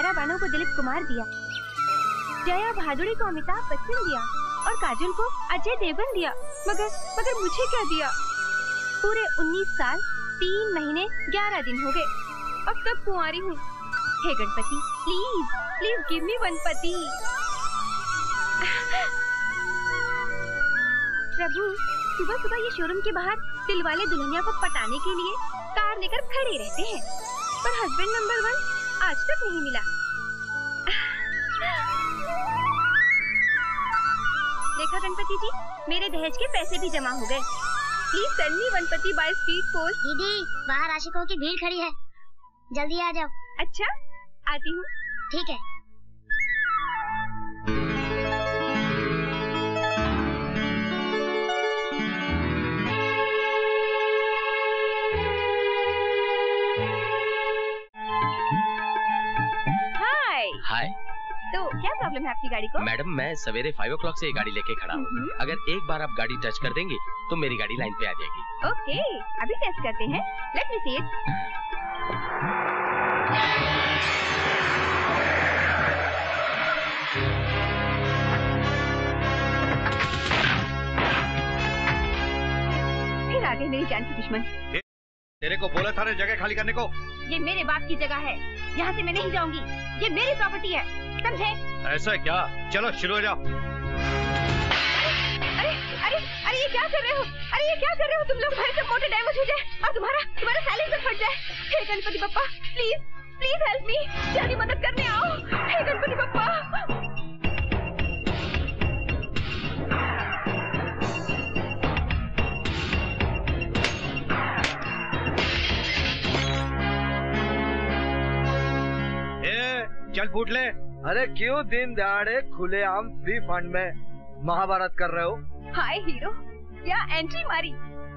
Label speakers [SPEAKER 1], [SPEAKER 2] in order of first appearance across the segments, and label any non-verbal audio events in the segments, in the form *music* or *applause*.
[SPEAKER 1] सायरा बानो को दिलीप कुमार दिया। जया भादुड़ी को अमिताभ बच्चन दिया और काजल को अजय देवगन दिया। मगर मगर मुझे क्या दिया? पूरे 19 साल, तीन महीने 11 दिन हो गए। अब तक कुंवारी हूँ। हे Ganpati please please give me one पति। प्रभु सुबह सुबह ये शोरूम के बाहर दिल वाले दुल्हनिया को पटाने के लिए कार लेकर खड़े रहते हैं। पर हस्बैंड नंबर वन आज तक नहीं मिला। देखा गणपति जी मेरे दहेज के पैसे भी जमा हो गए। Please send me one by speed post
[SPEAKER 2] दीदी बाहर आशिकों की भीड़ खड़ी है। जल्दी आ जाओ।
[SPEAKER 1] अच्छा आती हूँ।
[SPEAKER 2] ठीक है।
[SPEAKER 1] क्या प्रॉब्लम है आपकी गाड़ी को?
[SPEAKER 3] मैडम मैं सवेरे फाइव ओ क्लॉक से ये गाड़ी लेके खड़ा हूँ।
[SPEAKER 1] हम्म।
[SPEAKER 3] अगर एक बार आप गाड़ी टच कर देंगे तो मेरी गाड़ी लाइन पे आ जाएगी।
[SPEAKER 1] ओके अभी टेस्ट करते हैं। लेट मी सी इट फिर आ मेरी जान के दुश्मन।
[SPEAKER 4] तेरे को बोला था जगह खाली करने को?
[SPEAKER 1] ये मेरे बाप की जगह है। यहाँ से मैं नहीं जाऊँगी। ये मेरी प्रॉपर्टी है। समझे?
[SPEAKER 4] ऐसा क्या? चलो शुरू हो जाओ।
[SPEAKER 1] अरे अरे अरे ये क्या कर रहे हो? अरे ये क्या कर रहे हो? तुम लोग हमारे सब मोटर डैमेज हो जाए और तुम्हारा तुम्हारा साइलेंसर फट जाए। हे गणपति पप्पा प्लीज़ प्लीज़ हेल्प मी जल्दी मदद करने
[SPEAKER 4] फूट ले
[SPEAKER 5] अरे क्यों दिन दहाड़े खुले आम फ्री फंड में महाभारत कर रहे हो?
[SPEAKER 1] हाय हीरो क्या एंट्री मारी?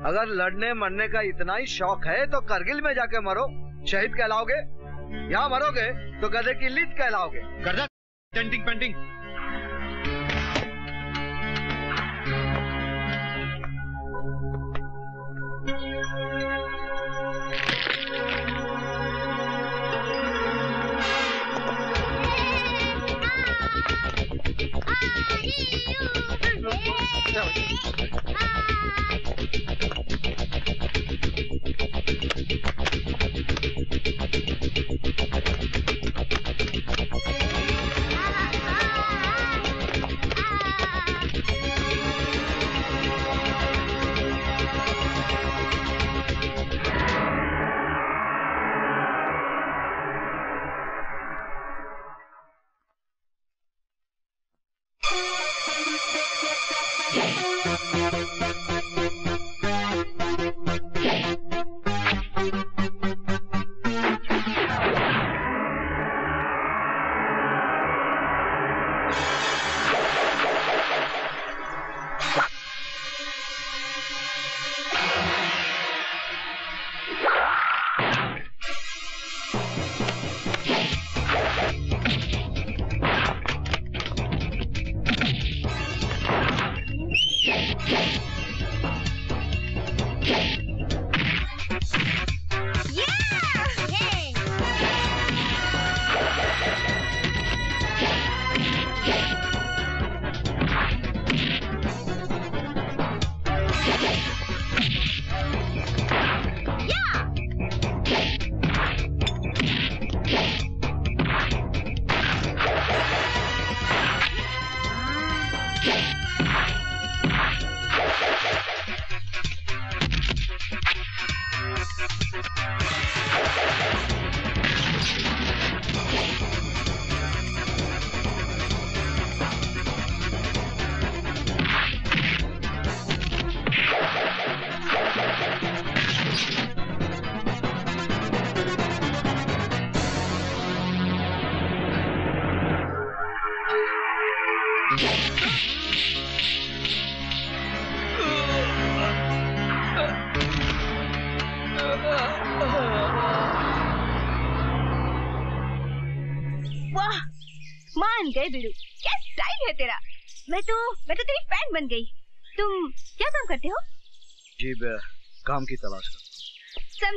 [SPEAKER 5] अगर लड़ने मरने का इतना ही शौक है तो करगिल में जाके मरो। शहीद कहलाओगे? यहाँ मरोगे तो गधे की लीद कहलाओगे।
[SPEAKER 4] गधा पेंटिंग जा टेंटिंग पेंटिंग
[SPEAKER 1] वाह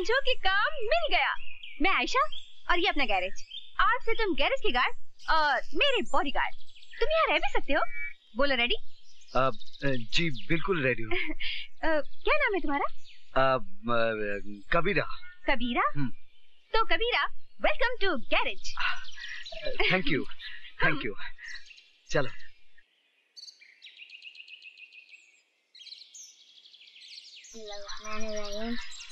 [SPEAKER 1] समझो कि काम मिल गया। मैं आयशा और ये अपना गैरेज। आज से तुम गैरेज के गार्ड और मेरे बॉडी गार्ड तुम यहाँ रह भी सकते हो। बोलो रेडी
[SPEAKER 5] अ, जी बिल्कुल रेडी हूँ। *laughs*
[SPEAKER 1] क्या नाम है तुम्हारा?
[SPEAKER 5] कबीरा।
[SPEAKER 1] कबीरा?
[SPEAKER 5] हम्म।
[SPEAKER 1] तो Kabira welcome to garage
[SPEAKER 5] thank you thank you चलो।
[SPEAKER 2] Bismillahirrahmanirrahim.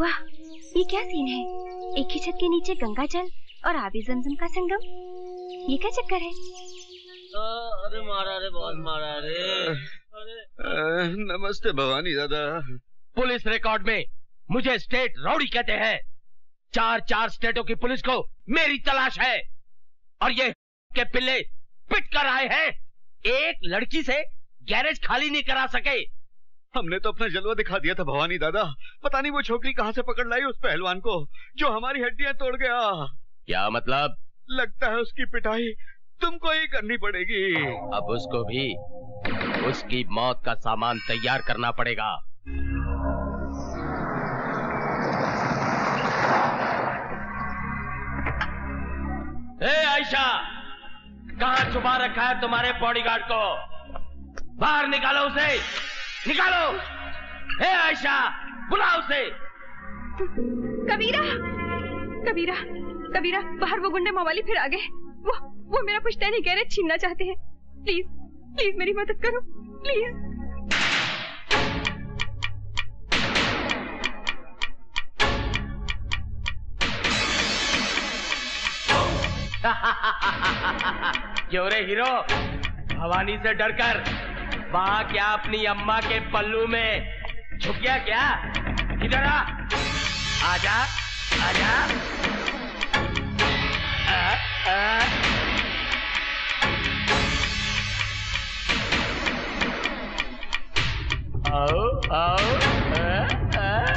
[SPEAKER 1] वाह ये क्या सीन है एक ही छत के नीचे गंगा जल और आबी जमजम का संगम ये क्या चक्कर है
[SPEAKER 3] अरे मारा रे बहुत मारा रे अरे
[SPEAKER 4] नमस्ते भवानी दादा।
[SPEAKER 3] पुलिस रिकॉर्ड में मुझे स्टेट रौडी कहते हैं। चार चार स्टेटों की पुलिस को मेरी तलाश है। और ये के पिल्ले पिट कर आए हैं। एक लड़की से गैरेज खाली नहीं करा सके।
[SPEAKER 4] हमने तो अपना जलवा दिखा दिया था भवानी दादा। पता नहीं वो छोकरी कहाँ से पकड़ लाई उस पहलवान को जो हमारी हड्डियाँ तोड़ गया।
[SPEAKER 3] क्या मतलब?
[SPEAKER 4] लगता है उसकी पिटाई तुमको ही करनी पड़ेगी।
[SPEAKER 3] अब उसको भी उसकी मौत का सामान तैयार करना पड़ेगा। ए आयशा, कहाँ छुपा रखा है तुम्हारे बॉडीगार्ड को? बाहर निकालो उसे। निकालो। ए आयशा, बुलाओ उसे।
[SPEAKER 1] कबीरा कबीरा कबीरा, बाहर वो गुंडे मवाली फिर आ गए वो वो मेरा पुश्तैनी गैरेज छीनना चाहते हैं। प्लीज़ प्लीज़ मेरी मदद करो। प्लीज़। *laughs*
[SPEAKER 3] क्यों रे हीरो? भवानी से डरकर वहाँ क्या अपनी अम्मा के पल्लू में छुप गया क्या? इधर आ। आजा आजा। आ, आ, आओ आओ आ, आ,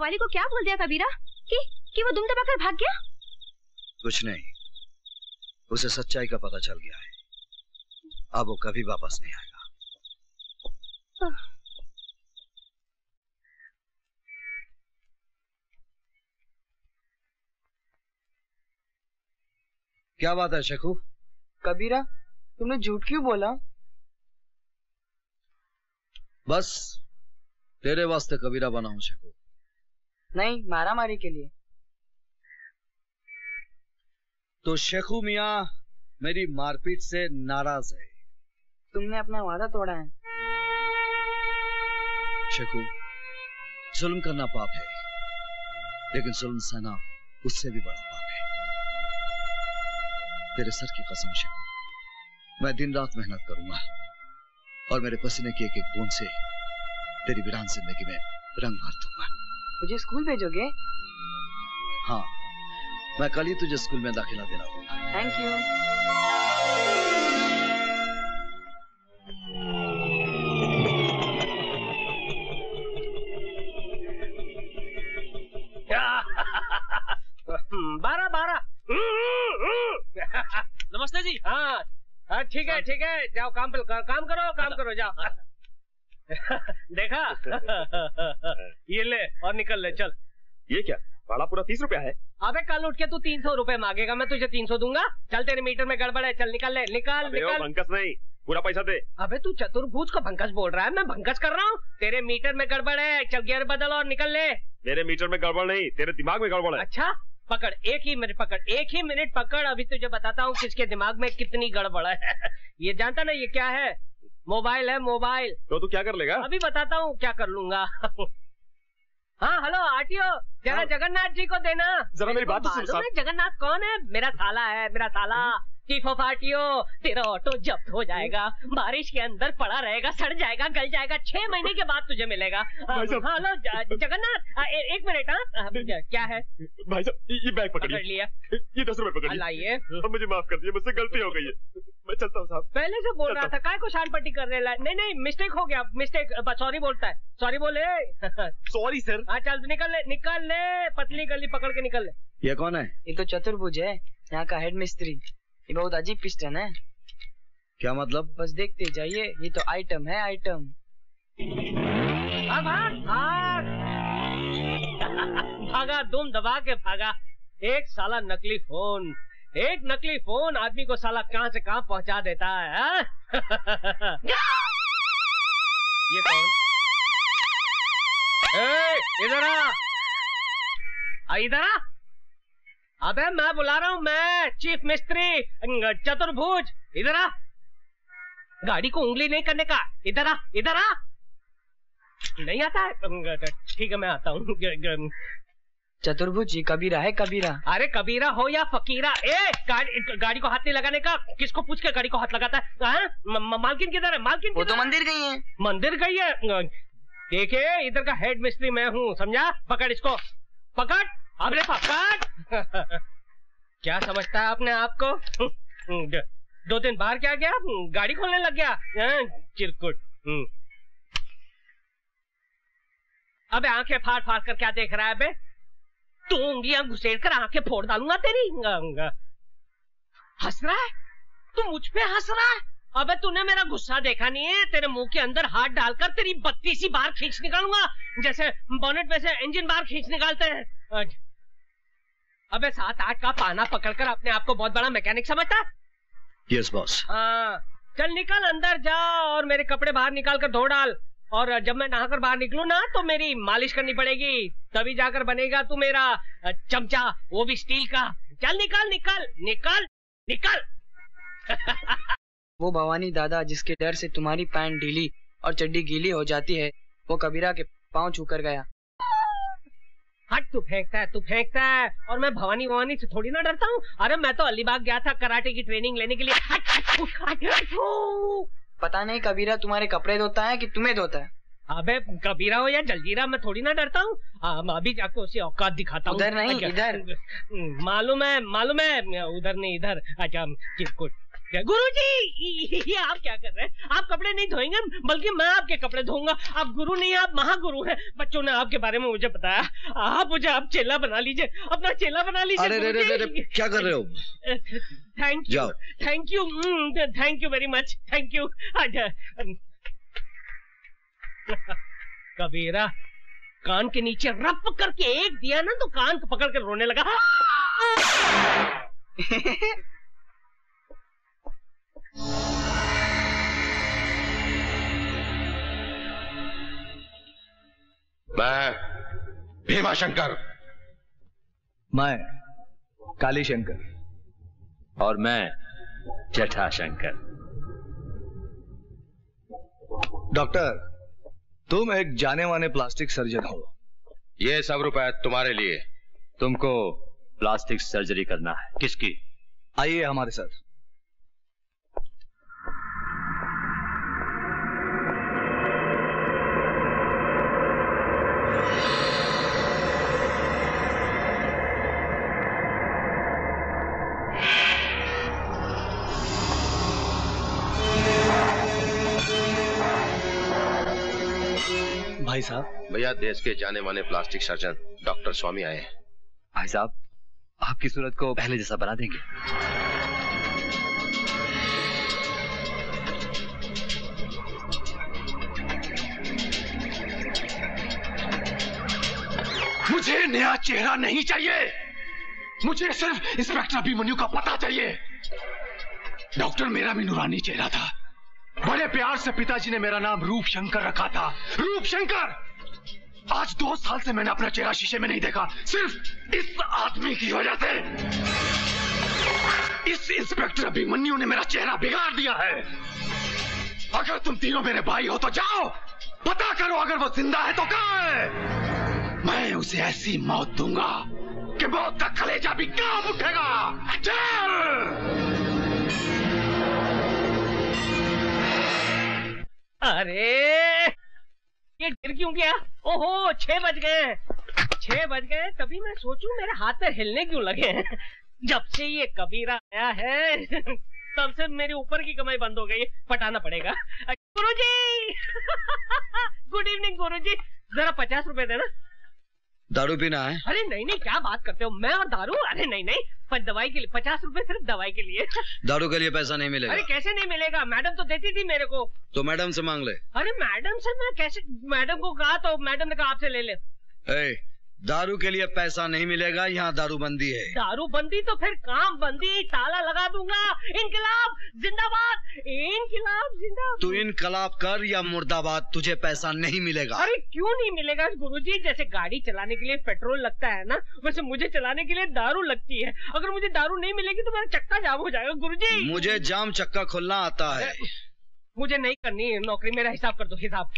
[SPEAKER 1] मवाली को क्या बोल दिया कबीरा कि कि वो दुम दबाकर भाग गया?
[SPEAKER 5] कुछ नहीं। उसे सच्चाई का पता चल गया है। अब वो कभी वापस नहीं आएगा। क्या बात है शेखू
[SPEAKER 6] कबीरा तुमने झूठ क्यों बोला?
[SPEAKER 5] बस तेरे वास्ते कबीरा बना हूँ शेखू
[SPEAKER 6] नहीं मारा मारी के लिए।
[SPEAKER 5] तो शेखू मिया मेरी मारपीट से नाराज़ है।
[SPEAKER 6] तुमने अपना वादा तोड़ा है।
[SPEAKER 5] शेखू जुल्म करना पाप है लेकिन जुल्म सहना उससे भी बड़ा पाप है। तेरे सर की कसम शेखू मैं दिन रात मेहनत करूँगा और मेरे पसीने की एक एक बूंद से तेरी वीरान ज़िंदगी में रंग भर दूँगा।
[SPEAKER 6] मुझे स्कूल भेजोगे?
[SPEAKER 5] हाँ मैं कल ही तुझे स्कूल में दाखिला दिला दूँगा
[SPEAKER 6] थैंक यू
[SPEAKER 3] बारह बारह। नमस्ते जी। हाँ हाँ ठीक है ठीक है। जाओ काम पे काम करो काम करो जाओ। देखा? *laughs* ये ले और निकल ले चल।
[SPEAKER 4] ये क्या? भाड़ा पूरा तीस रुपया है?
[SPEAKER 3] अबे कल उठ के तू तीन सौ रुपये मांगेगा मैं तुझे तीन सौ दूँगा। चल तेरे मीटर में गड़बड़ है चल निकल ले निकल निकाल।
[SPEAKER 4] पंकज नहीं
[SPEAKER 7] पूरा पैसा दे।
[SPEAKER 8] अबे तू चतुर्भुज को भंकस बोल रहा है मैं भंकस कर रहा हूँ। तेरे मीटर में गड़बड़ है चल गियर बदल और निकल ले।
[SPEAKER 7] मेरे मीटर में गड़बड़ नहीं तेरे दिमाग में गड़बड़ है।
[SPEAKER 8] अच्छा पकड़ एक ही मिनट पकड़ एक ही मिनट पकड़। अभी तुझे बताता हूँ किसके दिमाग में कितनी गड़बड़ है। *laughs* ये जानता ना ये क्या है? मोबाइल है मोबाइल।
[SPEAKER 7] तो तू क्या कर लेगा?
[SPEAKER 8] अभी बताता हूँ क्या कर लूँगा। हाँ हेलो आरटीओ जरा
[SPEAKER 7] हाँ।
[SPEAKER 8] जगन्नाथ जी को देना।
[SPEAKER 7] जरा मेरी बात तो सुन
[SPEAKER 8] जगन्नाथ कौन है? मेरा साला है मेरा साला। चीफ ऑफ़ आरटीओ तेरा ऑटो जब्त हो जाएगा बारिश के अंदर पड़ा रहेगा सड़ जाएगा गल जाएगा छह महीने के बाद तुझे मिलेगा। हाँ, हेलो जगन्नाथ एक मिनट हाँ क्या है?
[SPEAKER 7] भाई साहब ये- बैग
[SPEAKER 8] पकड़ लिया।
[SPEAKER 7] ये दस रुपए पकड़िए।
[SPEAKER 8] लाइए।
[SPEAKER 7] अब मुझे माफ़ कर दिए मुझसे गलती हो गई है। मैं चलता हूँ साहब।
[SPEAKER 8] पहले से बोल रहा था काय को शान पट्टी करने ला नहीं नहीं मिस्टेक हो गया मिस्टेक सॉरी बोलता है। सॉरी बोले। *laughs*
[SPEAKER 7] सॉरी सर
[SPEAKER 8] हाँ चल निकल ले निकल ले पतली गली पकड़ के निकल ले।
[SPEAKER 5] ये कौन है?
[SPEAKER 6] ये तो चतुर्भुज है यहाँ का हेड मिस्त्री ये बहुत अजीब पिस्टन है।
[SPEAKER 5] क्या मतलब?
[SPEAKER 6] बस देखते जाइए ये तो आइटम है आइटम
[SPEAKER 8] भाग भाग। *laughs* भाग भागा दुम दबा के भागा। एक साला नकली फ़ोन एक नकली फ़ोन आदमी को साला कहाँ से कहाँ पहुँचा देता है हाँ? *laughs* ये कौन? इधर आ, इधर आ। अबे मैं बुला रहा हूँ मैं चीफ मिस्त्री चतुर्भुज इधर आ। गाड़ी को उंगली नहीं करने का इधर आ इधर आ। नहीं आता है? ठीक है मैं आता हूँ
[SPEAKER 6] चतुर्भुज ये कबीरा है कबीरा।
[SPEAKER 8] अरे कबीरा हो या फकीरा? ए गाड़ी गाड़ी को हाथ नहीं लगाने का? किसको पूछ के गाड़ी को हाथ लगाता है? हाँ? म- मालकिन किधर है? मालकिन
[SPEAKER 6] वो तो मंदिर गई है।
[SPEAKER 8] मंदिर गई है? देखिए इधर का हेड मिस्त्री मैं हूँ समझा? पकड़ इसको। पकड़! अबे पकड़! *laughs* क्या समझता है अपने आप को *laughs* दो दिन बाहर क्या गया? गाड़ी खोलने लग गया? चिरकुट। हम्म। अबे आँखें फाड़ फाड़ कर क्या देख रहा है अबे? तू उंगलियाँ घुसेड़ कर आँखें फोड़ डालूँगा तेरी। हंस रहा है? तू मुझ पे हंस रहा है? अबे तूने मेरा गुस्सा देखा नहीं है? तेरे मुँह के अंदर हाथ डालकर तेरी बत्तीसी बार खींच निकालूँगा। जैसे बोनेट में से इंजन बार खींच निकालते हैं। अबे सात आठ का पाना पकड़कर अपने आप को बहुत बड़ा मैकेनिक समझता?
[SPEAKER 5] यस बॉस
[SPEAKER 8] हाँ चल निकल अंदर जा और मेरे कपड़े बाहर निकाल कर धो डाल। और जब मैं नहाकर बाहर निकलू ना तो मेरी मालिश करनी पड़ेगी। तभी जाकर बनेगा तू मेरा चमचा वो भी स्टील का। चल निकल निकल निकल निकल। *laughs*
[SPEAKER 6] वो भवानी दादा जिसके डर से तुम्हारी पैंट ढीली और चड्डी गीली हो जाती है वो कबीरा के पाँव छूकर गया।
[SPEAKER 8] हट तू फेंकता है तू फेंकता है। और मैं भवानी भवानी से थोड़ी ना डरता हूँ। अरे मैं तो अलीबाग गया था कराटे की ट्रेनिंग लेने के लिए। हट, हट, हट, हट।
[SPEAKER 6] पता नहीं कबीरा तुम्हारे कपड़े धोता है कि तुम्हें धोता है?
[SPEAKER 8] अबे कबीरा हो या जलजीरा मैं थोड़ी ना डरता हूँ। हाँ, मैं अभी जाके उसे औकात दिखाता हूँ।
[SPEAKER 6] उधर नहीं,
[SPEAKER 8] अच्छा,
[SPEAKER 6] इधर।
[SPEAKER 8] मालूम है मालूम है उधर नहीं इधर। अच्छा चिरकुट गुरु जी ये आप क्या कर रहे हैं? आप कपड़े नहीं धोएँगे बल्कि मैं आपके कपड़े धोऊँगा। आप गुरु नहीं आप महागुरु हैं। बच्चों ने आपके बारे में मुझे बताया। आप मुझे आप चेला बना लीजिए। अपना चेला बना लीजिए
[SPEAKER 5] अरे रे रे रे रे क्या कर रहे हो?
[SPEAKER 8] Thank
[SPEAKER 5] you
[SPEAKER 8] thank you thank you very much thank you Kabira कान के नीचे रप करके एक दिया ना तो कान पकड़ कर रोने लगा। *laughs*
[SPEAKER 3] मैं भीमा शंकर।
[SPEAKER 5] मैं काली शंकर।
[SPEAKER 9] और मैं जठा शंकर।
[SPEAKER 5] डॉक्टर तुम एक जाने माने प्लास्टिक सर्जन हो।
[SPEAKER 3] ये सब रुपए तुम्हारे लिए।
[SPEAKER 9] तुमको प्लास्टिक सर्जरी करना है।
[SPEAKER 3] किसकी?
[SPEAKER 5] आइए हमारे साथ। साहब।
[SPEAKER 3] भैया देश के जाने माने प्लास्टिक सर्जन डॉक्टर स्वामी आए हैं।
[SPEAKER 9] भाई साहब आपकी सूरत को पहले जैसा बना देंगे।
[SPEAKER 3] मुझे नया चेहरा नहीं चाहिए। मुझे सिर्फ़ इंस्पेक्टर अभिमन्यु का पता चाहिए। डॉक्टर मेरा भी नुरानी चेहरा था।
[SPEAKER 10] बड़े प्यार से पिताजी ने मेरा नाम रूप शंकर रखा था। रूप शंकर आज दो साल से मैंने अपना चेहरा शीशे में नहीं देखा। सिर्फ़ इस आदमी की वजह से। इस इंस्पेक्टर अभिमन्यु ने मेरा चेहरा बिगाड़ दिया है। अगर तुम तीनों मेरे भाई हो तो जाओ। पता करो, अगर वो ज़िंदा है तो कहा है? मैं उसे ऐसी मौत दूँगा कि मौत का कलेजा भी काँप उठेगा
[SPEAKER 8] अरे! ये गिर क्यों गया? ओहो, छह बज गए। छह बज गए, तभी मैं सोचूं मेरे हाथ पैर हिलने क्यों लगे जब से ये कबीरा आया है, तब से मेरी ऊपर की कमाई बंद हो गई। पटाना पड़ेगा। गुरुजी! *laughs* गुड इवनिंग, गुरुजी। जरा पचास रुपए देना।
[SPEAKER 5] दारू पीना है?
[SPEAKER 8] अरे नहीं नहीं क्या बात करते हो? मैं और दारू? अरे नहीं नहीं पर दवाई के लिए पचास रूपए सिर्फ़ दवाई के लिए।
[SPEAKER 5] दारू के लिए पैसा नहीं मिलेगा।
[SPEAKER 8] अरे कैसे नहीं मिलेगा? मैडम तो देती थी मेरे को।
[SPEAKER 5] तो मैडम से मांग ले।
[SPEAKER 8] अरे मैडम से मैं कैसे मैडम को कहा तो मैडम ने कहा आपसे ले ले।
[SPEAKER 5] ए, दारू के लिए पैसा नहीं मिलेगा यहाँ दारू बंदी है।
[SPEAKER 8] दारू बंदी तो फिर काम बंदी ताला लगा दूँगा। इनकलाब जिंदाबाद। इनकलाब जिंदाबाद।
[SPEAKER 5] तू इनकलाब कर या मुर्दाबाद तुझे पैसा नहीं मिलेगा।
[SPEAKER 8] अरे क्यों नहीं मिलेगा गुरुजी? जैसे गाड़ी चलाने के लिए पेट्रोल लगता है ना वैसे मुझे चलाने के लिए दारू लगती है। अगर मुझे दारू नहीं मिलेगी तो मेरा चक्का जाम हो जाएगा गुरुजी।
[SPEAKER 5] मुझे जाम चक्का खोलना आता है।
[SPEAKER 8] मुझे नहीं करनी है नौकरी मेरा हिसाब कर दो हिसाब।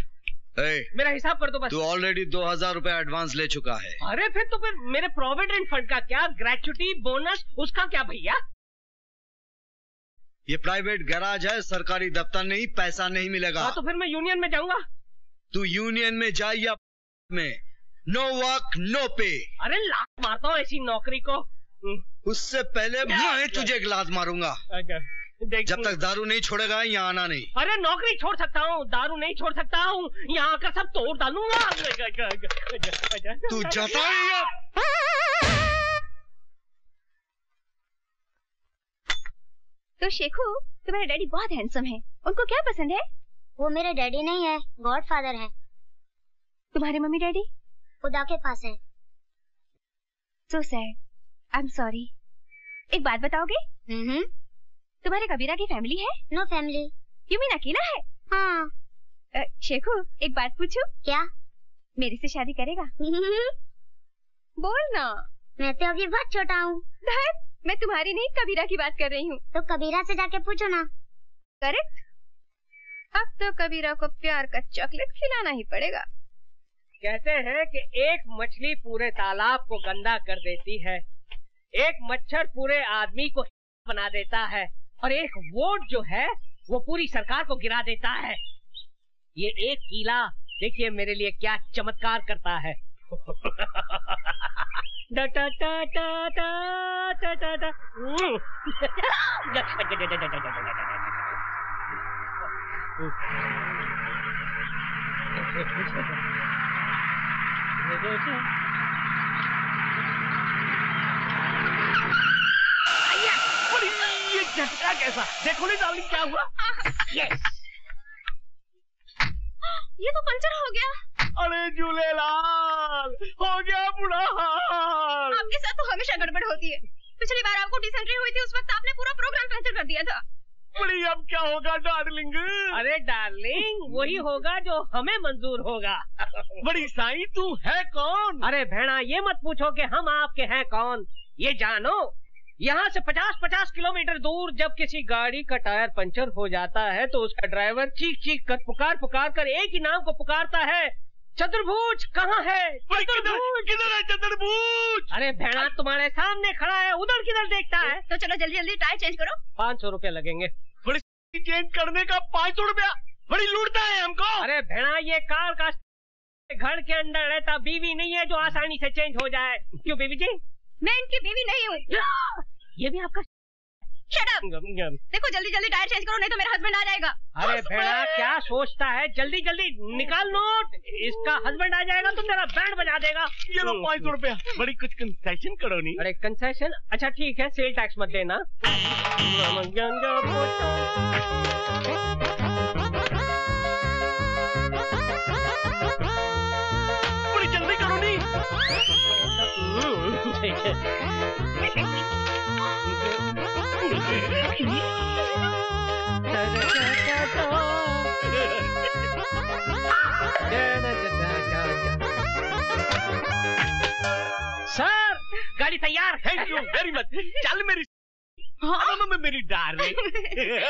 [SPEAKER 5] ए,
[SPEAKER 8] मेरा हिसाब कर दो बस।
[SPEAKER 5] तू ऑलरेडी दो हज़ार रूपए एडवांस ले चुका है।
[SPEAKER 8] अरे फिर तो फिर मेरे प्रोविडेंट फंड का क्या ग्रेचुटी बोनस उसका क्या भैया?
[SPEAKER 5] ये प्राइवेट गैराज है सरकारी दफ्तर नहीं पैसा नहीं मिलेगा।
[SPEAKER 8] हाँ तो फिर मैं यूनियन में जाऊँगा।
[SPEAKER 5] तू यूनियन में जा या में। नो वर्क नो पे
[SPEAKER 8] अरे लात मारता हूँ ऐसी नौकरी को।
[SPEAKER 5] उससे पहले मैं तुझे गिलास मारूँगा।
[SPEAKER 8] देख
[SPEAKER 5] जब तक दारू नहीं छोड़ेगा यहाँ आना नहीं।
[SPEAKER 8] अरे नौकरी छोड़ सकता हूँ दारू नहीं छोड़ सकता हूँ यहाँ का सब तोड़ डालूँगा।
[SPEAKER 5] तू जाता है या
[SPEAKER 1] तो शेखू तुम्हारे डैडी बहुत हैंडसम है। उनको क्या पसंद है?
[SPEAKER 2] वो मेरे डैडी नहीं है गॉड फादर है।
[SPEAKER 1] तुम्हारे मम्मी डैडी?
[SPEAKER 2] खुदा के पास है।
[SPEAKER 1] So sad I am sorry एक बात बताओगे?
[SPEAKER 2] हम्म।
[SPEAKER 1] तुम्हारे कबीरा की फैमिली है?
[SPEAKER 2] नो फैमिली
[SPEAKER 1] यू मीन अकेला है?
[SPEAKER 2] हाँ।
[SPEAKER 1] शेखू एक बात पूछू?
[SPEAKER 2] क्या?
[SPEAKER 1] मेरे से शादी करेगा? *laughs* बोल ना।
[SPEAKER 2] मैं तो अभी बहुत छोटा हूँ।
[SPEAKER 1] मैं तुम्हारी नहीं कबीरा की बात कर रही हूँ।
[SPEAKER 2] तो कबीरा से जाके पूछो ना।
[SPEAKER 1] करेक्ट। अब तो कबीरा को प्यार का चॉकलेट खिलाना ही पड़ेगा।
[SPEAKER 8] कहते हैं कि एक मछली पूरे तालाब को गंदा कर देती है। एक मच्छर पूरे आदमी को बना देता है। और एक वोट जो है वो पूरी सरकार को गिरा देता है। ये एक कीला देखिए मेरे लिए क्या चमत्कार करता है। झटका कैसा? देखो नहीं डार्लिंग क्या हुआ? यस
[SPEAKER 1] ये तो पंचर हो गया।
[SPEAKER 8] अरे झूलेलाल हो गया बुरा हाल।
[SPEAKER 1] आपके साथ तो हमेशा गड़बड़ होती है। पिछली बार आपको डिसेंट्री हुई थी उस वक्त आपने पूरा प्रोग्राम कैंसिल कर दिया था।
[SPEAKER 8] बड़ी अब क्या होगा डार्लिंग अरे डार्लिंग वही होगा जो हमें मंजूर होगा। बड़ी साई तू है कौन? अरे भेड़ा ये मत पूछो कि हम आपके हैं कौन। ये जानो यहाँ से 50-50 किलोमीटर दूर जब किसी गाड़ी का टायर पंचर हो जाता है तो उसका ड्राइवर चीख चीख कर पुकार पुकार कर एक ही नाम को पुकारता है चतुर्भुज कहाँ है? चतुर्भुज। किधर है चतुर्भुज। अरे भेड़ा तुम्हारे सामने खड़ा है उधर किधर देखता है?
[SPEAKER 1] तो चलो जल्दी जल्दी टायर चेंज करो।
[SPEAKER 8] पाँच सौ रूपया लगेंगे। बड़ी चेंज करने का पाँच सौ रूपया बड़ी लूटता है हमको। अरे भेड़ा ये कार का घर के अंदर रहता बीवी नहीं है जो आसानी से चेंज हो जाए। क्यों बीवी जी?
[SPEAKER 1] मैं इनकी बीवी नहीं हूँ।
[SPEAKER 8] ये भी आपका
[SPEAKER 1] Shut up! देखो जल्दी जल्दी टायर चेंज करो नहीं तो मेरा हस्बैंड आ जाएगा।
[SPEAKER 8] अरे भेड़ा क्या सोचता है? जल्दी जल्दी निकाल नोट। इसका हस्बैंड आ जाएगा तो तेरा बैंड बजा देगा। ये लो पाँच सौ रूपया। बड़ी कुछ कंसेशन करो नहीं। अरे कंसेशन अच्छा ठीक है सेल टैक्स मत देना। बड़ी जल्दी करो नहीं। *laughs* सर गाड़ी तैयार
[SPEAKER 7] थैंक यू वेरी मच चल मेरी
[SPEAKER 8] हाँ?
[SPEAKER 7] म- मेरी डार्लिंग *laughs*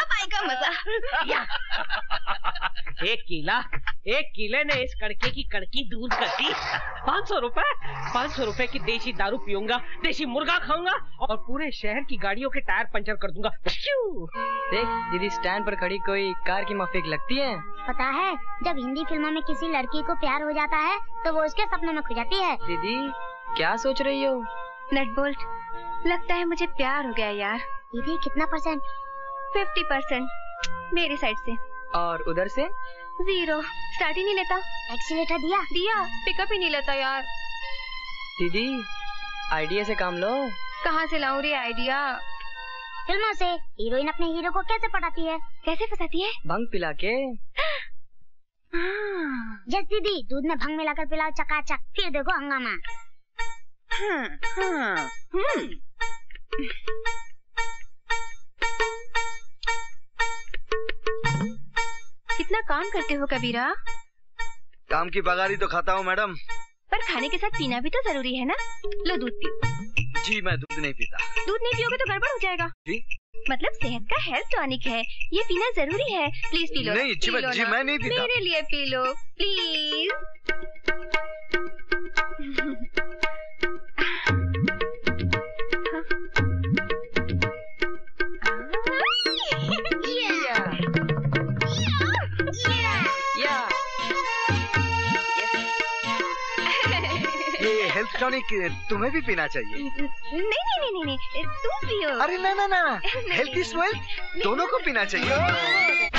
[SPEAKER 1] अब आएगा मज़ा।
[SPEAKER 8] या। *laughs* एक किला एक किले ने इस कड़के की कड़की दूर कर दी। पाँच सौ रूपए पाँच सौ रूपए की देसी दारू पीऊँगा देसी मुर्गा खाऊँगा और पूरे शहर की गाड़ियों के टायर पंचर कर दूँगा।
[SPEAKER 6] देख दीदी स्टैंड पर खड़ी कोई कार की माफिक लगती है?
[SPEAKER 2] पता है जब हिंदी फ़िल्मों में किसी लड़की को प्यार हो जाता है तो वो उसके सपनों में खो जाती है।
[SPEAKER 6] दीदी क्या सोच रही हो?
[SPEAKER 1] Nut bolt. लगता है मुझे प्यार हो गया यार।
[SPEAKER 2] दीदी कितना परसेंट
[SPEAKER 1] फिफ्टी परसेंट मेरी साइड से।
[SPEAKER 6] और उधर से?
[SPEAKER 1] ज़ीरो स्टार्ट ही नहीं लेता।
[SPEAKER 2] एक्सीलेटर दिया?
[SPEAKER 1] दिया। पिकअप ही नहीं लेता यार।
[SPEAKER 6] दीदी आइडिया से काम लो।
[SPEAKER 1] कहाँ से लाऊं रे आइडिया
[SPEAKER 2] फ़िल्मों से। हीरोइन अपने हीरो को कैसे पटाती है?
[SPEAKER 1] कैसे फंसाती है?
[SPEAKER 6] भंग पिला के। *gasps*
[SPEAKER 1] हाँ,
[SPEAKER 2] जस दीदी दूध में भंग मिलाकर पिलाओ चकाचक। फिर देखो हंगामा।
[SPEAKER 1] हाँ, हाँ, हम्म। कितना काम करते हो कबीरा?
[SPEAKER 5] काम की बगारी तो खाता हूँ मैडम।
[SPEAKER 1] पर खाने के साथ पीना भी तो ज़रूरी है ना? लो दूध पियो।
[SPEAKER 5] जी मैं दूध नहीं पीता।
[SPEAKER 1] दूध नहीं पियोगे तो गड़बड़ हो जाएगा।
[SPEAKER 5] जी?
[SPEAKER 1] मतलब सेहत का हेल्थ टॉनिक है। ये पीना ज़रूरी है। प्लीज़ पी लो
[SPEAKER 5] नहीं, जी,
[SPEAKER 1] पी
[SPEAKER 5] मैं-
[SPEAKER 1] लो
[SPEAKER 5] जी, मैं नहीं पीता।
[SPEAKER 1] मेरे लिए पी लो प्लीज़
[SPEAKER 5] टॉनिक तुम्हें भी पीना चाहिए
[SPEAKER 1] नहीं नहीं नहीं नहीं तुम पियो
[SPEAKER 5] अरे ना ना ना हेल्थ इज़ वेल्थ दोनों को पीना चाहिए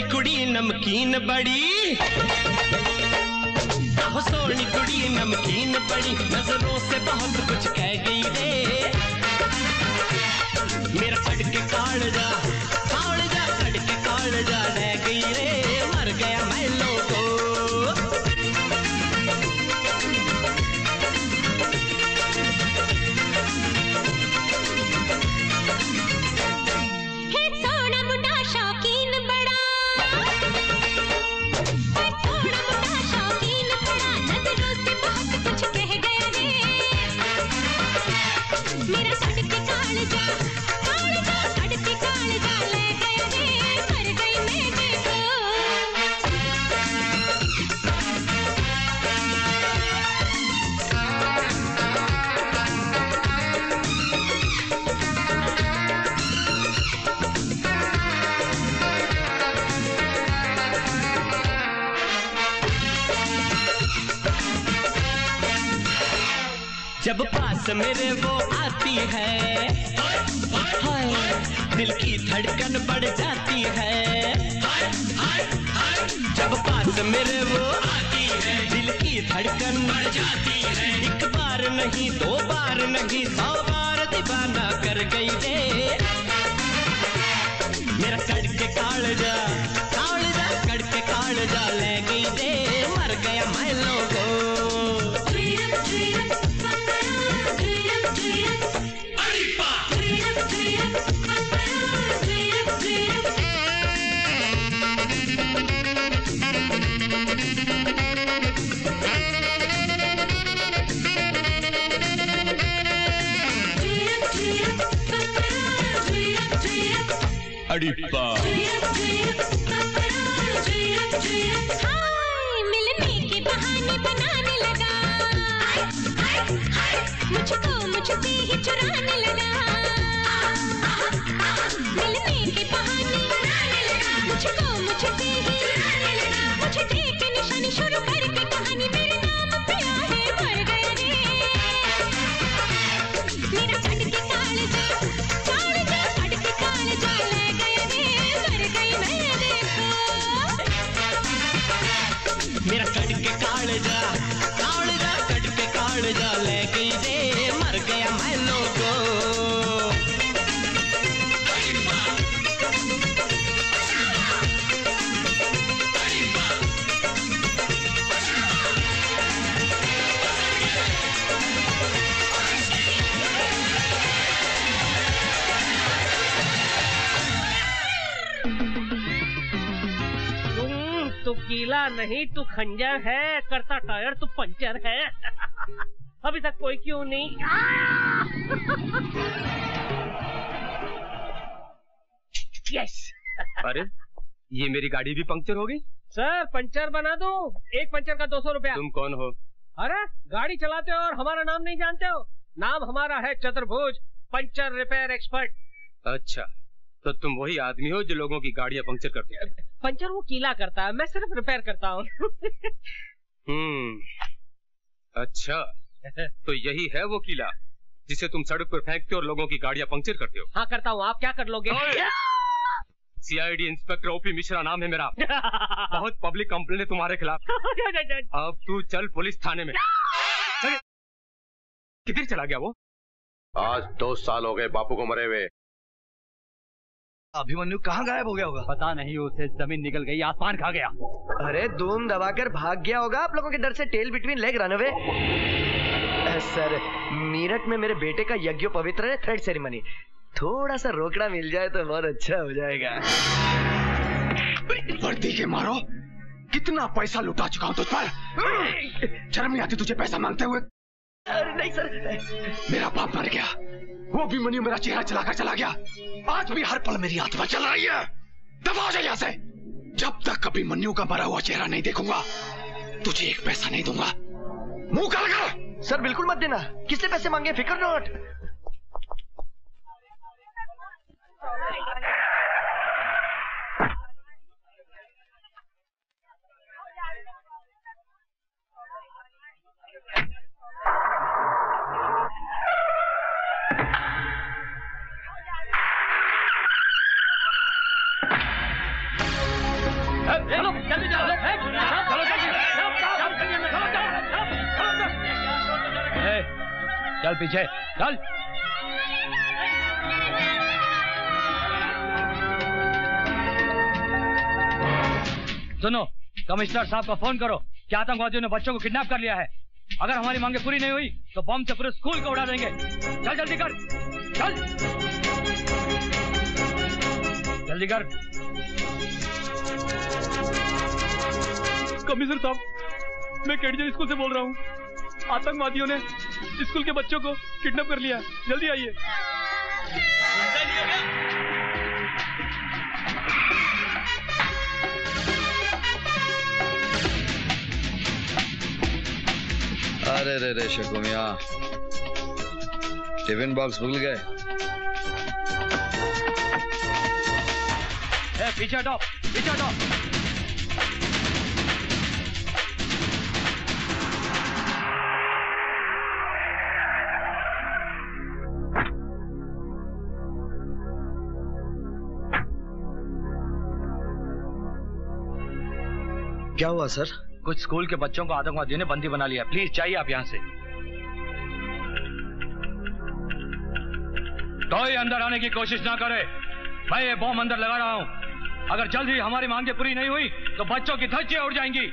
[SPEAKER 11] सोनी कुड़ी नमकीन बड़ी। हो सोनी कुड़ी नमकीन बड़ी, नज़रों से बहुत कुछ कह गई रे। मेरा कड़के काल जा काल जा कड़के काल जा रह गई रे। पास मेरे वो आती है। दिल की धड़कन बढ़ जाती है। जब पास मेरे वो आती है, दिल की धड़कन बढ़ जाती है। एक बार नहीं, दो बार नहीं, सौ बार दीवाना कर गई रे। मेरा कड़के काल जा काल जा कड़के काल जा ले गई रे। मर गया मैं
[SPEAKER 12] मुझसे ही लगा। लगा। मुझे देख निशानी शुरू करके
[SPEAKER 8] कीला नहीं तू खंजर है करता टायर तू पंचर है। *laughs* अभी तक कोई क्यों नहीं? *laughs* यस
[SPEAKER 13] अरे ये मेरी गाड़ी भी पंक्चर हो गई?
[SPEAKER 8] सर पंचर बना दूँ? एक पंचर का दो सौ रुपया।
[SPEAKER 13] तुम कौन हो?
[SPEAKER 8] अरे गाड़ी चलाते हो और हमारा नाम नहीं जानते हो? नाम हमारा है चतुर्भुज पंचर रिपेयर एक्सपर्ट।
[SPEAKER 13] अच्छा तो तुम वही आदमी हो जो लोगों की गाड़ियाँ पंक्चर करते हैं।
[SPEAKER 8] पंचर वो कीला करता है मैं सिर्फ़ रिपेयर करता हूँ।
[SPEAKER 13] हम्म अच्छा तो यही है वो किला जिसे तुम सड़क पर फेंकते हो और लोगों की गाड़ियाँ पंक्चर करते हो।
[SPEAKER 8] हाँ करता हूँ आप क्या कर लोगे?
[SPEAKER 13] सीआईडी इंस्पेक्टर ओपी मिश्रा नाम है मेरा। बहुत पब्लिक कंप्लेन है तुम्हारे खिलाफ। अब तू चल पुलिस थाने में। किधर चला गया वो?
[SPEAKER 14] आज दो साल हो गए बापू को मरे हुए।
[SPEAKER 5] अभिमन्यु कहाँ गायब हो गया होगा?
[SPEAKER 15] पता नहीं उसे ज़मीन निकल गई आसमान खा गया।
[SPEAKER 16] अरे धूम दबाकर भाग गया होगा आप लोगों के डर से tail between leg run away. Sir Meerut में मेरे बेटे का यज्ञ पवित्र है थर्ड सेरेमनी थोड़ा सा रोकड़ा मिल जाए तो बहुत अच्छा हो जाएगा।
[SPEAKER 14] वर्दी के मारो। कितना पैसा लुटा चुका हूँ तुझ पर। शर्म नहीं आती तुझे पैसा मांगते हुए।
[SPEAKER 16] अरे नहीं सर।
[SPEAKER 14] मेरा बाप मर गया। वो भी मनी मेरा चेहरा चलाकर चला गया। आज भी हर पल मेरी आत्मा चल रही है। दबा हो जाए यहाँ से। जब तक कभी मनु का मरा हुआ चेहरा नहीं देखूँगा तुझे एक पैसा नहीं दूँगा। मुँह कर।
[SPEAKER 16] सर बिल्कुल मत देना। किसने पैसे मांगे? फिकर नोट।
[SPEAKER 8] चल
[SPEAKER 17] पीछे चल सुनो, कमिश्नर साहब को फ़ोन करो कि आतंकवादियों ने बच्चों को किडनैप कर लिया है। अगर हमारी मांगे पूरी नहीं हुई तो बम से पूरे स्कूल को उड़ा देंगे। चल, जल्दी कर। चल। जल्दी कर।
[SPEAKER 18] कमिश्नर साहब, मैं केडीजे स्कूल से बोल रहा हूँ। आतंकवादियों ने स्कूल के बच्चों को किडनैप कर लिया। जल्दी आइए।
[SPEAKER 5] अरे रे रे शकुमिया टिफ़िन बॉक्स भूल गए।
[SPEAKER 17] पीछे हटो पीछे हटो।
[SPEAKER 5] क्या हुआ, सर?
[SPEAKER 17] कुछ स्कूल के बच्चों को आतंकवादियों ने बंदी बना लिया। प्लीज़ चाहिए आप यहाँ से। कोई अंदर आने की कोशिश ना करे। मैं ये बॉम्ब अंदर लगा रहा हूँ। अगर जल्द ही हमारी मांगे पूरी नहीं हुई तो बच्चों की धज्जियाँ उड़ जाएँगी।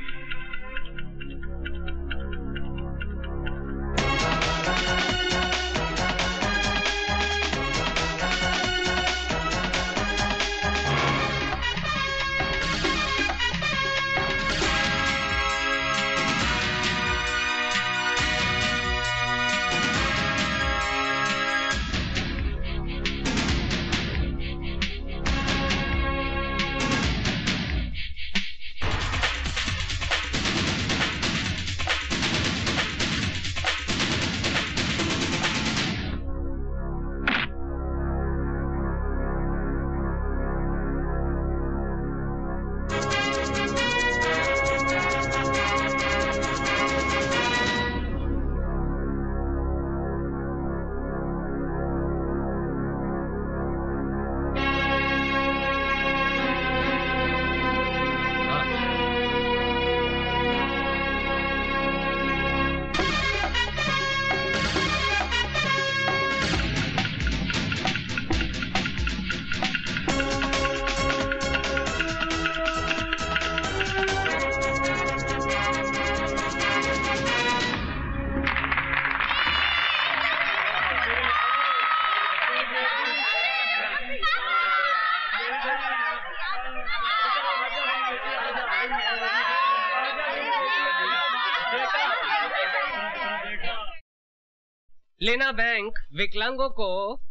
[SPEAKER 8] लेना बैंक विकलांगों को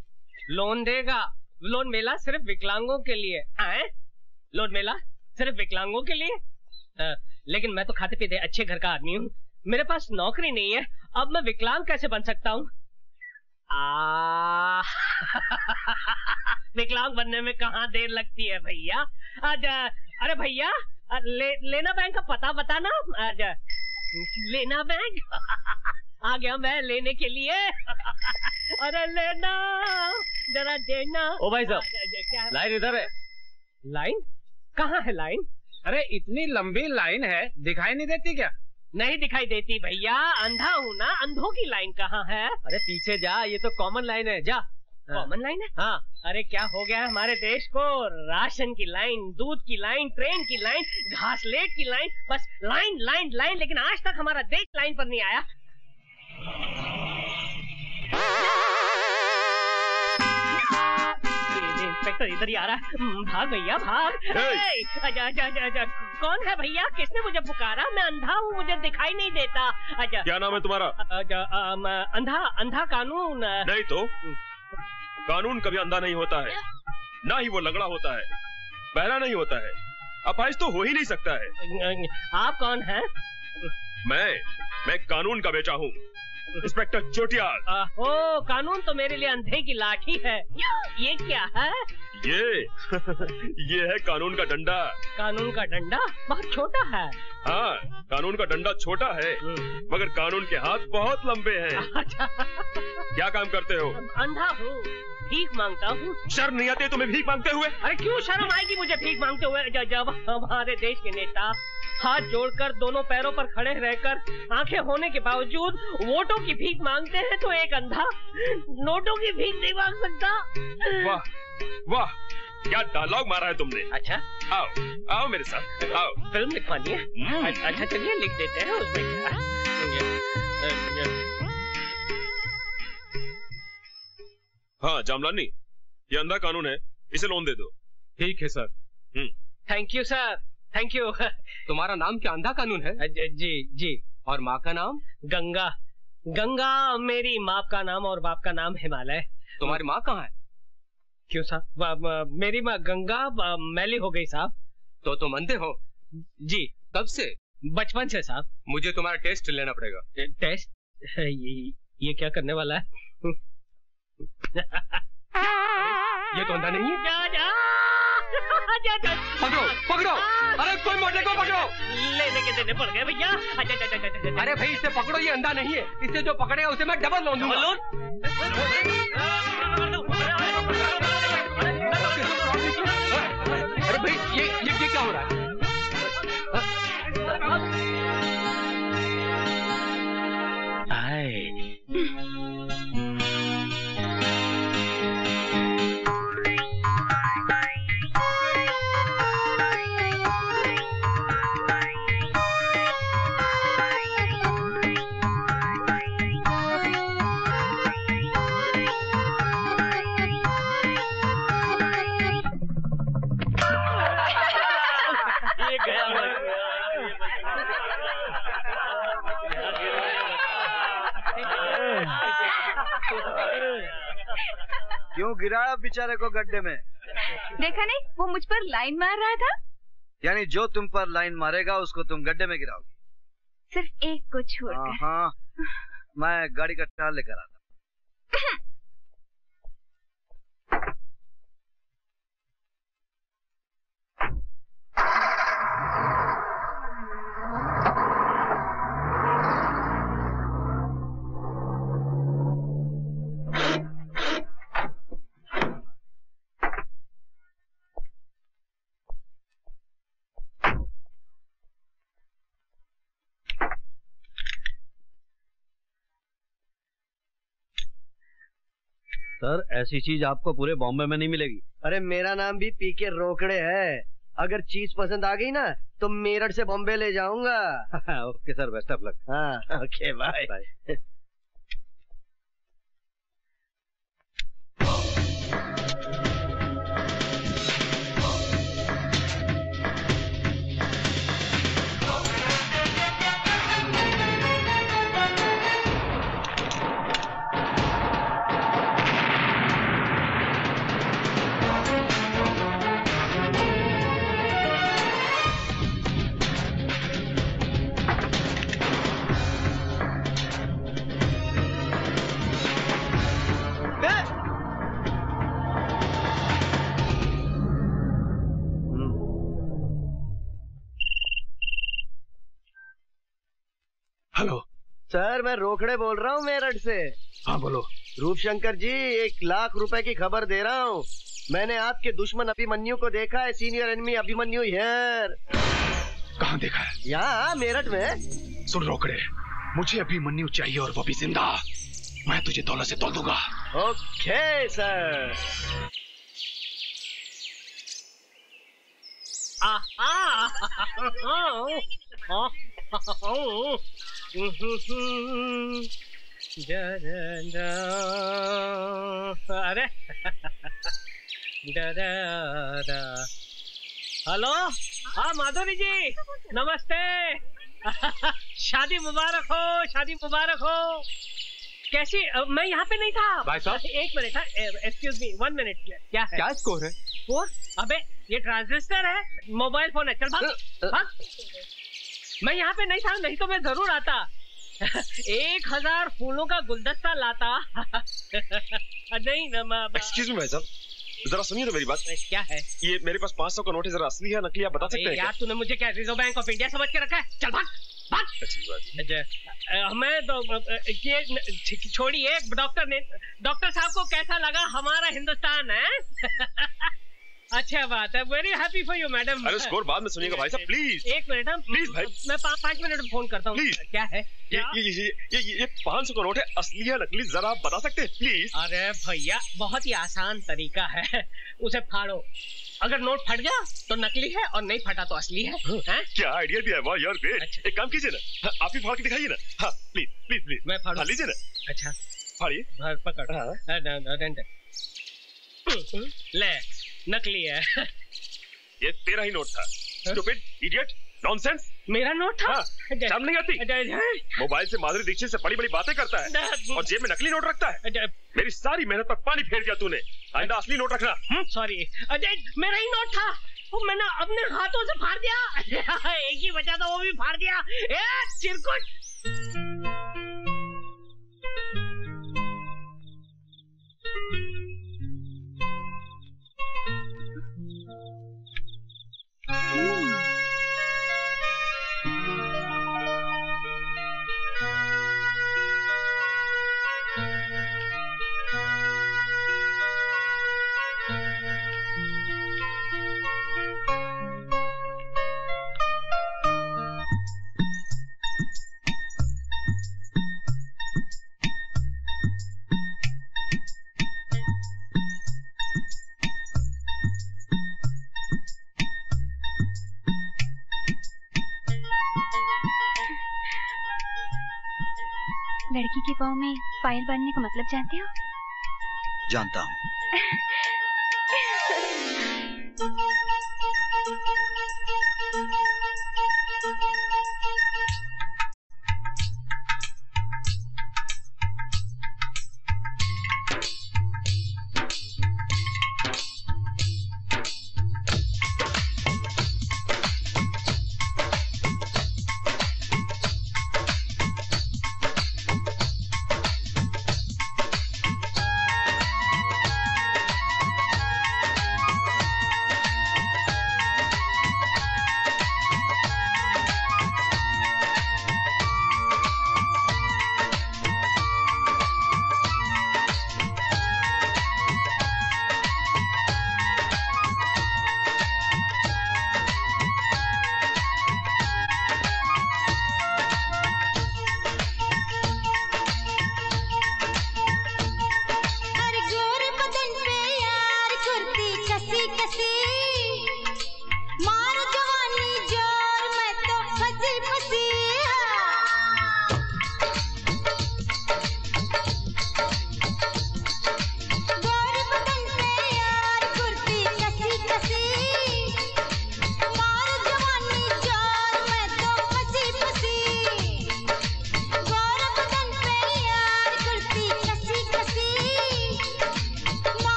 [SPEAKER 8] लोन देगा। लोन मेला सिर्फ़ विकलांगों के लिए। आए? लोन मेला सिर्फ़ विकलांगों के लिए? अ, लेकिन मैं तो खाते पीते अच्छे घर का आदमी हूँ। मेरे पास नौकरी नहीं है। अब मैं विकलांग कैसे बन सकता हूँ? *laughs* विकलांग बनने में कहाँ देर लगती है भैया? अरे भैया ले, लेना बैंक का पता बताना। लेना बैंक आ गया मैं लेने के लिए। अरे लेना जरा देना।
[SPEAKER 13] ओ भाई साहब, लाइन इधर है।
[SPEAKER 8] लाइन? कहाँ है लाइन?
[SPEAKER 13] अरे इतनी लंबी लाइन है दिखाई नहीं देती क्या?
[SPEAKER 8] नहीं दिखाई देती भैया अंधा हूँ ना अंधों की लाइन कहाँ है?
[SPEAKER 13] अरे पीछे जा ये तो कॉमन लाइन है जा।
[SPEAKER 8] कॉमन लाइन है?
[SPEAKER 13] हाँ।
[SPEAKER 8] अरे क्या हो गया है हमारे देश को? राशन की लाइन दूध की लाइन ट्रेन की लाइन घासलेट की लाइन बस लाइन लाइन लाइन लेकिन आज तक हमारा देश लाइन पर नहीं आया। इंस्पेक्टर इधर ही आ रहा हम्म, भाग भैया भाग। अच्छा अच्छा अच्छा अच्छा कौन है भैया? किसने मुझे पुकारा? मैं अंधा हूँ मुझे दिखाई नहीं देता। अच्छा
[SPEAKER 7] क्या नाम है तुम्हारा?
[SPEAKER 8] अच्छा, अंधा अंधा कानून।
[SPEAKER 7] नहीं तो? कानून कभी अंधा नहीं होता है। ना ही वो लंगड़ा होता है। बहरा नहीं होता है। अपाइज तो हो ही नहीं सकता है।
[SPEAKER 8] आप कौन है?
[SPEAKER 7] मैं मैं कानून का बेटा हूँ। इंस्पेक्टर चोटियाल।
[SPEAKER 8] ओ कानून तो मेरे लिए अंधे की लाठी है। ये क्या है?
[SPEAKER 7] ये *laughs* ये है कानून का डंडा।
[SPEAKER 8] कानून का डंडा? बहुत छोटा है।
[SPEAKER 7] हाँ कानून का डंडा छोटा है। मगर कानून के हाथ बहुत लंबे हैं। अच्छा। क्या काम करते हो?
[SPEAKER 8] अंधा हूँ। भीख माँगता हूँ।
[SPEAKER 7] शर्म नहीं आती तुम्हें भीख मांगते हुए?
[SPEAKER 8] अरे क्यों शर्म आएगी मुझे भीख मांगते हुए? जब हमारे देश के नेता हाथ जोड़कर दोनों पैरों पर खड़े रहकर आँखें होने के बावजूद वोटों की भीख मांगते हैं तो एक अंधा नोटों की भीख नहीं मांग सकता।
[SPEAKER 7] वाह वाह क्या डायलॉग मारा है तुमने।
[SPEAKER 8] अच्छा।
[SPEAKER 7] आओ आओ मेरे साथ आओ।
[SPEAKER 8] फ़िल्म लिखवानी है? अच्छा अच्छा, चलिए लिख देते हैं उसमें। क्या है?
[SPEAKER 7] जामलानी ये अंधा कानून है इसे लोन दे दो।
[SPEAKER 13] ठीक है sir.
[SPEAKER 8] Thank you sir thank you
[SPEAKER 13] तुम्हारा नाम क्या अंधा कानून है?
[SPEAKER 8] जी जी
[SPEAKER 13] और माँ का नाम?
[SPEAKER 8] गंगा। गंगा मेरी माँ का नाम और बाप का नाम हिमालय।
[SPEAKER 13] तुम्हारी माँ कहाँ है?
[SPEAKER 8] क्यों साहब मेरी माँ गंगा मैली हो गई साहब।
[SPEAKER 13] तो तुम अंधे हो?
[SPEAKER 8] जी।
[SPEAKER 13] कब से?
[SPEAKER 8] बचपन से साहब।
[SPEAKER 13] मुझे तुम्हारा टेस्ट लेना पड़ेगा।
[SPEAKER 8] टेस्ट? *laughs* ये, ये क्या करने वाला है?
[SPEAKER 13] ये तो अंधा नहीं है
[SPEAKER 8] जा, जा, जा, जा।
[SPEAKER 13] पकड़ो पकड़ो अरे कोई मोटे को पकड़ो
[SPEAKER 8] लेने के देने पड़ गए भैया अच्छा, अच्छा, अच्छा, अच्छा, अच्छा।
[SPEAKER 13] अरे भाई इसे पकड़ो ये अंधा नहीं है इसे जो पकड़ेगा उसे मैं डबल लोन दूँगा अरे क्यों
[SPEAKER 5] गिराया बेचारे को गड्ढे में?
[SPEAKER 1] देखा नहीं? वो मुझ पर लाइन मार रहा था।
[SPEAKER 5] यानी जो तुम पर लाइन मारेगा उसको तुम गड्ढे में गिराओगे।
[SPEAKER 1] सिर्फ़ एक को छोड़कर।
[SPEAKER 5] हाँ मैं गाड़ी का टाल लेकर आता *laughs*
[SPEAKER 19] सर ऐसी चीज़ आपको पूरे बॉम्बे में नहीं मिलेगी।
[SPEAKER 16] अरे मेरा नाम भी पी के रोकड़े है। अगर चीज़ पसंद आ गई ना तो मेरठ से बॉम्बे ले जाऊँगा। *laughs*
[SPEAKER 19] Okay sir best of luck
[SPEAKER 16] हाँ। *laughs* ओके बाय
[SPEAKER 10] हेलो
[SPEAKER 16] सर मैं रोकड़े बोल रहा हूँ मेरठ से।
[SPEAKER 10] हाँ बोलो।
[SPEAKER 16] रूपशंकर जी एक लाख रुपए की खबर दे रहा हूँ। मैंने आपके दुश्मन अभिमन्यु को देखा है सीनियर एनिमी अभिमन्यु हियर
[SPEAKER 10] कहाँ देखा है?
[SPEAKER 16] यहाँ मेरठ में।
[SPEAKER 10] सुन रोकड़े मुझे अभी मन्यू चाहिए और वो भी ज़िंदा। मैं तुझे दौलत से तोल दूँगा।
[SPEAKER 16] Okay sir. *laughs*
[SPEAKER 8] अरे हेलो हाँ माधुरी जी नमस्ते शादी मुबारक हो शादी मुबारक हो कैसी मैं यहाँ पे नहीं था
[SPEAKER 13] भाई साहब।
[SPEAKER 8] एक मिनट था एक्सक्यूज मी वन मिनट क्या है
[SPEAKER 13] क्या स्कोर है
[SPEAKER 8] फोर अबे ये ट्रांजिस्टर है मोबाइल फ़ोन है चल भाग भाग मैं यहाँ पे नहीं था नहीं तो मैं ज़रूर आता। *laughs* एक हज़ार फूलों का गुलदस्ता लाता। *laughs* नहीं न, म-
[SPEAKER 7] एक्सक्यूज मी भाई साहब। जरा सुनिए तो मेरी बात।
[SPEAKER 8] क्या है?
[SPEAKER 7] ये मेरे पास 500 का नोट है जरा असली है नकली आप बता सकते हैं
[SPEAKER 8] यार तूने मुझे क्या रिज़र्व बैंक ऑफ़ इंडिया समझ के रखा है? चल भाग भाग।
[SPEAKER 7] अच्छी
[SPEAKER 8] हमें तो ये छोड़िए डॉक्टर ने डॉक्टर साहब को कैसा लगा? हमारा हिंदुस्तान है? *laughs* अच्छा बात है very happy for you madam
[SPEAKER 7] अरे स्कोर बाद में सुनिएगा भाई साहब प्लीज़
[SPEAKER 8] एक मिनट हम
[SPEAKER 7] प्लीज़ भाई
[SPEAKER 8] मैं पा, पाँच मिनट में फ़ोन करता हूँ क्या है
[SPEAKER 7] ये ये ये ये ये, ये 500 का नोट है असली है नकली जरा आप बता सकते हैं प्लीज़
[SPEAKER 8] अरे भैया बहुत ही आसान तरीका है उसे फाड़ो अगर नोट फट गया तो नकली है और नहीं फटा तो असली है हैं?
[SPEAKER 7] क्या आइडिया दिया है वाह यार ग्रेट एक काम कीजिए ना हाँ, आप ही फाड़ के दिखाइए ना हाँ प्लीज़ प्लीज़ प्लीज़
[SPEAKER 8] मैं फाड़
[SPEAKER 7] लीजिए ना
[SPEAKER 8] अच्छा
[SPEAKER 7] फाड़िए
[SPEAKER 8] हाँ, पकड़ हाँ, हाँ, हाँ, हाँ। ले नकली है।
[SPEAKER 7] ये तेरा ही नोट था। स्टूपिड इडियट नॉनसेंस
[SPEAKER 8] मेरा नोट था?
[SPEAKER 7] शर्म नहीं आती। मोबाइल से माधुरी दीक्षित से बड़ी बड़ी बातें करता है और जेब में नकली नोट रखता है। मेरी सारी मेहनत पर पानी फेर दिया तूने। आइंदा असली नोट रखना।
[SPEAKER 8] सॉरी अजय मेरा ही नोट था। वो मैंने अपने हाथों से फाड़ दिया। *laughs* एक ही बचा था वो भी फाड़ दिया। ए चिरकुट!
[SPEAKER 1] पायल बांधने का मतलब जानते हो?
[SPEAKER 5] जानता हूँ। *laughs*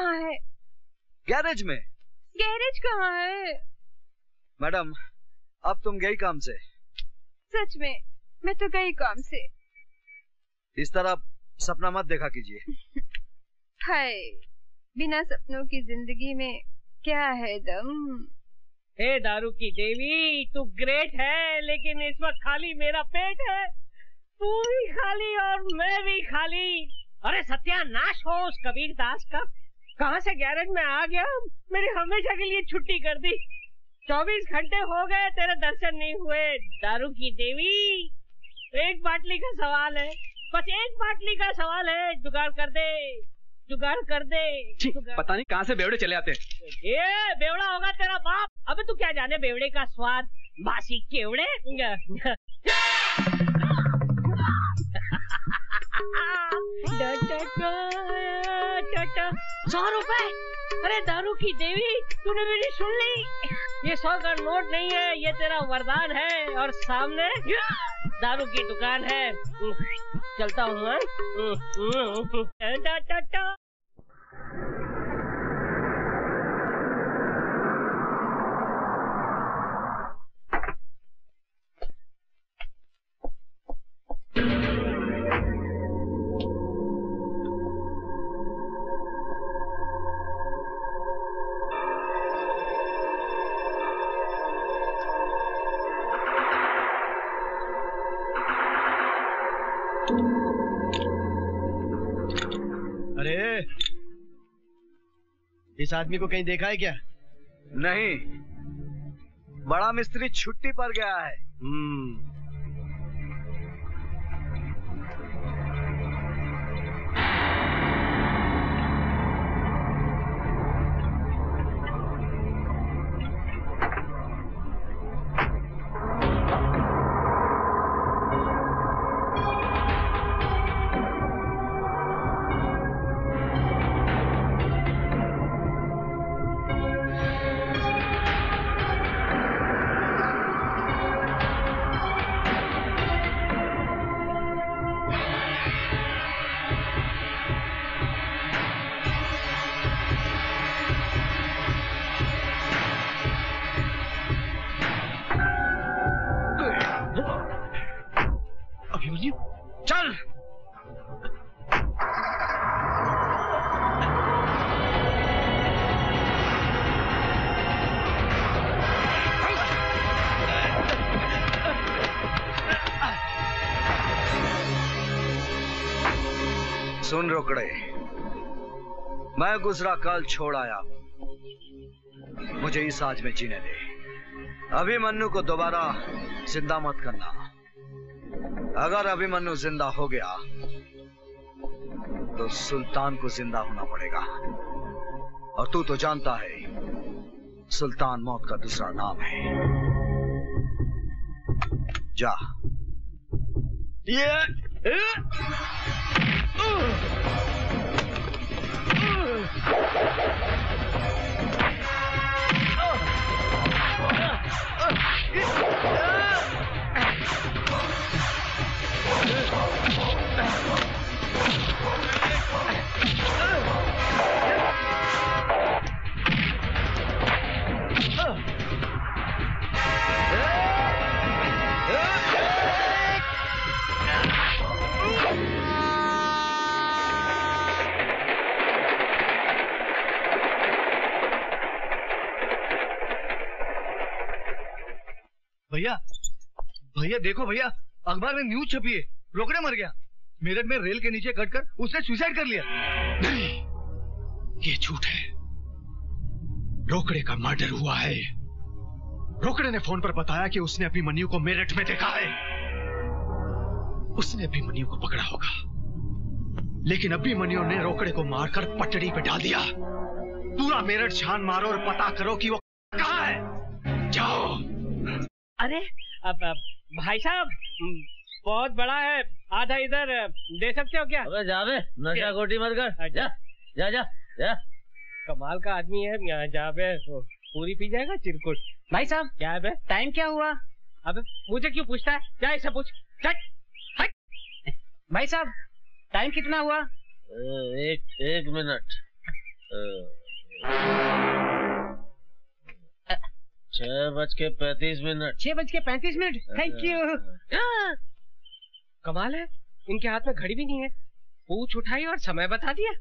[SPEAKER 12] कहाँ है?
[SPEAKER 5] गैरेज में।
[SPEAKER 1] गैरेज कहाँ है?
[SPEAKER 5] मैडम अब तुम गई काम से।
[SPEAKER 1] सच में मैं तो गई काम से।
[SPEAKER 5] इस तरह सपना मत देखा कीजिए। *laughs*
[SPEAKER 1] हाय बिना सपनों की ज़िंदगी में क्या है दम?
[SPEAKER 8] हे दारू की देवी तू ग्रेट है लेकिन इस वक्त खाली मेरा पेट है। तू भी खाली और मैं भी खाली। अरे सत्यानाश हो उस कबीर दास का कहाँ से गैरेज में आ गया? मेरी हमेशा के लिए छुट्टी कर दी। चौबीस घंटे हो गए तेरे दर्शन नहीं हुए। दारू की देवी। एक बाटली का सवाल है। बस एक बाटली का सवाल है। जुगाड़ कर दे। जुगाड़ कर दे। जुगाड़-
[SPEAKER 13] पता नहीं कहाँ से बेवड़े चले आते हैं।
[SPEAKER 8] ये बेवड़ा होगा तेरा बाप। अबे तू क्या जाने बेवड़े का स्वाद? बासी केवड़े? *laughs* *laughs* सौ रुपए अरे दारू की देवी, तूने मेरी सुन ली? ये सौ का नोट नहीं है, ये तेरा वरदान है। और सामने दारू की दुकान है। चलता हूँ
[SPEAKER 16] इस आदमी को कहीं देखा है क्या?
[SPEAKER 5] नहीं। बड़ा मिस्त्री छुट्टी पर गया है। रोकड़े। मैं गुजरा कल छोड़ आया। मुझे इस आज में जीने दे। अभिमन्यु को दोबारा ज़िंदा मत करना। अगर अभिमन्यु ज़िंदा हो गया तो सुल्तान को ज़िंदा होना पड़ेगा। और तू तो जानता है सुल्तान मौत का दूसरा नाम है। जा।
[SPEAKER 16] ये, ये Yeah. भैया भैया, देखो भैया, अखबार में न्यूज़ छपी है। रोकड़े मर गया। मेरठ में रेल के नीचे कटकर उसने सुसाइड कर लिया।
[SPEAKER 10] नहीं, ये झूठ है। रोकड़े का मर्डर हुआ है। रोकड़े ने फ़ोन पर बताया कि उसने अभिमन्यु को मेरठ में देखा है। उसने अभिमन्यु को पकड़ा होगा। लेकिन अभिमन्यु ने रोकड़े को मारकर पटड़ी पे डाल दिया। पूरा मेरठ छान मारो और पता करो कि वो कहा है। जाओ।
[SPEAKER 8] अरे अब, अब भाई साहब हम्म, बहुत बड़ा है आधा इधर दे सकते हो क्या?
[SPEAKER 3] अबे जा बे नशा खोटी मत कर। जा जा जा जा।
[SPEAKER 8] कमाल का आदमी है यहाँ जहाँ पे वो पूरी पी जाएगा चिरकुट। भाई साहब क्या है टाइम क्या हुआ? अबे मुझे क्यों पूछता है? जा ऐसा पूछ। भाई साहब टाइम कितना हुआ?
[SPEAKER 3] एक एक मिनट। छह बज के पैतीस मिनट।
[SPEAKER 8] छह बज के पैंतीस मिनट। थैंक यू कमाल है। इनके हाथ में घड़ी भी नहीं है। पूछ उठाई और समय बता दिया।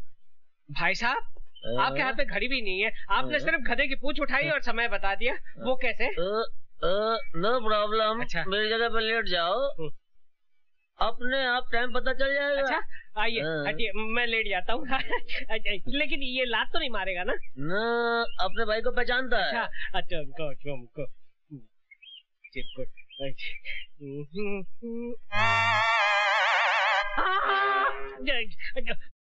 [SPEAKER 8] भाई साहब आपके हाथ में घड़ी भी नहीं है। आपने सिर्फ़ गधे की पूछ उठाई और समय बता दिया। वो कैसे?
[SPEAKER 3] No problem.
[SPEAKER 8] अच्छा।
[SPEAKER 3] मेरी जगह पर लेट जाओ। अपने आप टाइम पता चल जाएगा।
[SPEAKER 8] अच्छा आइए
[SPEAKER 3] हाँ।
[SPEAKER 8] हटिए मैं लेट जाता हूँ। *laughs* लेकिन ये लात तो नहीं मारेगा ना?
[SPEAKER 3] न अपने भाई को पहचानता है।
[SPEAKER 8] अच्छा अच्छा उनको उनको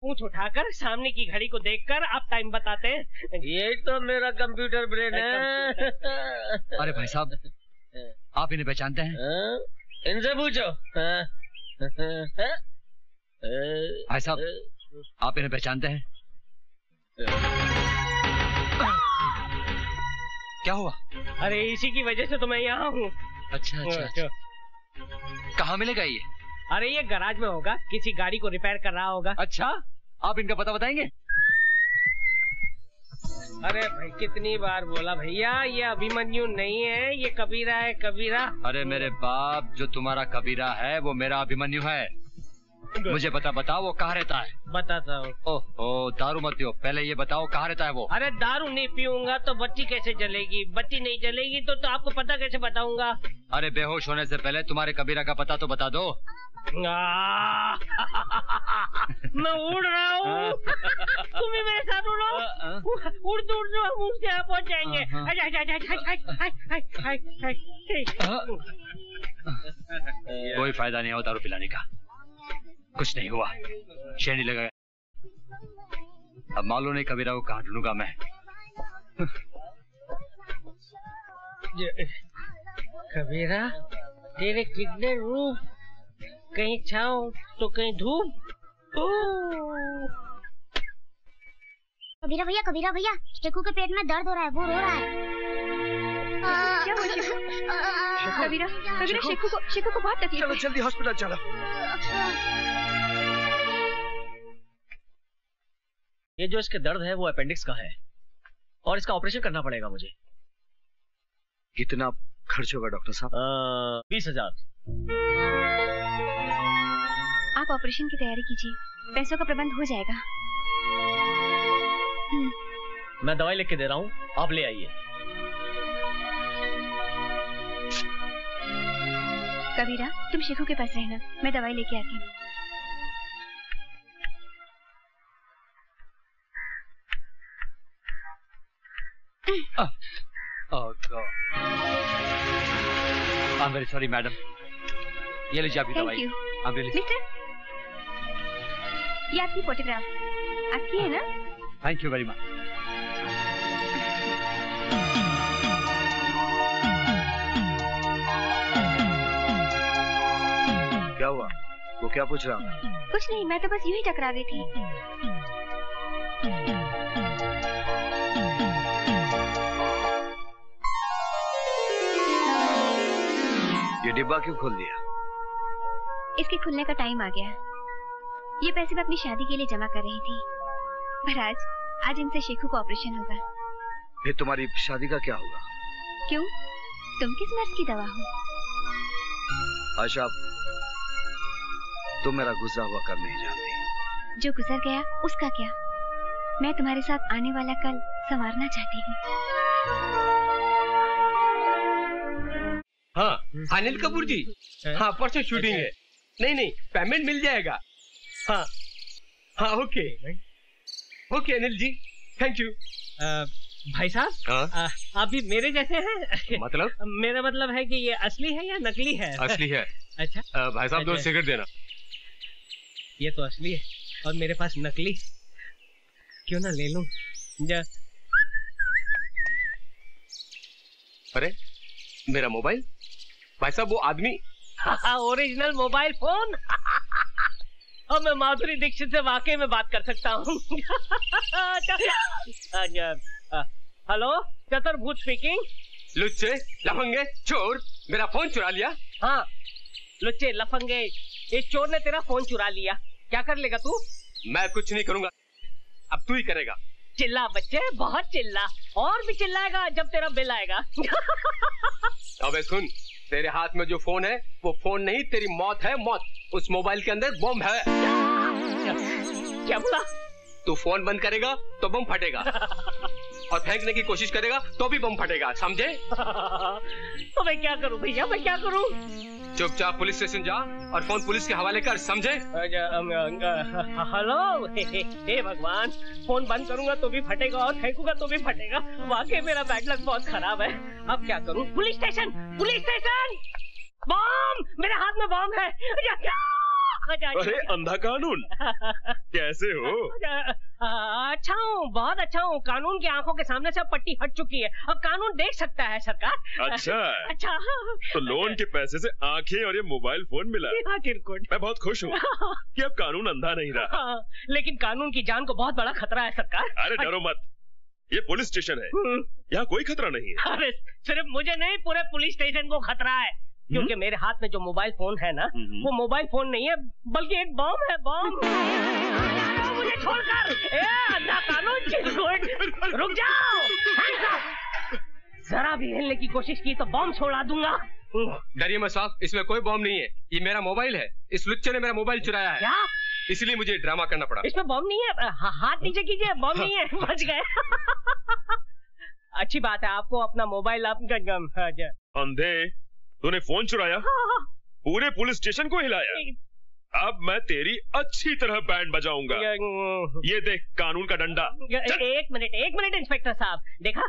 [SPEAKER 8] पूछ उठाकर सामने की घड़ी को देखकर आप टाइम बताते हैं।
[SPEAKER 3] ये तो मेरा कंप्यूटर ब्रेन है।
[SPEAKER 9] अरे भाई साहब आप इन्हें पहचानते हैं?
[SPEAKER 3] हाँ? इनसे पूछो। हाँ? *laughs*
[SPEAKER 9] भाई साहब आप इन्हें पहचानते हैं? क्या हुआ?
[SPEAKER 8] अरे इसी की वजह से तो मैं यहाँ हूँ।
[SPEAKER 9] अच्छा अच्छा, अच्छा। कहाँ मिलेगा ये?
[SPEAKER 8] अरे ये गराज में होगा। किसी गाड़ी को रिपेयर कर रहा होगा।
[SPEAKER 9] अच्छा आप इनका पता बताएँगे?
[SPEAKER 8] अरे भाई कितनी बार बोला भैया ये अभिमन्यु नहीं है ये कबीरा है कबीरा।
[SPEAKER 9] अरे मेरे बाप जो तुम्हारा कबीरा है वो मेरा अभिमन्यु है। मुझे बता बताओ वो कहाँ रहता है?
[SPEAKER 8] बताता हूँ।
[SPEAKER 9] ओहो दारू मत पियो। पहले ये बताओ कहाँ रहता है वो?
[SPEAKER 8] अरे दारू नहीं पीऊँगा तो बत्ती कैसे जलेगी? बत्ती नहीं जलेगी तो, तो आपको पता कैसे बताऊँगा?
[SPEAKER 9] अरे बेहोश होने से पहले तुम्हारे कबीरा का पता तो बता दो।
[SPEAKER 8] मैं उड़ रहा हूँ तुम भी मेरे साथ उड़ो उड़ते उड़ते हम उसके यहाँ पहुँच जाएँगे
[SPEAKER 9] कोई फ़ायदा नहीं होता पिलाने का कुछ नहीं हुआ शेरी नहीं लगा अब मालूम नहीं कबीरा को कहा ढूंढूँगा मैं
[SPEAKER 8] कबीरा तेरे कितने रूप कहीं छाओ तो कहीं धूप।
[SPEAKER 2] कबीरा भैया कबीरा भैया शेखू के पेट में दर्द हो रहा है वो रो रहा है।
[SPEAKER 1] क्या हुआ शेखू? कबीरा कबीरा शेखू को शेखू को बहुत तकलीफ़
[SPEAKER 16] चलो जल्दी हॉस्पिटल चलो।
[SPEAKER 18] ये जो इसके दर्द है वो अपेंडिक्स का है। और इसका ऑपरेशन करना पड़ेगा मुझे।
[SPEAKER 16] कितना खर्च होगा डॉक्टर साहब?
[SPEAKER 18] बीस हज़ार।
[SPEAKER 1] आप ऑपरेशन की तैयारी कीजिए। पैसों का प्रबंध हो जाएगा।
[SPEAKER 18] मैं दवाई लिख के दे रहा हूँ आप ले आइए।
[SPEAKER 1] कबीरा तुम शेखू के पास रहना मैं दवाई लेके आती हूँ।
[SPEAKER 9] Oh God. I'm very sorry, madam. ये लीजिए आपकी
[SPEAKER 1] थैंक
[SPEAKER 9] दवाई।
[SPEAKER 1] यू
[SPEAKER 9] I'm really
[SPEAKER 1] मिस्टर ये आपकी फोटोग्राफ आपकी है ना?
[SPEAKER 9] थैंक यू वेरी मच
[SPEAKER 16] क्या हुआ? वो क्या पूछ रहा? था
[SPEAKER 1] कुछ नहीं मैं तो बस यूँ ही टकरा गई थी।
[SPEAKER 16] ये डिब्बा क्यों खोल दिया?
[SPEAKER 1] इसके खुलने का टाइम आ गया। ये पैसे मैं अपनी शादी के लिए जमा कर रही थी। पर आज आज इनसे शेखू का ऑपरेशन होगा।
[SPEAKER 16] फिर तुम्हारी शादी का क्या होगा?
[SPEAKER 1] क्यों? तुम किस मर्ज की दवा हो?
[SPEAKER 16] आशा तुम मेरा गुजरा हुआ कल नहीं जानती।
[SPEAKER 1] जो गुजर गया उसका क्या? मैं तुम्हारे साथ आने वाला कल संवारना चाहती हूँ।
[SPEAKER 13] हाँ अनिल कपूर जी। हाँ। परसों शूटिंग है। नहीं नहीं पेमेंट मिल जाएगा। हाँ। हाँ okay okay Anil ji thank you
[SPEAKER 8] भाई साहब
[SPEAKER 13] हाँ।
[SPEAKER 8] आप भी मेरे जैसे हैं?
[SPEAKER 13] मतलब? *laughs*
[SPEAKER 8] मेरा मतलब है कि ये असली है या नकली है?
[SPEAKER 13] असली है। *laughs*
[SPEAKER 8] अच्छा।
[SPEAKER 13] अ, भाई साहब दो
[SPEAKER 8] अच्छा।
[SPEAKER 13] सिगरेट देना।
[SPEAKER 8] ये तो असली है और मेरे पास नकली। क्यों ना ले लूँ? जा।
[SPEAKER 13] अरे मेरा मोबाइल? भाई साहब वो आदमी
[SPEAKER 8] ओरिजिनल मोबाइल फ़ोन और मैं माधुरी दीक्षित से वाकई में बात कर सकता हूँ। हेलो चतुर्भुज स्पीकिंग
[SPEAKER 13] लुच्चे लफंगे चोर मेरा फ़ोन चुरा लिया।
[SPEAKER 8] हाँ लुच्चे लफंगे इस चोर ने तेरा फ़ोन चुरा लिया। क्या कर लेगा तू?
[SPEAKER 13] मैं कुछ नहीं करूँगा। अब तू ही करेगा।
[SPEAKER 8] चिल्ला बच्चे बहुत चिल्ला। और भी चिल्लाएगा जब तेरा बिल आएगा।
[SPEAKER 13] अबे सुन तेरे हाथ में जो फ़ोन है वो फ़ोन नहीं तेरी मौत है मौत। उस मोबाइल के अंदर बम है।
[SPEAKER 8] क्या बोला
[SPEAKER 13] तू फ़ोन बंद करेगा तो बम फटेगा। और फेंकने की कोशिश करेगा तो भी बम फटेगा समझे?
[SPEAKER 8] तो मैं क्या करूँ भैया मैं क्या करूँ?
[SPEAKER 13] चुपचाप पुलिस स्टेशन जा और फ़ोन पुलिस के हवाले कर समझे?
[SPEAKER 8] अच्छा, हेलो? हे भगवान फ़ोन बंद करूँगा तो भी फटेगा और फेंकूँगा तो भी फटेगा। वाकई मेरा बैड लक बहुत खराब है। अब क्या करूँ? Police station police station! Bomb! मेरे हाथ में बम है।
[SPEAKER 7] अरे अंधा कानून। कैसे हो?
[SPEAKER 8] अच्छा, अच्छा हूँ बहुत अच्छा हूँ। कानून की आँखों के सामने से अब पट्टी हट चुकी है। अब कानून देख सकता है सरकार।
[SPEAKER 7] अच्छा। *laughs*
[SPEAKER 8] अच्छा।
[SPEAKER 7] तो लोन के पैसे से आँखें और ये मोबाइल फ़ोन मिला। *laughs*
[SPEAKER 8] हाँ,
[SPEAKER 7] मैं बहुत खुश हूँ कि अब कानून अंधा नहीं रहा।
[SPEAKER 8] हाँ, लेकिन कानून की जान को बहुत बड़ा खतरा है सरकार।
[SPEAKER 7] अरे डरो मत। ये पुलिस स्टेशन है।
[SPEAKER 8] हम्म।
[SPEAKER 7] यहाँ कोई खतरा नहीं है।
[SPEAKER 8] अरे सिर्फ़ मुझे नहीं पूरे पुलिस स्टेशन को खतरा है। क्योंकि मेरे हाथ में जो मोबाइल फ़ोन है ना वो मोबाइल फ़ोन नहीं है बल्कि एक बॉम्ब है बम। मुझे छोड़कर। कानून रुक जाओ। जरा भी हिलने की कोशिश की तो बॉम्ब छोड़ा दूँगा।
[SPEAKER 13] डरिए मत साहब इसमें कोई बॉम्ब नहीं है। ये मेरा मोबाइल है। इस लुच्चे ने मेरा मोबाइल चुराया है।
[SPEAKER 8] क्या?
[SPEAKER 13] इसलिए मुझे ड्रामा करना पड़ा।
[SPEAKER 8] इसमें बॉम्ब नहीं है? हाथ नीचे कीजिए बॉम्ब नहीं है। बच गए। अच्छी बात है आपको अपना मोबाइल आप
[SPEAKER 7] अंधे तूने फ़ोन चुराया? पूरे पुलिस स्टेशन को हिलाया। अब मैं तेरी अच्छी तरह बैंड बजाऊँगा। ये देख कानून का डंडा।
[SPEAKER 8] एक मिनट एक मिनट इंस्पेक्टर साहब। देखा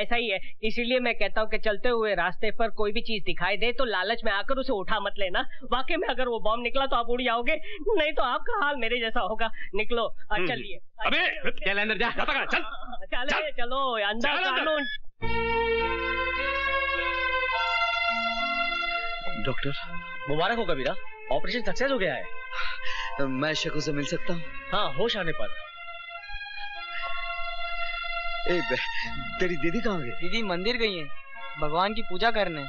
[SPEAKER 8] ऐसा ही है। इसीलिए मैं कहता हूँ कि चलते हुए रास्ते पर कोई भी चीज़ दिखाई दे तो लालच में आकर उसे उठा मत लेना। वाकई में अगर वो बॉम्ब निकला तो आप उड़ जाओगे। नहीं तो आपका हाल मेरे जैसा होगा। निकलो
[SPEAKER 13] हम्म।
[SPEAKER 8] चलिए।
[SPEAKER 13] अबे चल। अंदर जा चले।
[SPEAKER 8] चलो अंदर। कानून।
[SPEAKER 5] डॉक्टर?
[SPEAKER 20] मुबारक हो कबीरा ऑपरेशन सक्सेस हो गया है।
[SPEAKER 5] मैं शकु से मिल सकता हूँ?
[SPEAKER 20] हाँ होश आने पर।
[SPEAKER 5] ए, तेरी दीदी कहाँ गई?
[SPEAKER 6] दीदी मंदिर गई है। भगवान की पूजा करने।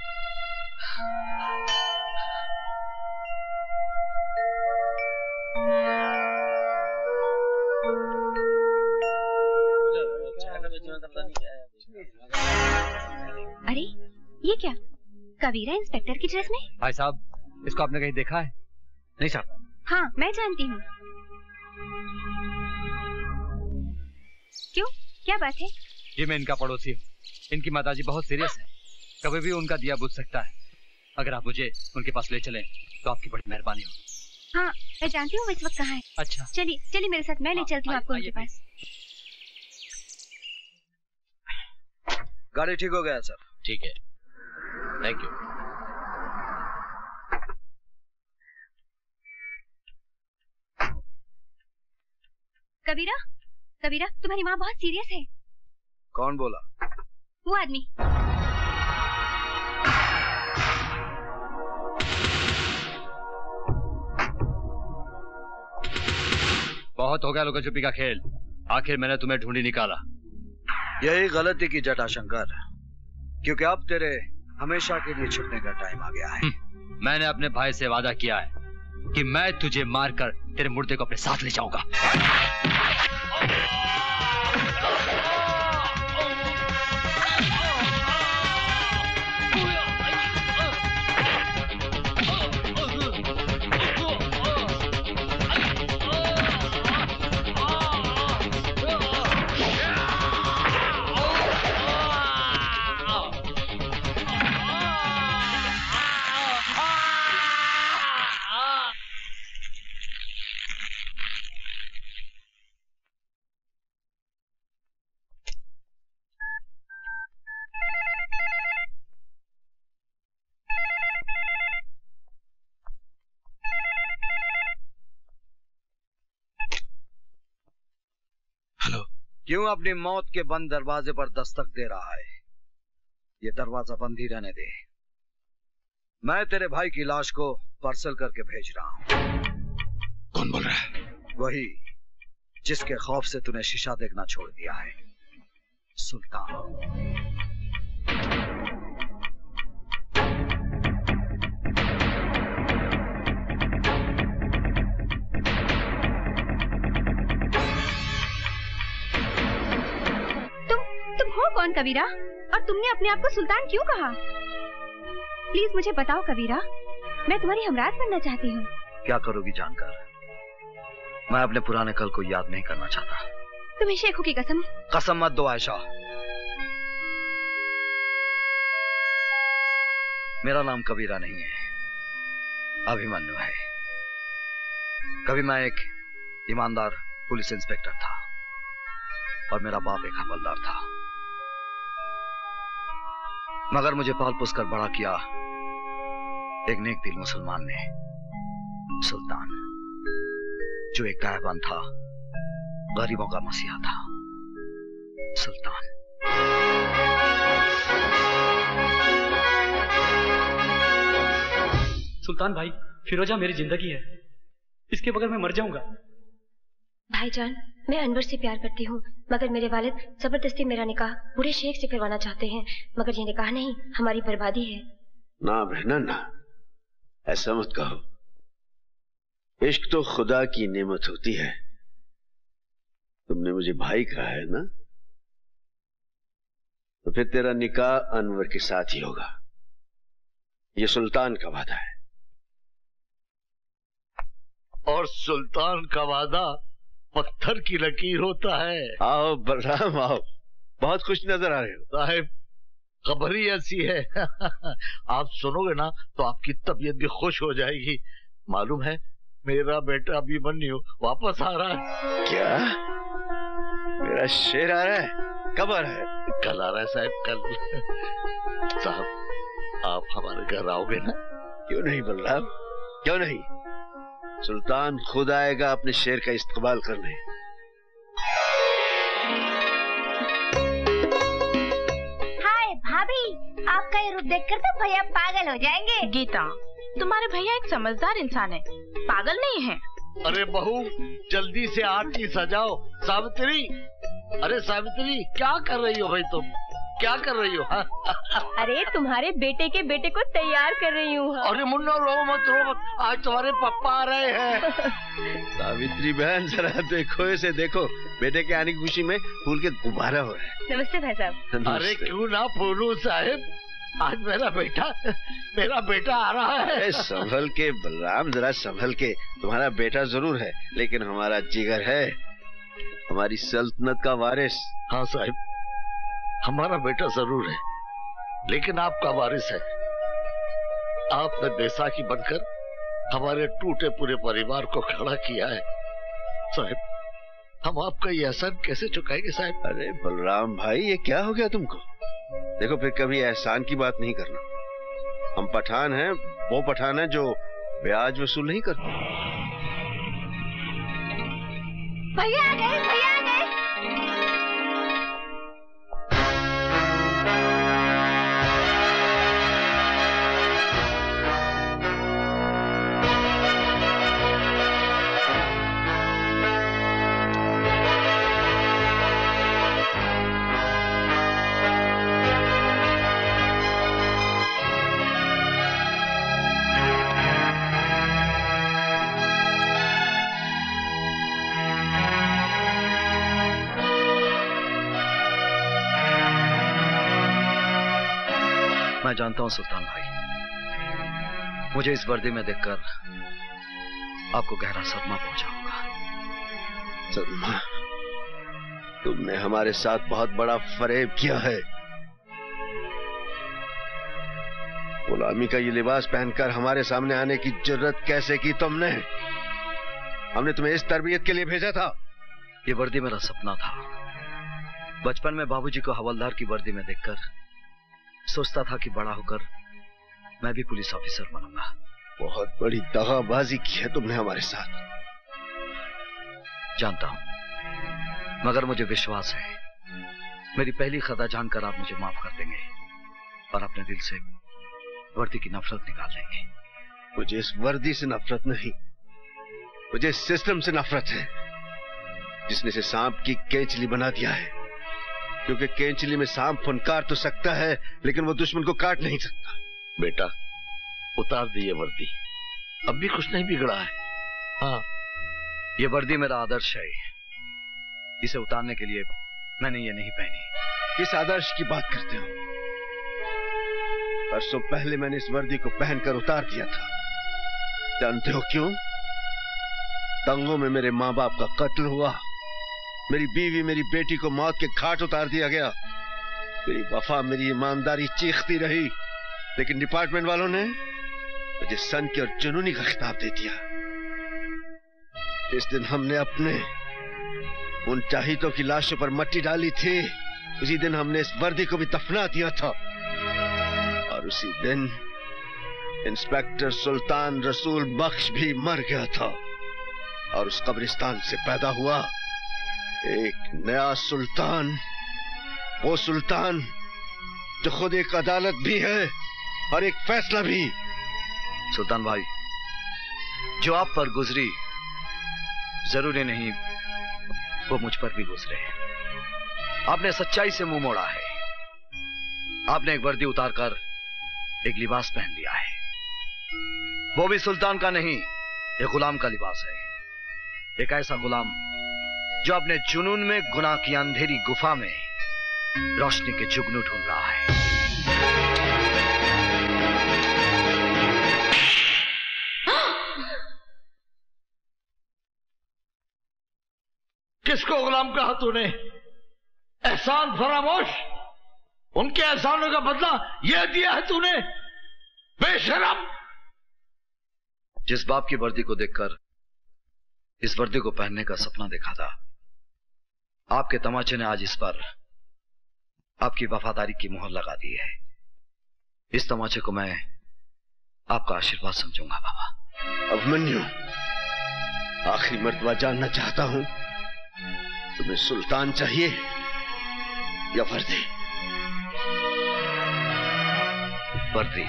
[SPEAKER 1] अरे ये क्या? कबीरा इंस्पेक्टर की ड्रेस में?
[SPEAKER 9] भाई साहब इसको आपने कहीं देखा है? नहीं साहब।
[SPEAKER 1] हाँ मैं जानती हूँ। क्यों? क्या बात है?
[SPEAKER 9] ये मैं इनका पड़ोसी हूँ। इनकी माताजी बहुत सीरियस है। कभी भी उनका दिया बुझ सकता है। अगर आप मुझे उनके पास ले चलें तो आपकी बड़ी मेहरबानी होगी।
[SPEAKER 1] हाँ मैं जानती हूँ वो इस वक्त कहाँ है।
[SPEAKER 9] अच्छा।
[SPEAKER 1] चलिए चलिए मेरे साथ मैं ले चलती हूँ आपको उनके पास।
[SPEAKER 5] गाड़ी ठीक हो गया सर?
[SPEAKER 20] ठीक है। थैंक यू
[SPEAKER 1] कबीरा? कबीरा तुम्हारी माँ बहुत सीरियस है।
[SPEAKER 5] कौन बोला?
[SPEAKER 1] वो आदमी।
[SPEAKER 9] बहुत हो गया लोगों चुपी का खेल। आखिर मैंने तुम्हें ढूंढी निकाला।
[SPEAKER 5] यही गलती की जटा शंकर। क्योंकि अब तेरे हमेशा के लिए छुपने का टाइम आ गया है।
[SPEAKER 9] मैंने अपने भाई से वादा किया है कि मैं तुझे मारकर तेरे मुर्दे को अपने साथ ले जाऊँगा।
[SPEAKER 5] क्यों अपनी मौत के बंद दरवाजे पर दस्तक दे रहा है? ये दरवाज़ा बंद ही रहने दे। मैं तेरे भाई की लाश को पार्सल करके भेज रहा हूँ।
[SPEAKER 10] कौन बोल रहा है?
[SPEAKER 5] वही जिसके खौफ से तूने शीशा देखना छोड़ दिया है। सुल्तान।
[SPEAKER 1] कौन कबीरा? और तुमने अपने आप को सुल्तान क्यों कहा? प्लीज़ मुझे बताओ कबीरा। मैं तुम्हारी हमराज बनना चाहती हूँ।
[SPEAKER 5] क्या करोगी जानकर? मैं अपने पुराने कल को याद नहीं करना चाहता।
[SPEAKER 1] तुम्हें शेखों की कसम।
[SPEAKER 5] कसम मत दो आयशा। मेरा नाम कबीरा नहीं है। अभिमन्यु है। कभी मैं एक ईमानदार पुलिस इंस्पेक्टर था। और मेरा बाप एक हवलदार था। मगर मुझे पाल पोस कर बड़ा किया। एक नेक दिल मुसलमान ने सुल्तान जो एक गायबान था गरीबों का मसीहा था सुल्तान।
[SPEAKER 18] सुल्तान भाई फिरोजा मेरी ज़िंदगी है। इसके बगैर मैं मर जाऊँगा।
[SPEAKER 21] भाईजान मैं अनवर से प्यार करती हूँ मगर मेरे वालिद ज़बरदस्ती मेरा निकाह बूढ़े शेख से करवाना चाहते हैं मगर ये निकाह नहीं हमारी बर्बादी है।
[SPEAKER 22] ना बहना ना। ऐसा मत कहो। इश्क तो खुदा की नेमत होती है। तुमने मुझे भाई कहा है ना? तो फिर तेरा निकाह अनवर के साथ ही होगा। ये सुल्तान का वादा है।
[SPEAKER 23] और सुल्तान का वादा पत्थर की लकीर होता है।
[SPEAKER 22] आओ बलराम आओ। बहुत खुश नज़र आ रहे हो।
[SPEAKER 23] साहिब खबर ही ऐसी है। *laughs* आप सुनोगे ना तो आपकी तबीयत भी खुश हो जाएगी। मालूम है मेरा बेटा अभिमन्यु वापस आ रहा है।
[SPEAKER 22] क्या? मेरा शेर आ रहा है? कब आ रहा है?
[SPEAKER 23] कल आ रहा है साहब कल। साहब आप हमारे घर आओगे ना?
[SPEAKER 22] क्यों नहीं बलराम? क्यों नहीं? सुल्तान खुद आएगा अपने शेर का इस्तेमाल करने।
[SPEAKER 12] हाय भाभी आपका ये रूप देखकर तो भैया पागल हो जाएँगे।
[SPEAKER 1] गीता तुम्हारे भैया एक समझदार इंसान है। पागल नहीं है।
[SPEAKER 23] अरे बहू जल्दी से आरती सजाओ। सावित्री अरे सावित्री क्या कर रही हो भाई तुम? क्या कर रही हो हाँ?
[SPEAKER 21] अरे तुम्हारे बेटे के बेटे को तैयार कर रही हूँ हाँ।
[SPEAKER 23] अरे मुन्ना रो मत रो मत। आज तुम्हारे पप्पा आ रहे हैं। *laughs*
[SPEAKER 22] सावित्री बहन जरा देखो इसे देखो। बेटे के आने की खुशी में फूल के गुब्बारा हो रहा है।
[SPEAKER 21] नमस्ते भाई साहब।
[SPEAKER 23] अरे क्यों ना फूलू साहेब? आज मेरा बेटा मेरा बेटा आ रहा है।
[SPEAKER 22] संभल के बलराम जरा संभल के। तुम्हारा बेटा ज़रूर है लेकिन हमारा जिगर है। हमारी सल्तनत का वारिस।
[SPEAKER 23] हाँ साहब। हमारा बेटा ज़रूर है लेकिन आपका वारिस है। आपने बैसाखी बनकर हमारे टूटे पूरे परिवार को खड़ा किया है साहब। हम आपका ये एहसान कैसे चुकाएँगे साहब?
[SPEAKER 22] अरे बलराम भाई ये क्या हो गया तुमको? देखो फिर कभी एहसान की बात नहीं करना। हम पठान हैं वो पठान है जो ब्याज वसूल नहीं करते।
[SPEAKER 12] भैया आ गए भैया।
[SPEAKER 5] जानता हूँ सुल्तान भाई। मुझे इस वर्दी में देखकर आपको गहरा सदमा पहुंचाऊँगा
[SPEAKER 22] सदमा तुमने हमारे साथ बहुत बड़ा फरेब किया है। गुलामी का ये लिबास पहनकर हमारे सामने आने की ज़रूरत कैसे की तुमने? हमने तुम्हें इस तरबियत के लिए भेजा था।
[SPEAKER 5] ये वर्दी मेरा सपना था। बचपन में बाबूजी को हवलदार की वर्दी में देखकर सोचता था कि बड़ा होकर मैं भी पुलिस ऑफिसर बनूँगा।
[SPEAKER 22] बहुत बड़ी दगाबाजी की है तुमने हमारे साथ।
[SPEAKER 5] जानता हूँ मगर मुझे विश्वास है मेरी पहली खता जानकर आप मुझे माफ़ कर देंगे और अपने दिल से वर्दी की नफरत निकाल देंगे
[SPEAKER 22] मुझे इस वर्दी से नफरत नहीं मुझे इस सिस्टम से नफरत है जिसने से सांप की केंचली बना दिया है। क्योंकि केंचली में सांप फनकार तो सकता है लेकिन वो दुश्मन को काट नहीं सकता।
[SPEAKER 23] बेटा उतार दी ये वर्दी। अब भी कुछ नहीं बिगड़ा है। हाँ।
[SPEAKER 5] ये वर्दी मेरा आदर्श है। इसे उतारने के लिए मैंने ये नहीं पहनी।
[SPEAKER 22] किस आदर्श की बात करते हो? परसों पहले मैंने इस वर्दी को पहनकर उतार दिया था। जानते हो क्यों? दंगों में मेरे माँ बाप का कत्ल हुआ। मेरी बीवी मेरी बेटी को मौत के घाट उतार दिया गया। मेरी वफा मेरी ईमानदारी चीखती रही, लेकिन डिपार्टमेंट वालों ने मुझे सन की और जुनूनी का खिताब दे दिया। इस दिन हमने अपने उन चाहितों की लाशों पर मट्टी डाली थी। उसी दिन हमने इस वर्दी को भी दफना दिया था। और उसी दिन इंस्पेक्टर सुल्तान रसूल बख्श भी मर गया था। और उस कब्रिस्तान से पैदा हुआ। एक नया सुल्तान, वो सुल्तान जो खुद एक अदालत भी है और एक फैसला भी।
[SPEAKER 5] सुल्तान भाई, जो आप पर गुजरी, ज़रूरी नहीं, वो मुझ पर भी गुजरे आपने सच्चाई से मुँह मोड़ा है। आपने एक वर्दी उतारकर एक लिबास पहन लिया है। वो भी सुल्तान का नहीं, एक गुलाम का लिबास है। एक ऐसा गुलाम जो अपने जुनून में गुनाह की अंधेरी गुफा में रोशनी के जुगनू ढूंढ रहा है।
[SPEAKER 23] किसको गुलाम कहा तूने? एहसान फरामोश? उनके एहसानों का बदला यह दिया है तूने? बेशरम!
[SPEAKER 5] जिस बाप की वर्दी को देखकर इस वर्दी को पहनने का सपना देखा था आपके तमाचे ने आज इस पर आपकी वफादारी की मोहर लगा दी है। इस तमाचे को मैं आपका आशीर्वाद समझूँगा बाबा।
[SPEAKER 22] अभिमन्यु आखिरी मर्तबा जानना चाहता हूँ। तुम्हें सुल्तान चाहिए या वर्दी?
[SPEAKER 5] वर्दी।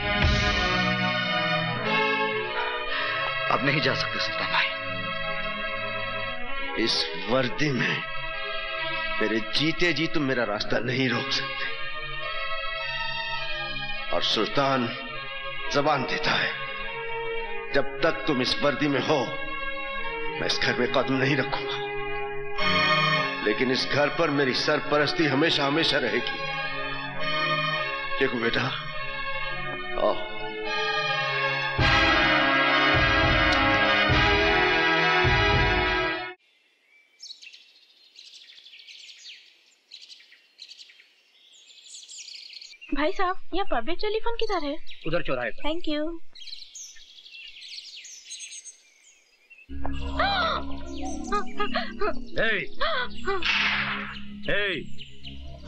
[SPEAKER 5] अब नहीं जा सकते सुल्तान भाई।
[SPEAKER 22] इस वर्दी में मेरे जीते जी तुम मेरा रास्ता नहीं रोक सकते। और सुल्तान जबान देता है, जब तक तुम इस वर्दी में हो, मैं इस घर में कदम नहीं रखूँगा। लेकिन इस घर पर मेरी सरपरस्ती हमेशा हमेशा रहेगी। देखो बेटा, आओ।
[SPEAKER 24] भाई साहब यहाँ पब्लिक टेलीफोन किधर है?
[SPEAKER 25] उधर चौराहे पर।
[SPEAKER 24] थैंक यू